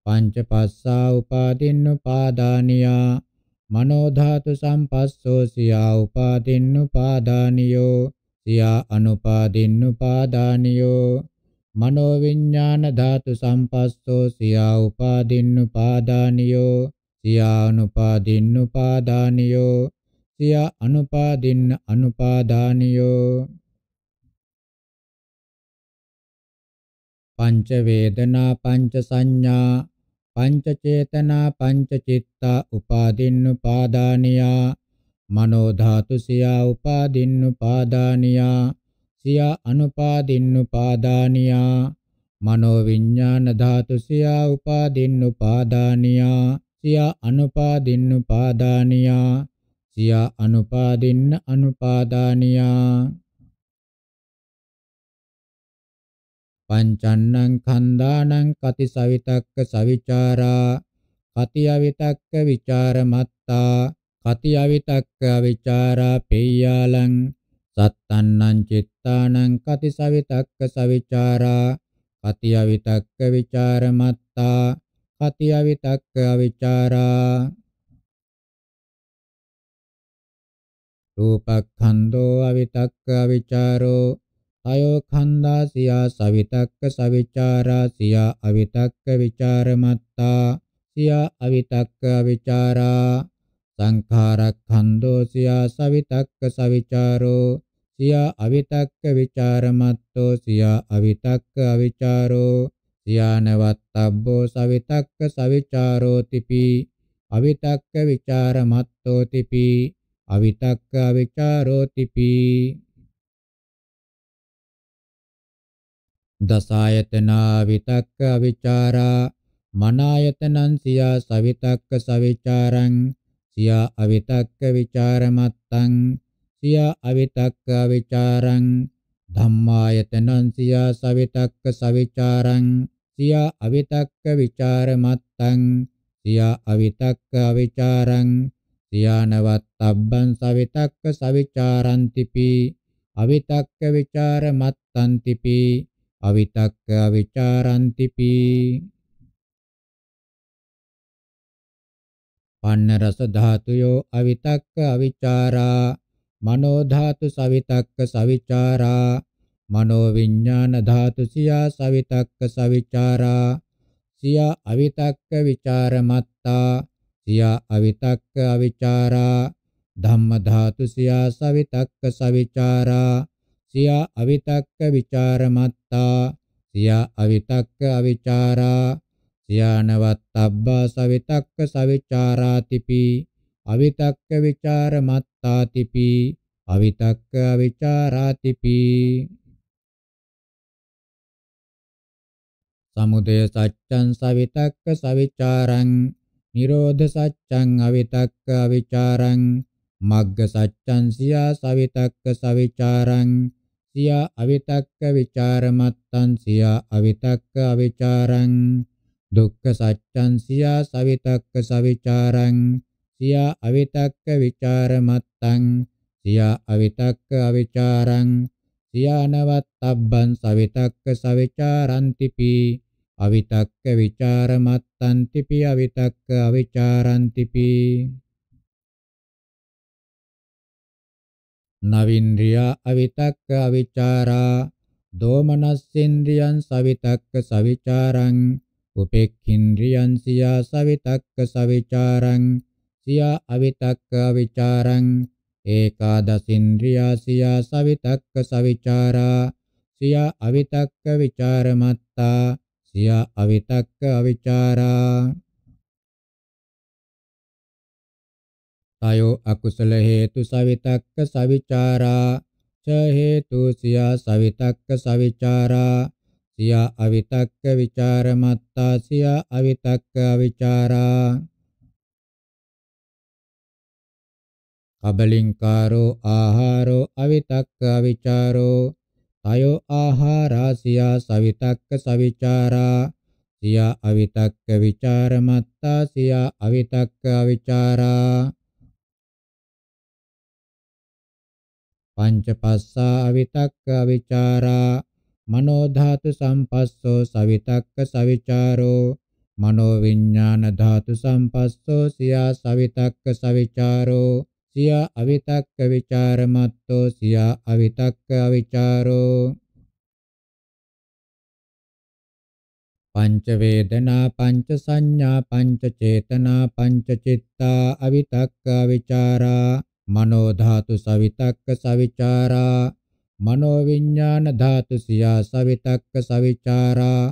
පංච පස්සා උපාදින්න උපාදානියා මනෝ ධාතු සම්පස්සෝ සියා උපාදින්න උපාදානියෝ සියා අනුපාදින්න උපාදානියෝ මනෝ විඥාන ධාතු සම්පස්සෝ සියා උපාදින්න උපාදානියෝ සියා අනුපාදින්න උපාදානියෝ සියා අනුපාදින්න අනුපාදානියෝ. පංච වේදනා පංච සංඥා පංච චේතනා පංච චිත්තා උපාදින්න උපාදානියා මනෝ ධාතු සියා උපාදින්න උපාදානියා සියා අනුපාදින්න උපාදානියා මනෝ විඥාන ධාතු සියා උපාදින්න උපාදානියා සියා අනුපාදින්න උපාදානියා සියා අනුපාදින්න අනුපාදානියා. පංචන්නං කන්දානං කති සවිතක්ක සවිචාරා. කති අවිතක්ක විචාරමත්තා. කති අවිතක්ක විචාරා පෙය්‍යාලං. සත්තන්නං චිත්තානං කති සවිතක්ක සවිචාරා කති අවිතක්ක විචාරමත්තා කති අවිතක්ක අවිචාරා. රූපක්ඛන්தோ අවිතක්ක අවිචාරෝ තයෝ khanda සියා සවිතක්ක සවිචාරා සියා අවිතක්ක විචාරමත්තා සියා අවිතක්ක අවිචාරා. සංඛාරක්ඛන්தோ සියා සවිතක්ක සවිචාරෝ සියා අවිතක්ක ਵਿਚාරමත්තෝ සියා අවිතක්ක අවිචාරෝ සියානවත්තබ්බෝ සවිතක්ක සවිචාරෝතිපි අවිතක්ක ਵਿਚාරමත්තෝතිපි අවිතක්ක අවිචාරෝතිපි. දසායතනා විතක්ක අවිචාරා මනායතනං සියා සවිතක්ක සවිචාරං සියා අවිතක්ක ਵਿਚාරමත්තං සියා අවිතක්ක විචාරං ධම්මායතනං සියා සවිතක්ක සවිචාරං සියා අවිතක්ක විචාරමත්තං සියා අවිතක්ක අවිචාරං සියානවත්තබ්බං සවිතක්ක සවිචාරන්තිපි අවිතක්ක විචාරමත්තන්තිපි අවිතක්ක අවිචාරන්තිපි පන්න රස ධාතුයෝ අවිතක්ක අවිචාරා මනෝ ධාතු සවිතක්ක සවිචාරා. මනෝ විඥාන ධාතු සියා සවිතක්ක සවිචාරා. සියා අවිතක්ක විචාරමත්තා සියා අවිතක්ක අවිචාරා. ධම්ම ධාතු සියා සවිතක්ක සවිචාරා. සියා අවිතක්ක විචාරමත්තා සියා අවිතක්ක අවිචාරා. සියානවත්තබ්බා සවිතක්ක සවිචාරාතිපි. අවිතක්ක විචාරමත්තාතිපි අවිතක්ක අවිචාරාතිපි. සමුදය සච්ඡං සවිතක්ක සවිචාරං නිරෝධ සච්ඡං අවිතක්ක අවිචාරං මග්ග සච්ඡං සියා සවිතක්ක සවිචාරං සියා අවිතක්ක විචාරමත්තං සියා අවිතක්ක අවිචාරං දුක්ඛ සත්‍යං සියා සවිතක්ක සවිචාරං සියා අවිතක්ක විචාරමත්තං සියා අවිතක්ක අවිචාරං සියානවත්තබ්බං සවිතක්ක සවිචාරන්තිපි අවිතක්ක විචාරමත්තන්තිපි අවිතක්ක අවිචාරන්තිපි. නවින්ද්‍රියා අවිතක්ක අවිචාරා දෝමනස්සේන්ද්‍රියං සවිතක්ක සවිචාරං උපෙක්ඛින්ද්‍රියං සියා සවිතක්ක සවිචාරං සියා අවිතක්ක අවිචාරං ඒකාදසින්ද්‍රියා සියා සවිතක්ක සවිචාරා සියා අවිතක්ක විචාරමත්තා සියා අවිතක්ක අවිචාරා. තයෝ අකුසල හේතු සවිතක්ක සවිචාරා ච හේතු සියා සවිතක්ක සවිචාරා සියා අවිතක්ක විචාරමත්තා සියා අවිතක්ක අවිචාරා. කබලින්කාරෝ ආහාරෝ අවිතක්ක අවිචාරෝ. තයෝ ආහාරා සියා සවිතක්ක සවිචාරා. සියා අවිතක්ක විචාරමත්තා සියා අවිතක්ක අවිචාරා. පංචපස්සා අවිතක්ක අවිචාරා. මනෝ ධාතු සම්පස්සෝ සවිතක්ක සවිචාරෝ. මනෝ විඥාන ධාතු සම්පස්සෝ සියා සවිතක්ක සවිචාරෝ. සියා අවිතක්ක විචාරමත්තෝ සියා අවිතක්ක අවිචාරෝ. පංච වේදනා පංච සංඥා පංච චේතනා පංච චිත්තා අවිතක්ක අවිචාරා. මනෝ ධාතු සවිතක්ක සවිචාරා. මනෝ විඥාන ධාතු සියා සවිතක්ක සවිචාරා.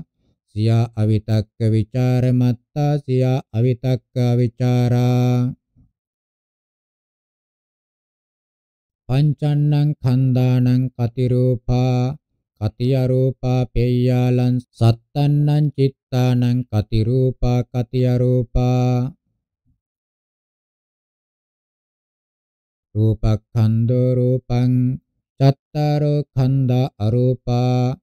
සියා අවිතක්ක විචාරමත්තා සියා අවිතක්ක අවිචාරා. පංචන්නං කන්දානං කතිරූපා කතියරූපා පෙය්‍යාලං සත්තන්නං චිත්තානං කතිරූපා කතියරූපා. රූපක්ඛන්தோ රූපං චත්තාරෝ khanda අරූපා.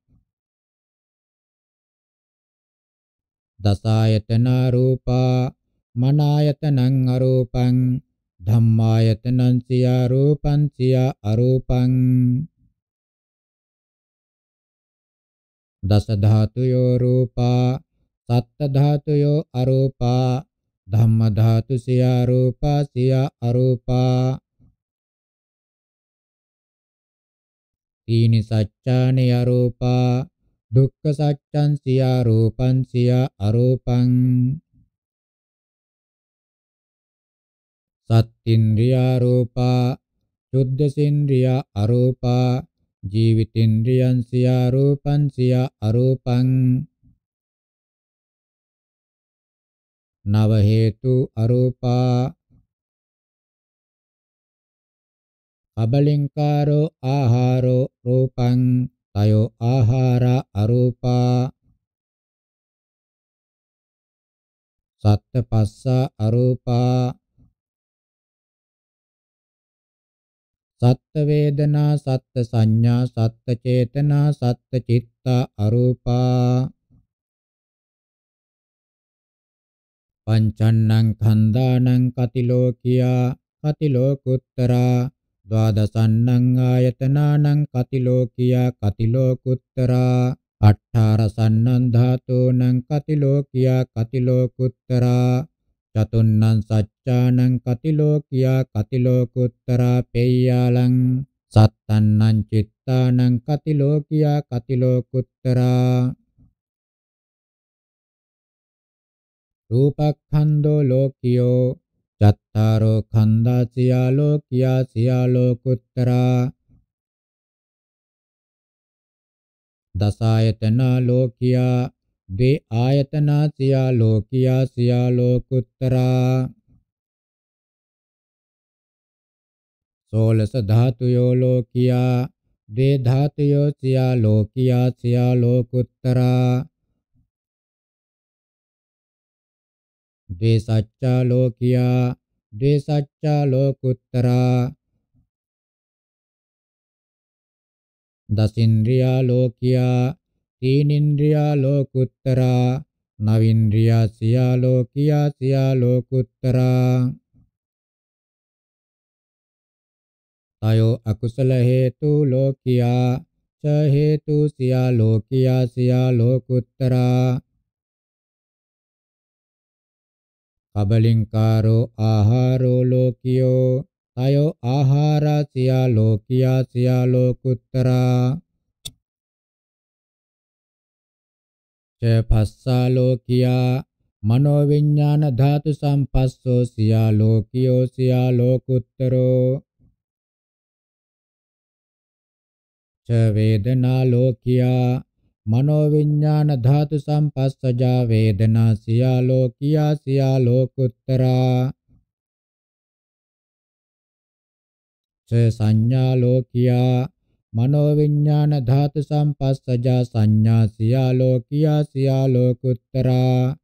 දසායතන රූපා මනායතනං අරූපං ධම්මායතනං සියා රූපං සියා අරූපං දස ධාතුයෝ රූපා සත්ත ධාතුයෝ අරූපා ධම්ම ධාතු සියා රූපා සියා අරූපා. තීනි සච්ඡානි අරූපා දුක්ඛ සච්ඡං සියා රූපං සියා අරූපං. සත්ත්‍ින්ද්‍රියා රූපා සුද්ධසින්ද්‍රියා අරූපා ජීවිතින්ද්‍රියං සියා රූපං සියා අරූපං නව හේතු අරූපා කබලින්කාරෝ ආහාරෝ රූපං තයෝ ආහාර අරූපා සත්ත පස්සා අරූපා සත්ත්ව වේදනා සත්ත්ව සංඥා සත්ත්ව චේතනා සත්ත්ව චිත්තා අරූපා. පංචන්නං කන්දානං කතිලෝකියා කතිලෝකුත්තරා. ද්වාදසන්නං ආයතනානං කතිලෝකියා කතිලෝකුත්තරා. අට්ඨාරසන්නං ධාතෝනං කතිලෝකියා කතිලෝකුත්තරා. චතුන්නං සච්චානං කතිලෝකියා කතිලෝකුත්තරා පෙය්‍යාලං සත්තන්නං චිත්තානං කතිලෝකියා කතිලෝකුත්තරා රූපක්ඛන්தோ ලෝකියෝ චත්තාරෝ khanda සියා ලෝකියා සියා ලෝකුත්තරා දසායතන ලෝකියා ද්වේ ආයතනා සියා ලෝකියා සියා ලෝකුත්තරා. සෝලස ධාතුයෝ ලෝකියා. ද්වේ ධාතුයෝ සියා ලෝකියා සියා ලෝකුත්තරා. ද්වේ සච්චා ලෝකියා. ද්වේ සච්චා ලෝකුත්තරා. දසින්ද්‍රියා ලෝකියා. තීනින්ද්‍රියා ලෝකුත්තරා නවින්ද්‍රියා සියා ලෝකියා සියා ලෝකුත්තරා තයෝ අකුසල හේතු ලෝකියා ච හේතු සියා ලෝකියා සියා ලෝකුත්තරා කබලින්කාරෝ ආහාරෝ ලෝකියෝ තයෝ ආහාරා සියා ලෝකියා සියා ලෝකුත්තරා ච පස්සා ලෝකියා මනෝ විඥාන ධාතු සම්පස්සෝ සියා ලෝකියෝ සියා ලෝකුත්තරෝ ච වේදනා ලෝකියා මනෝ විඥාන ධාතු සම්පස්සජා වේදනා සියා ලෝකියා සියා ලෝකුත්තරා ච සංඥා ලෝකියා මනෝ විඥාන ධාතු සම්පස්සජා සංඥා සියා ලෝකියා සියා ලෝකුත්තරා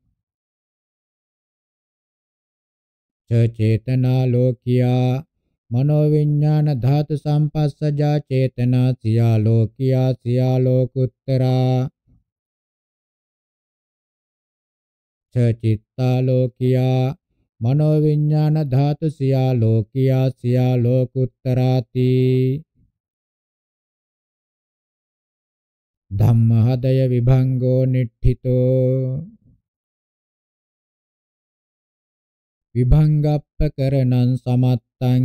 ච චේතනා ලෝකියා මනෝ විඥාන ධාතු සම්පස්සජා චේතනා සියා ලෝකියා සියා ලෝකුත්තරා ච චිත්තා ලෝකියා මනෝ විඥාන ධාතු සියා ලෝකියා සියා ලෝකුත්තරාති ධම්මහදය විභංගෝ නිට්ඨිතෝ. විභංගප්පකරණං සමත්තං.